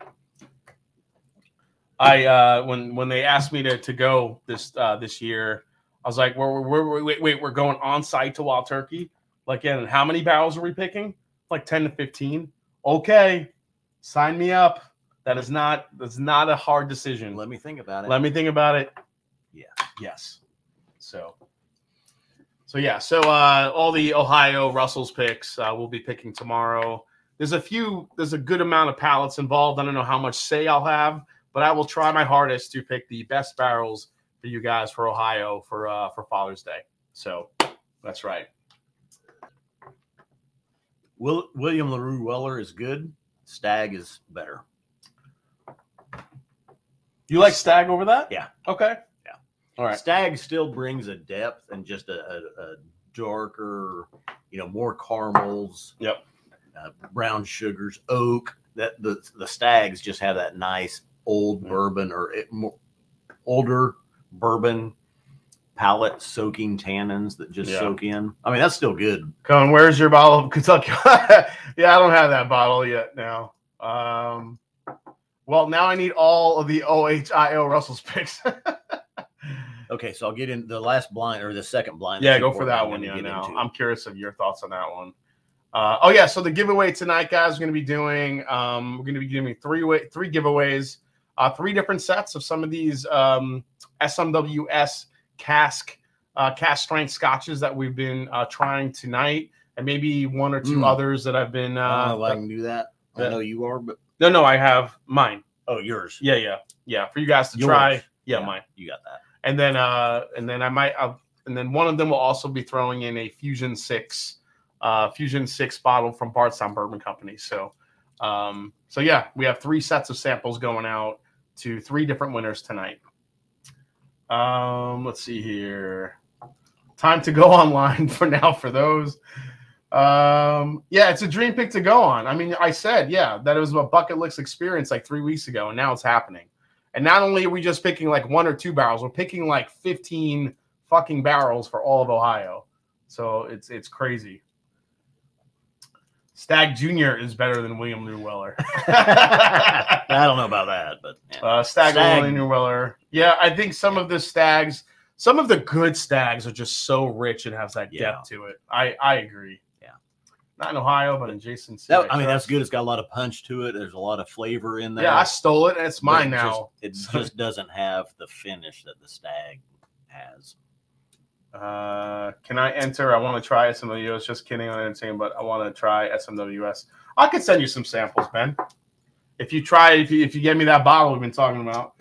I uh, when when they asked me to to go this uh, this year, I was like, we're, we're, we're wait, wait, we're going on site to Wild Turkey. Like, and how many barrels are we picking? Like 10 to 15. Okay, sign me up. That is not that's not a hard decision. Let me think about it. Let me think about it. Yeah. Yes. So. So yeah. So uh, all the Ohio Russell's picks uh, we'll be picking tomorrow. There's a few. There's a good amount of pallets involved. I don't know how much say I'll have, but I will try my hardest to pick the best barrels for you guys for Ohio for uh, for Father's Day. So that's right. Will, William Larue Weller is good. Stag is better. You like Stag over that? Yeah. Okay. Yeah. All right. Stag still brings a depth and just a, a, a darker, you know, more caramels. Yep. Uh, brown sugars, oak. That the the stags just have that nice old Yeah. bourbon or it, more, older bourbon palate soaking tannins that just Yeah. soak in. I mean, that's still good. Cohen, where's your bottle of Kentucky? [LAUGHS] yeah, I don't have that bottle yet now. Um, well, now I need all of the OHIO Russell's picks. [LAUGHS] Okay, so I'll get in the last blind or the second blind. yeah, go for that I'm one. Yeah, now into. I'm curious of your thoughts on that one. Uh, oh yeah, so the giveaway tonight, guys, we're going to be doing. Um, we're going to be giving three way, three giveaways, uh, three different sets of some of these um, SMWS cask uh, cask strength scotches that we've been uh, trying tonight, and maybe one or two Mm. others that I've been. I don't Uh, know if I can do that. I know you are, but no, no, I have mine. oh, yours. Yeah, yeah, yeah. For you guys to Yours. try. Yeah, Yeah. mine. You got that. And then, uh, and then I might, uh, and then one of them will also be throwing in a Fusion Six, uh, Fusion Six bottle from Bardstown Bourbon Company. So, um, so yeah, we have three sets of samples going out to three different winners tonight. Um, let's see here. Time to go [LAUGHS] online for now for those. Um, yeah, it's a dream pick to go on. I mean, I said, yeah, that it was a bucket list experience like three weeks ago, and now it's happening. And not only are we just picking like one or two barrels, we're picking like 15 fucking barrels for all of Ohio. So it's it's crazy. Stag Jr. is better than William Larue Weller. [LAUGHS] [LAUGHS] I don't know about that, but yeah. Uh, Stag, Stag. William Larue Weller. Yeah, I think some of the stags, some of the good stags are just so rich and has that Yeah. depth to it. I I agree. Yeah. Not in Ohio, but in Jason. That- I mean, that's good. It's got a lot of punch to it. There's a lot of flavor in there. Yeah, I stole it and it's mine it now. Just, it just doesn't have the finish that the stag has. Uh, can I enter? I want to try SMWS. Just kidding on anything, but I want to try SMWS. I could send you some samples, Ben. If you try, if you if you get me that bottle we've been talking about.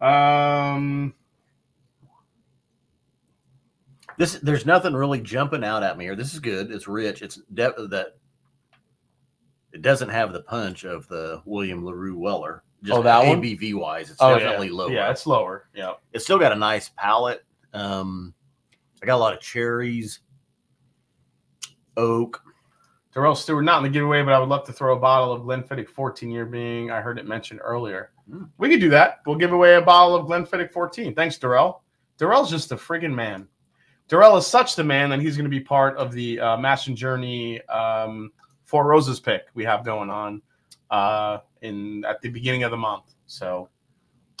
[LAUGHS] um, This there's nothing really jumping out at me here. This is good. It's rich. It's de- that it doesn't have the punch of the William Larue Weller. Just Oh, that one? ABV wise, it's oh definitely yeah, lower. yeah, it's lower. Yeah, it's still got a nice palate. Um, I got a lot of cherries, oak. Darrell Stewart not in the giveaway, but I would love to throw a bottle of Glenfiddich 14 year being. I heard it mentioned earlier. Mm. We could do that. We'll give away a bottle of Glenfiddich 14. Thanks, Darrell. Darrell's just a friggin' man. Darrell is such the man that he's going to be part of the uh, Mash and Journey um, Four Roses pick we have going on uh, in at the beginning of the month. So,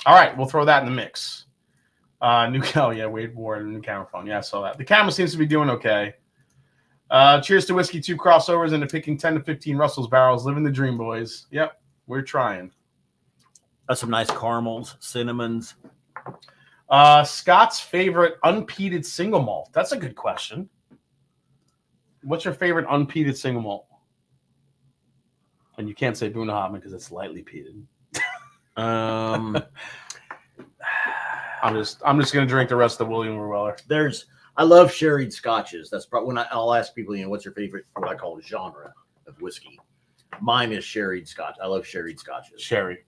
all right, we'll throw that in the mix. Uh, new [LAUGHS] oh yeah, Wade Ward, new camera phone. Yeah, I saw that. The camera seems to be doing okay. Uh, cheers to whiskey, two crossovers, and to picking 10 to 15 Russell's barrels. Living the dream, boys. Yep, we're trying. Got some nice caramels, cinnamons. Uh, Scott's favorite unpeated single malt. That's a good question. What's your favorite unpeated single malt? And you can't say Bunnahabhain because it's lightly peated. Um, [LAUGHS] I'm just I'm just gonna drink the rest of the William Weller. there's I love sherried scotches. That's probably when I, I'll ask people, you know, what's your favorite what I call genre of whiskey. Mine is sherried scotch. I love sherried scotches. Sherry.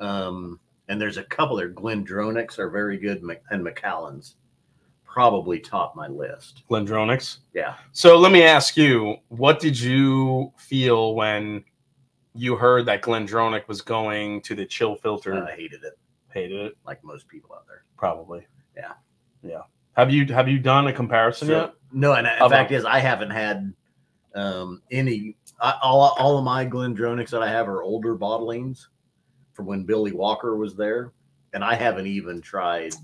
Um, and there's a couple there. Glendronachs are very good, and Macallan's probably top my list. Glendronachs. Yeah, So let me ask you, what did you feel when you heard that Glendronach was going to the chill filter? I hated it, Hated it, like most people out there. probably. Yeah. Yeah. Have you have you done a comparison So- yet? No, and the fact is, I haven't had um, any. I, all all of my Glendronachs that I have are older bottlings from when Billy Walker was there, and I haven't even tried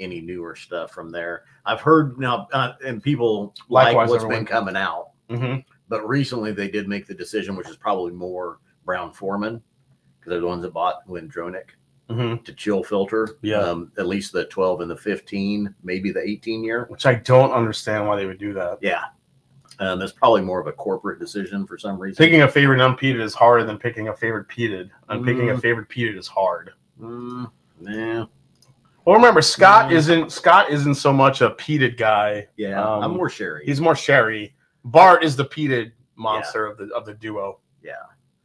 any newer stuff from there. I've heard now, uh, and people like Likewise, what's everyone. been coming out, Mhm. but recently they did make the decision, which is probably more Brown-Forman because they're the ones that bought Glendronach Mhm. to chill filter. Yeah. um, at least the 12 and the 15, maybe the 18 year. Which I don't understand why they would do that. Yeah, um, that's probably more of a corporate decision for some reason. Picking a favorite unpeated is harder than picking a favorite peated, and picking a Mm. favorite peated is hard. Mm, yeah, Well, remember Scott Mm. isn't Scott isn't so much a peated guy. yeah, Um, I'm more sherry. He's more sherry. Bart is the peated monster of the of the duo. Yeah.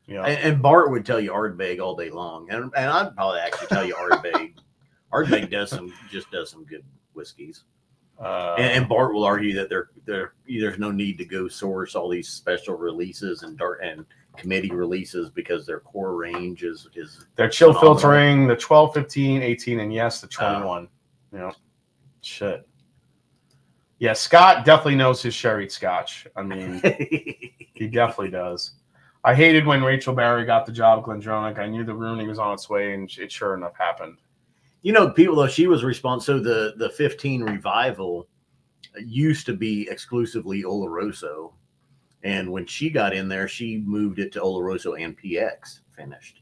Yeah. And, and Bart would tell you Ardbeg all day long, and and I'd probably actually tell you Ardbeg. [LAUGHS] Ardbeg does some just does some good whiskeys, Uh, and, and Bart will argue that there there there's no need to go source all these special releases and dart and committee releases because their core range is is they're chill phenomenal. filtering the 12, 15, 18, and yes, the Uh. 21. yeah. Shit. Yeah, Scott definitely knows his sherry scotch. I mean, [LAUGHS] he definitely does. I hated when Rachel Barrie got the job at Glendronach. I knew the ruining was on its way, and it sure enough happened. You know, people though she was responsible. So the the 15 revival used to be exclusively Oloroso, and when she got in there, she moved it to Oloroso and PX finished.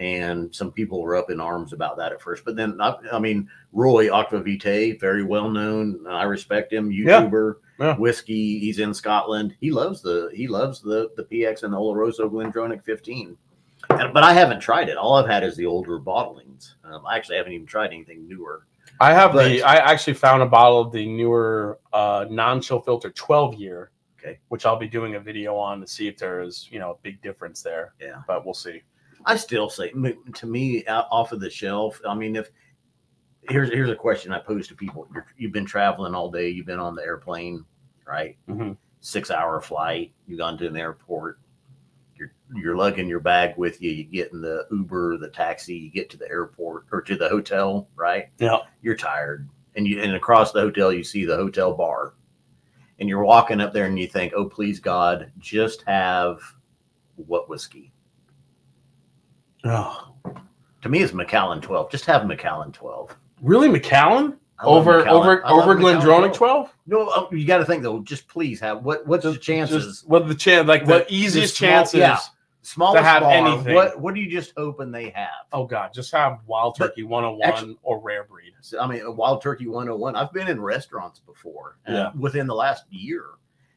And some people were up in arms about that at first, but then I, I mean, Roy Aquavite, very well known. I respect him, YouTuber, Yeah. whiskey. He's in Scotland. He loves the he loves the the PX and the Oloroso Glendronach 15. But I haven't tried it. All I've had is the older bottlings. Um, I actually haven't even tried anything newer. I have But- the. I actually found a bottle of the newer uh, non-chill filter 12 year. Okay. Which I'll be doing a video on to see if there is you know a big difference there. Yeah. But we'll see. I still say to me out off of the shelf. I mean, if here's here's a question I pose to people: You're, You've been traveling all day. You've been on the airplane, right? Mhm. Six hour flight. you've gone to an airport. You're lugging your bag with you. You get in the Uber, the taxi. You get to the airport or to the hotel, right? Yeah. You're tired, and you and across the hotel you see the hotel bar, and you're walking up there and you think, oh please God, just have what whiskey? Oh, To me, it's Macallan 12. Just have Macallan 12. really, McAllen over Macallan. over over Macallan Glendronach 12? No, uh, you got to think though. Just please have what? What's the chances? Just what the chance? Like The- the, easiest the small- chances. yeah. Smallest have bar, anything. What? What do you just hoping they have? Oh God, just have Wild But Turkey 101 actually- or Rare Breed. I mean, a Wild Turkey 101. I've been in restaurants before, uh, Yeah. within the last year,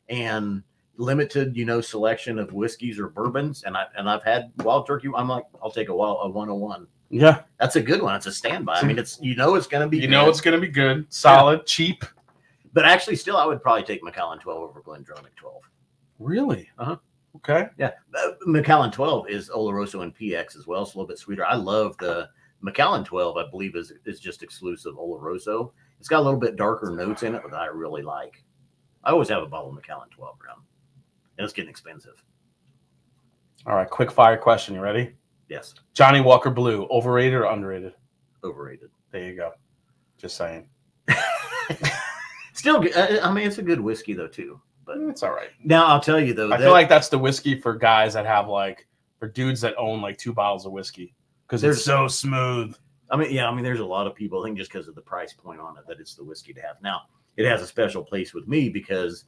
and limited, you know, selection of whiskeys or bourbons, and I and I've had Wild Turkey. I'm like, I'll take a wild a 101. Yeah, That's a good one. It's a standby. I mean, it's you know it's going to be. you know it's gonna be good, solid, cheap. but actually, still, I would probably take Macallan 12 over Glendronach 12. Really? Uh-huh. Okay. Yeah, uh, Macallan 12 is Oloroso and PX as well. It's a little bit sweeter. I love the Macallan 12. I believe is is just exclusive Oloroso. It's got a little bit darker notes in it that I really like. I always have a bottle of Macallan 12 around, and it's getting expensive. All right. Quick fire question. You ready? Yes, Johnnie Walker Blue, overrated or underrated? overrated. There you go. Just saying. [LAUGHS] Still, good. I I mean, it's a good whiskey though too. But It's all right. now I'll tell you though, I that- feel like that's the whiskey for guys that have like for dudes that own like two bottles of whiskey because There's- it's so smooth. I mean, yeah, I mean, there's a lot of people, I think, just because of the price point on it, that it's the whiskey to have. Now, it has a special place with me because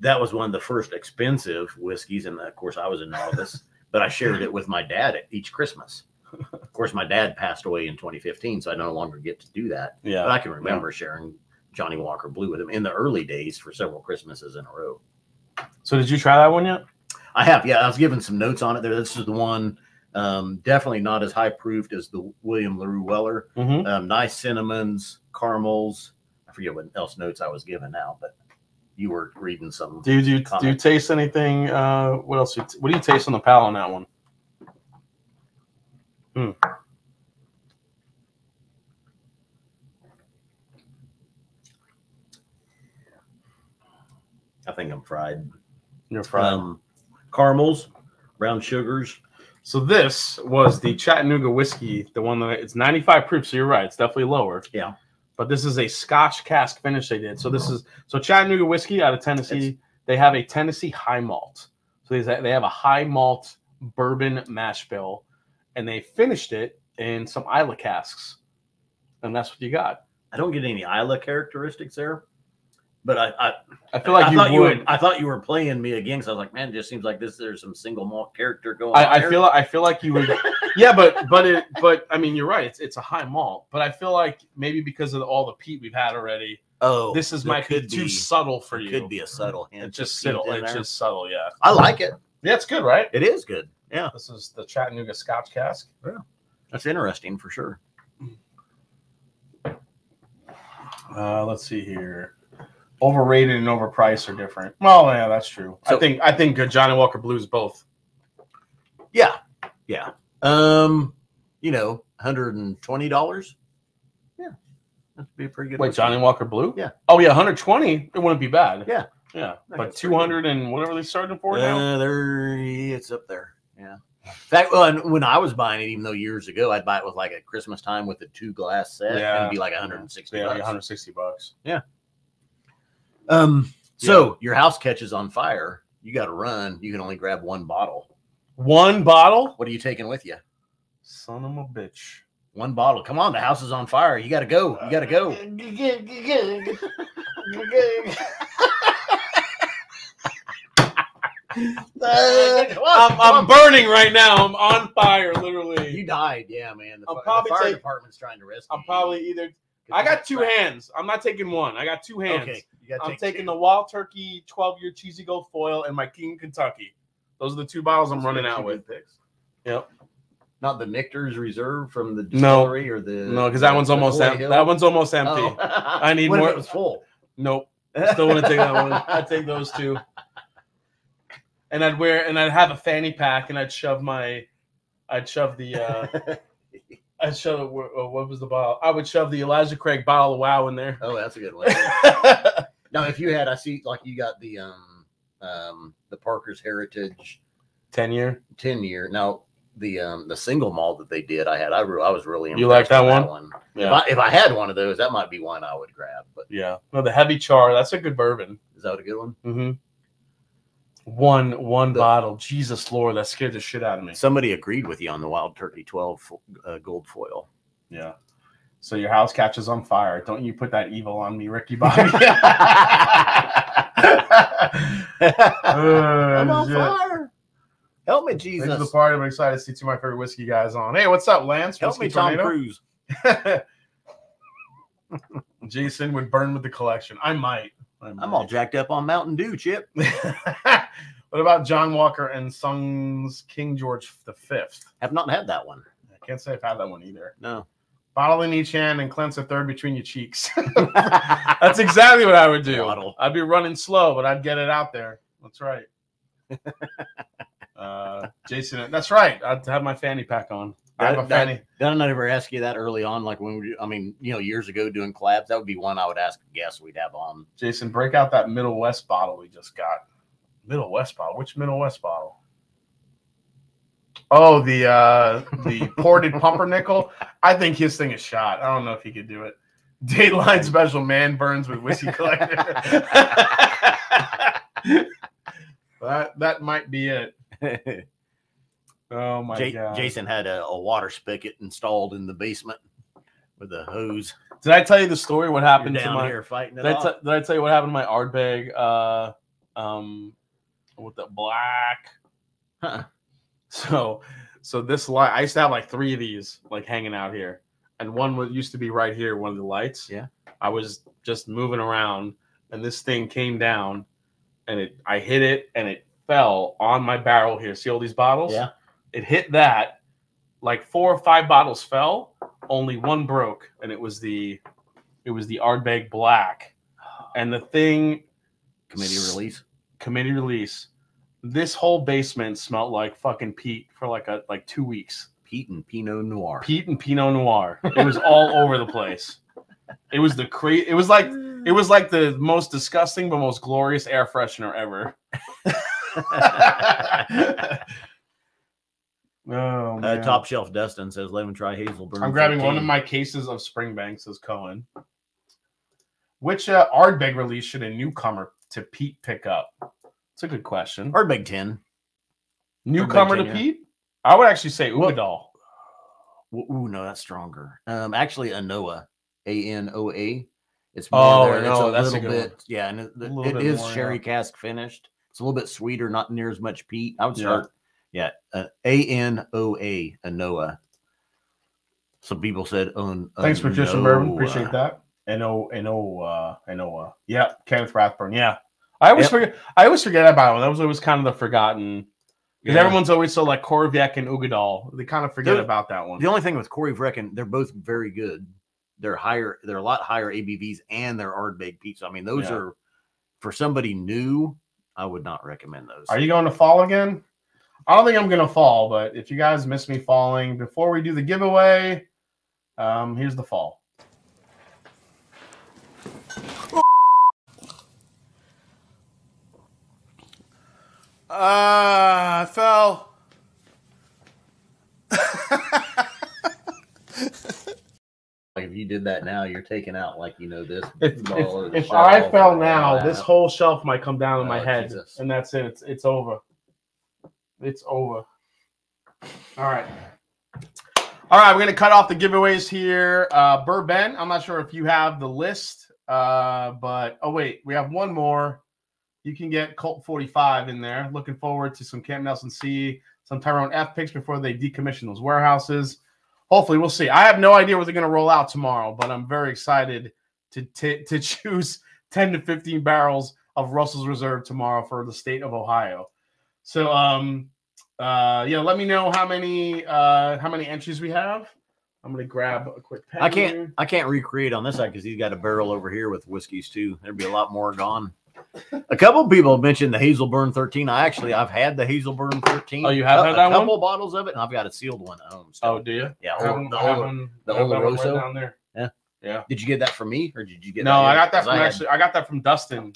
that was one of the first expensive whiskeys. And of course, I was a novice, [LAUGHS] but I shared it with my dad at each Christmas. Of course, my dad passed away in 2015, so I no longer get to do that. Yeah, but I can remember sharing Johnnie Walker Blue with him in the early days for several Christmases in a row. So did you try that one yet? I have, yeah, I was given some notes on it there. This is the one, um, definitely not as high proofed as the William LaRue Weller. Mm-hmm. um, nice cinnamons, caramels. I forget what else notes I was given now, but you were reading some. Do you do, you- taste anything? Uh, what else? What do you taste on the palate on that one? Hmm. I think I'm fried. You're fried. Um, caramels, brown sugars. so this was the Chattanooga whiskey, the one that it's 95 proof. So you're right, it's definitely lower. Yeah. But this is a Scotch cask finish they did. So this is so Chattanooga whiskey out of Tennessee. they have a Tennessee high malt. So they they have a high malt bourbon mash bill, and they finished it in some Islay casks, and that's what you got. I don't get any Islay characteristics there. But I, I, I feel like I you thought would. you were, I thought you were playing me again. So I was like, man, it just seems like this. There's some single malt character going. I, I feel I feel like you would. [LAUGHS] yeah, but but it but I mean you're right. It's it's a high malt, but I feel like maybe because of all the peat we've had already, oh, this is might be too subtle for you. Could be a subtle hint. It's just subtle. It's there. just subtle. Yeah. I like it. Yeah, it's good, right? It is good. Yeah, This is the Chattanooga Scotch cask. Yeah, that's interesting for sure. Uh, let's see here. Overrated and overpriced are different. Well, yeah, that's true. I think I think Johnnie Walker Blues both. Yeah, yeah. Um, you know, hundred and twenty dollars. Yeah, that'd be a pretty good. Wait. Johnnie Walker Blue? Yeah. Oh yeah, 120. It wouldn't be bad. Yeah. Yeah. But 200 and whatever they started for now. Uh, there, it's up there. Yeah. In fact, well, when I was buying it, even though years ago, I'd buy it with like at Christmas time with a two glass set, and Yeah. it'd be like 160 Yeah, like bucks. 160 bucks. Um, so your house catches on fire, you got to run. You can only grab one bottle. One bottle? What are you taking with you? Son of a bitch. One bottle. Come on, the house is on fire. You got to go. You got to go. I'm, I'm burning right now. I'm on fire, literally. You died, yeah, man. The, I'm fi- the fire take- department's trying to rescue. I'm you. probably either. I got two hands. I'm not taking one. I got two hands. Okay, you gotta I'm taking two. the Wild Turkey 12 year cheesy gold foil and my King Kentucky. Those are the two bottles I'm Those running out with. picks. Yep. Not the Michter's Reserve from the No. distillery or the No, because that one's almost Holy empty. That one's almost empty. Oh. [LAUGHS] I need What if more- It was full. Nope. Still want to take that one. I'd take those two. And I'd wear and I'd have a fanny pack and I'd shove my I'd shove the uh [LAUGHS] I'd shove what what was the bottle? I would shove the Elijah Craig bottle of wow in there. oh, that's a good one. [LAUGHS] now, if you had, I see, like you got the um um the Parker's Heritage 10 year. ten year. Now the um the single malt that they did, I had, I, re- I was really You like impressed that one? If Yeah. I, if I had one of those, that might be one I would grab. But Yeah. No, the heavy char, that's a good bourbon. is that a good one? Mm-hmm. One one The- bottle. Jesus Lord, that scared the shit out of me. Somebody agreed with you on the Wild Turkey twelve uh, gold foil. Yeah. So your house catches on fire. Don't you put that evil on me, Ricky [LAUGHS] Bobby. I'm on fire. Help me, Thanks for Jesus. the party. I'm excited to see two of my favorite whiskey guys on. Hey, what's up, Lance? Help me, Whiskey Tom Tornado? Cruise. [LAUGHS] Jason would burn with the collection. I might. I'm all jacked up on Mountain Dew, Chip. [LAUGHS] what about John Walker and Sons King George the Fifth? Have not had that one. I can't say I've had that one either. No. Bottle in each hand and cleanse a third between your cheeks. [LAUGHS] [LAUGHS] That's exactly what I would do. Bottle. I'd be running slow, but I'd get it out there. That's right. uh, Jason, that's right. I'd have my fanny pack on. I have a That- that- fanny. Did I ever ask you that early on? Like when we, I mean, you know, years ago doing collabs, that would be one I would ask a guest we'd have on. Jason, break out that Middle West bottle we just got. Middle West bottle. Which Middle West bottle? Oh, the uh the [LAUGHS] ported pumpernickel. I think his thing is shot. I don't know if he could do it. Dateline special man burns with whiskey collector. [LAUGHS] that that might be it. [LAUGHS] Oh my Ja- god. Jason had a, a water spigot installed in the basement with a hose. Did I tell you the story what You're happened to down my here fighting it Did I, t- did I tell you what happened to my Ardbeg? Uh, um, with the black. Huh. So, so this light, I used to have like three of these like hanging out here, and one was used to be right here, one of the lights. Yeah. I was just moving around, and this thing came down, and it, I hit it, and it fell on my barrel here. See all these bottles? Yeah. It hit that, like four or five bottles fell, only one broke, and it was the, it was the Ardbeg Black, and the thing Committee release. committee release. This whole basement smelled like fucking peat for like a like two weeks. Peat and Pinot Noir. Peat and Pinot Noir. It was all over the place. It was the cra- It was like it was like the most disgusting but most glorious air freshener ever. [LAUGHS] [LAUGHS] oh Uh, top shelf Dustin says, "Let him try Hazelburn." I'm grabbing one of my cases of Springbank, says Cohen. Which uh, Ardbeg release should a newcomer to peat pick up? It's a good question. Ardbeg ten. Newcomer to Virginia. peat? I would actually say Well- Ooh, no, that's stronger. Um, actually, An Oa A N O A. It's Oh, there. no, it's a that's a little good bit, yeah, and it, A it is more, sherry yeah. cask finished. It's a little bit sweeter, not near as much peat. I would Yeah. start, yeah, uh, A N O A, An Oa. Some people said, "Own." Thanks, Patricia Bourbon. Appreciate that. N O N O uh N O uh yeah, Kenneth Rathburn. Yeah. I always Yep. forget I always forget about him. That was always kind of the forgotten because Yeah. everyone's always so like Corryvreckan and Uigeadail. They kind of forget Dude, about that one. The only thing with Corryvreckan, they're both very good. They're higher, they're a lot higher ABVs, and they're Ardbeg pizza. I mean, those Yeah. are for somebody new. I would not recommend those. Are you going to fall again? I don't think I'm going to fall, but if you guys miss me falling before we do the giveaway, um, here's the fall. Ah, I fell. like if you did that now, you're taking out like you know this. If, if, if I fell now, this whole shelf might come down on my Oh, head, Jesus. and that's it. It's it's over. It's over. All right. All right, we're gonna cut off the giveaways here. Uh Burben, I'm not sure if you have the list, uh, but oh wait, we have one more. You can get Colt 45 in there. Looking forward to some Camp Nelson C, some Tyrone F picks before they decommission those warehouses. Hopefully, we'll see. I have no idea what they're gonna roll out tomorrow, but I'm very excited to to, to [LAUGHS] choose 10 to 15 barrels of Russell's Reserve tomorrow for the state of Ohio. So um uh yeah, let me know how many uh how many entries we have. I'm gonna grab a quick pen. I can't. here. I can't recreate on this side because he's got a barrel over here with whiskeys too. There'd be a lot more gone. A couple of people have mentioned the Hazelburn 13. I actually I've had the Hazelburn 13. Oh, you have a, had that a one? couple bottles of it, and I've got a sealed one at home. Oh, do you? yeah. Old- the I have old- one- the one right down there. Yeah. Yeah. Did you get that from me or did you get? No, I got that from I had- actually. I got that from Dustin.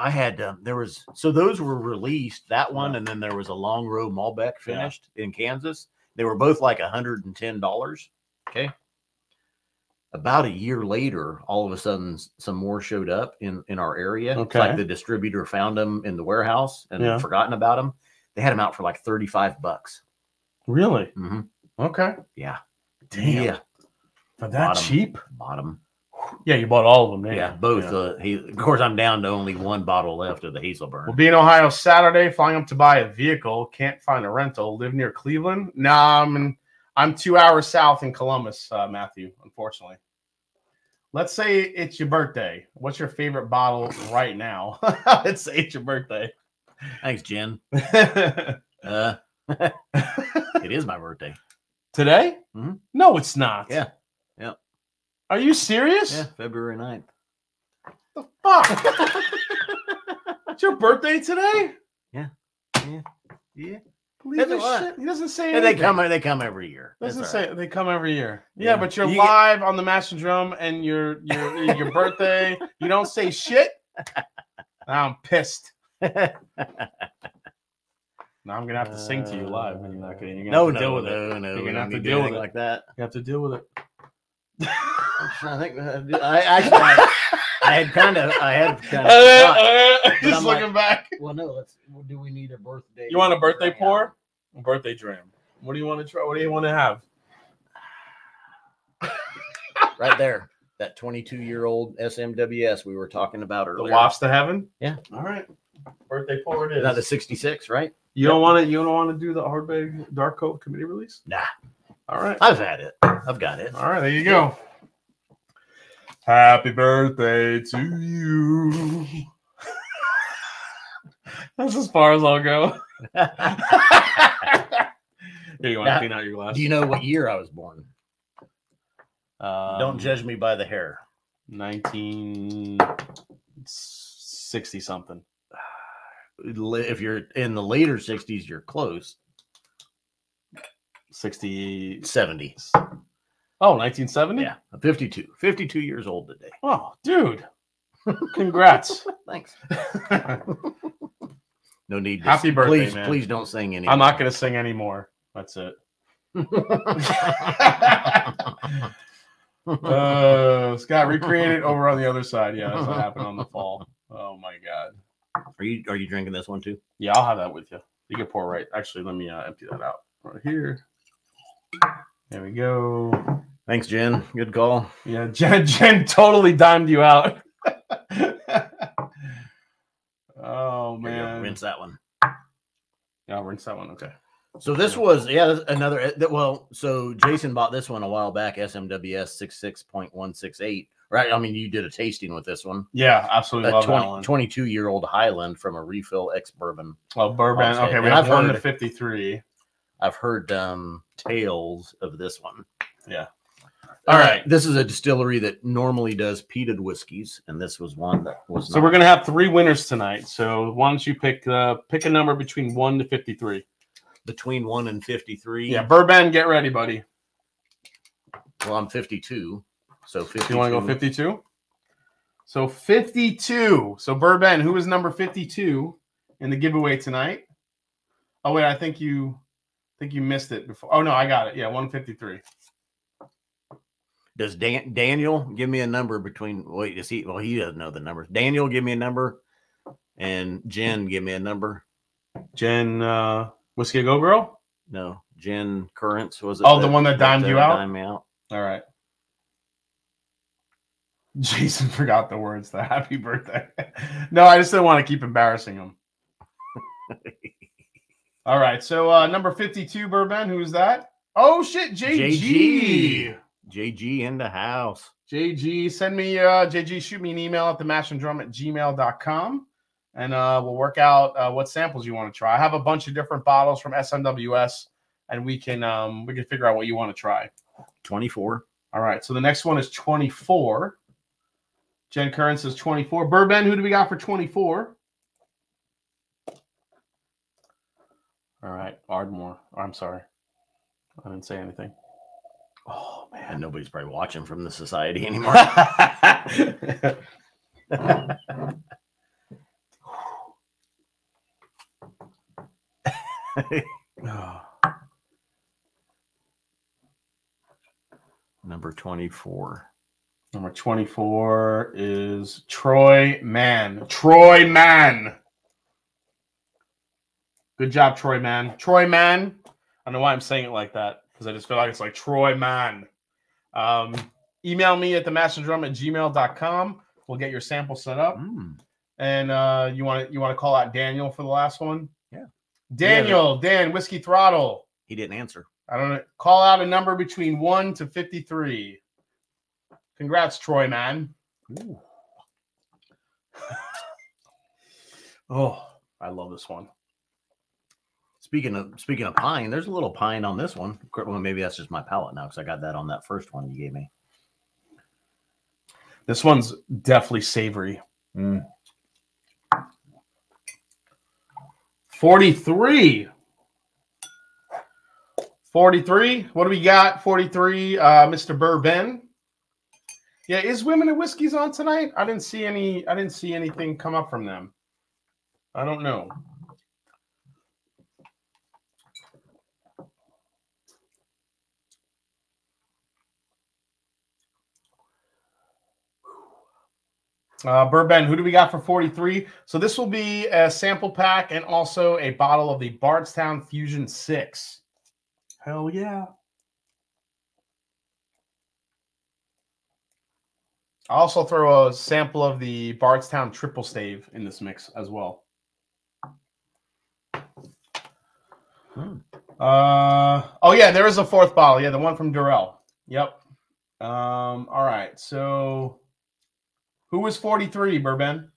I had um, there was so those were released that one, and then there was a Longrow Malbec Yeah. finished in Kansas. They were both like hundred and ten dollars. Okay. About a year later, all of a sudden, some more showed up in in our area. It's Okay. like the distributor found them in the warehouse and Yeah. forgotten about them. They had them out for like thirty five bucks. Really? hmm Okay. Yeah. Damn. Yeah. For that Bottom. cheap? Bottom. Yeah, you bought all of them. didn't Yeah. you? both. Yeah. Uh, he, of course, I'm down to only one bottle left of the Hazelburn. We'll be in Ohio Saturday, flying up to buy a vehicle. Can't find a rental. Live near Cleveland. Nah, I'm in, I'm two hours south in Columbus, uh, Matthew. Unfortunately. Let's say it's your birthday. What's your favorite bottle right now? [LAUGHS] Let's say it's your birthday. Thanks, Jen. [LAUGHS] Uh, [LAUGHS] it is my birthday. Today? Mhm. No, it's not. Yeah. Yep. Are you serious? Yeah, February 9th. The fuck? [LAUGHS] it's your birthday today? Yeah. Yeah. Yeah. Believe this shit? He doesn't say And they come they come every year. Doesn't say right. they come every year. Yeah, Yeah. but you're You get- live on the Mash and Drum and your your your [LAUGHS] birthday. You don't say shit. I'm pissed. [LAUGHS] Now I'm gonna have to sing to you live, and you're not gonna. You're gonna no, have to deal no, with it. no, no. You're gonna have to deal with it. like that. You have to deal with it. I think I actually I, I had kind of I had kind of Just I'm looking like- back. well no let's well, do we need a birthday You want a birthday pour? A birthday dram. What do you want to try? What do you want to have? [SIGHS] right there that 22 year old SMWS we were talking about earlier. The wafts to heaven. Yeah. All right. Birthday pour it Is that the 66 right You don't want to. You don't want to do the Ardbeg Dark Cove committee release. nah All right. I've had it I've got it All right, there you go. Happy birthday to you. [LAUGHS] That's as far as I'll go. Here, you want to clean out your glass? do you know what year I was born Um, don't judge me by the hair 1960 something. If you're in the later 60s you're close 60. 70 Oh, 1970? yeah 52 52 years old today Oh, dude. Congrats. [LAUGHS] thanks [LAUGHS] no need to Happy birthday, please man. please don't sing any I'm not going to sing anymore. That's it. [LAUGHS] Uh, Scott, recreate it over on the other side. Yeah, that's what happened on the fall. Oh my god. Are you are you drinking this one too? Yeah, I'll have that with you. You can pour right. Actually, let me uh, empty that out right here. There we go. Thanks, Jen. Good call. Yeah, [LAUGHS] Jen, Jen totally dimed you out. [LAUGHS] oh There you go. man. Rinse that one. Yeah, I'll rinse that one. Okay. So this was yeah another uh, well so Jason bought this one a while back SMWS 66.168 right I mean you did a tasting with this one Yeah, absolutely a love 20, that one. 22 year old Highland from a refill ex bourbon Well, bourbon Okay, we have one to fifty-three. I've heard um tales of this one Yeah. all All right this is a distillery that normally does peated whiskeys and this was one that was So we're gonna have three winners tonight. So why don't you pick uh, pick a number between one to fifty-three? between 1 and 53 Yeah, Burbank, get ready, buddy. well I'm 52 so 52 You want to go fifty-two? So fifty-two. So Burbank, who is number fifty-two in the giveaway tonight? Oh wait, I think you think you missed it before. Oh no, I got it. Yeah, one fifty-three. Does Dan, Daniel give me a number between? Wait, is he? Well, he doesn't know the numbers. Daniel, give me a number, and Jen, give me a number. Jen uh, Whiskey Go Girl. No, Jen Currents was it? Oh, the one that dimed you out? Dimed me out. All right. Jason [LAUGHS] forgot the words The happy birthday. [LAUGHS] no, I just didn't want to keep embarrassing him. [LAUGHS] All right. So uh number 52, Bourbon, who's that? Oh shit, JG. JG. JG in the house. JG, send me uh JG, shoot me an email at the mash and drum at gmail.com and uh we'll work out uh, what samples you want to try. I have a bunch of different bottles from SMWS and we can um we can figure out what you want to try. Twenty four. All right. So the next one is 24. Jen Curran says 24. Bourbon, who do we got for 24? All right. Ardmore. I'm sorry. I didn't say anything. Oh, And nobody's probably watching from the society [LAUGHS] anymore. Oh. [SIGHS] Number twenty four. Number 24 is Troy Mann. Troy Mann. Good job, Troy Man. Troy Man. I don't know why I'm saying it like that because I just feel like it's like Troy Man. Um, email me at the mash and drum at gmail.com. We'll get your sample set up. Mm. And uh, you want to you want to call out Daniel for the last one? Yeah. Daniel, Dan, Whiskey Throttle. He didn't answer. I don't know. Call out a number between 1 to 53. Congrats, Troy, man. [LAUGHS] oh, I love this one. Speaking of speaking of pine, there's a little pine on this one. Well, maybe that's just my palate now because I got that on that first one you gave me. This one's definitely savory. 43. 43. What do we got? 43. Uh, Mr. Bourbon. Yeah, is Women and Whiskeys on tonight? I didn't see any, I didn't see anything come up from them. I don't know. Uh, Bourbon, who do we got for 43? So this will be a sample pack and also a bottle of the Bardstown Fusion 6. Hell yeah. I'll also throw a sample of the Bardstown Triple Stave in this mix as well. Hmm. Uh, oh yeah, there is a fourth bottle. Yeah, the one from Darrell. Yep. Um, all right. So who was 43, Bourbon?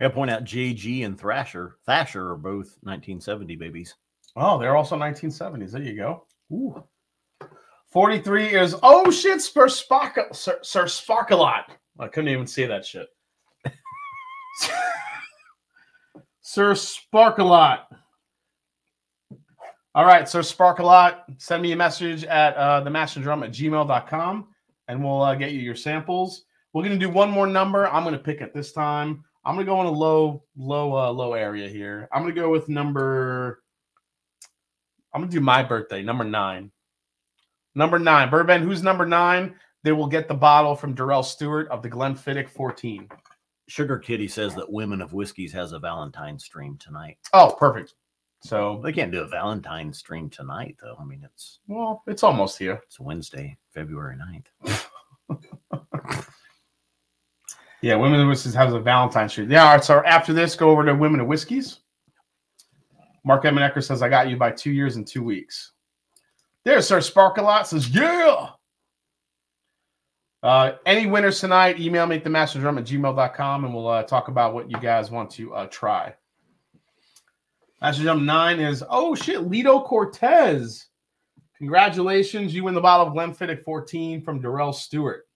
I gotta point out JG and Thrasher. Thrasher are both 1970 babies. Oh, they're also 1970s. There you go. Ooh. 43 is oh shit, Spur Sparkle Sir, Sir Sparkalot. I couldn't even see that shit. [LAUGHS] Sir Sparkalot. All right, Sir Sparkalot, send me a message at uh, the mash and drum at gmail.com and we'll uh, get you your samples. We're gonna do one more number. I'm gonna pick it this time. I'm gonna go in a low, low, uh, low area here. I'm gonna go with number. I'm gonna do my birthday, number nine. Number nine, Bourbon. Who's number nine? They will get the bottle from Darrell Stewart of the Glenfiddich 14. Sugar Kitty says that Women of Whiskies has a Valentine stream tonight. Oh, perfect. So, They can't do a Valentine's stream tonight, though. I mean, it's well, it's almost here. it's Wednesday, February 9th. [LAUGHS] Yeah, Women of Whiskeys has a Valentine's Street. Yeah, all right. So after this, go over to Women of Whiskeys. Mark Eminecker says, I got you by two years and two weeks. There's Sir Sparkalot says, Yeah. Uh, any winners tonight, email me at themashanddrum at gmail.com and we'll uh, talk about what you guys want to uh, try. Master Drum 9 is, oh shit, Lito Cortez. Congratulations. You win the bottle of Glenfiddich 14 from Darrell Stewart.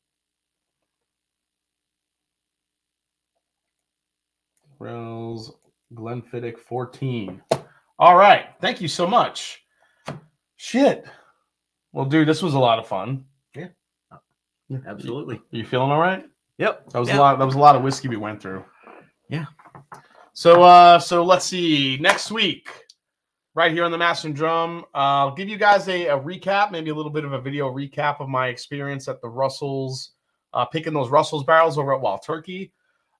Rose Glenfiddich 14. All right. Thank you so much. Shit. Well, dude, this was a lot of fun. Yeah. yeah absolutely. Are you feeling all right? Yep. That was Yeah. a lot. That was a lot of whiskey we went through. Yeah. So, uh, so let's see. Next week, right here on the Mash and Drum, uh, I'll give you guys a, a recap, maybe a little bit of a video recap of my experience at the Russells, uh, picking those Russells barrels over at Wild Turkey.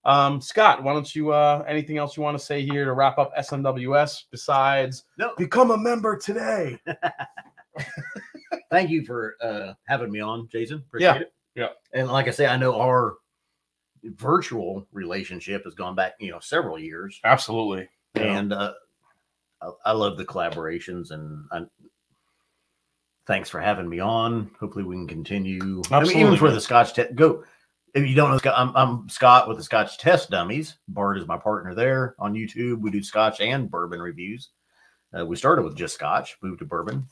Um, Scott, why don't you? Uh, anything else you want to say here to wrap up SMWS besides No. become a member today? [LAUGHS] [LAUGHS] Thank you for uh, having me on, Jason. Appreciate Yeah. it. Yeah. And like I say, I know our virtual relationship has gone back, you know, several years. Absolutely. Yeah. and uh, I, I love the collaborations and I, thanks for having me on hopefully we can continue I mean, Absolutely, even for the scotch te- go if you don't know Scott, I'm, I'm scott with the scotch test dummies. Bart is my partner there on youtube. We do scotch and bourbon reviews. Uh, we started with just scotch moved to bourbon.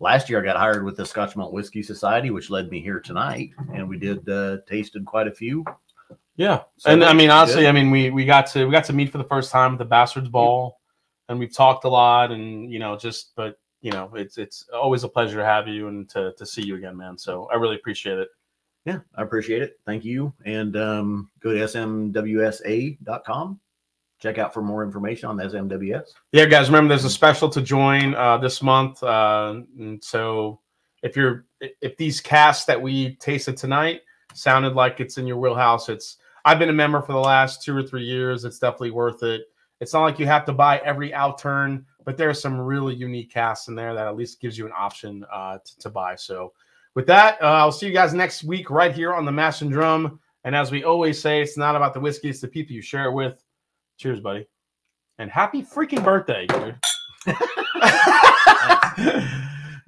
Last year i got hired with the scotch malt whiskey society which led me here tonight and we did uh, tasted quite a few. Yeah, So and I mean, honestly, good. I mean, we we got to we got to meet for the first time at the Bastards Ball, and we've talked a lot, and you know, just but you know, it's it's always a pleasure to have you and to to see you again, man. So I really appreciate it. Yeah i appreciate it thank you and um, go to smwsa.com check out for more information on the smws Yeah, guys, remember there's a special to join uh, this month, uh, and so if you're if these casks that we tasted tonight sounded like it's in your wheelhouse, it's I've been a member for the last two or three years. It's definitely worth it. It's not like you have to buy every outturn, but there are some really unique casks in there that at least gives you an option uh, to, to buy. So, with that, uh, I'll see you guys next week right here on the Mash and Drum. And as we always say, it's not about the whiskey; it's the people you share it with. Cheers, buddy, and happy freaking birthday, dude. [LAUGHS]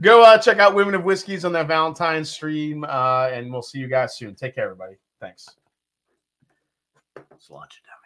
Go uh, check out Women of Whiskeys on that Valentine's stream, uh, and we'll see you guys soon. Take care, everybody. Thanks. Let's launch it down.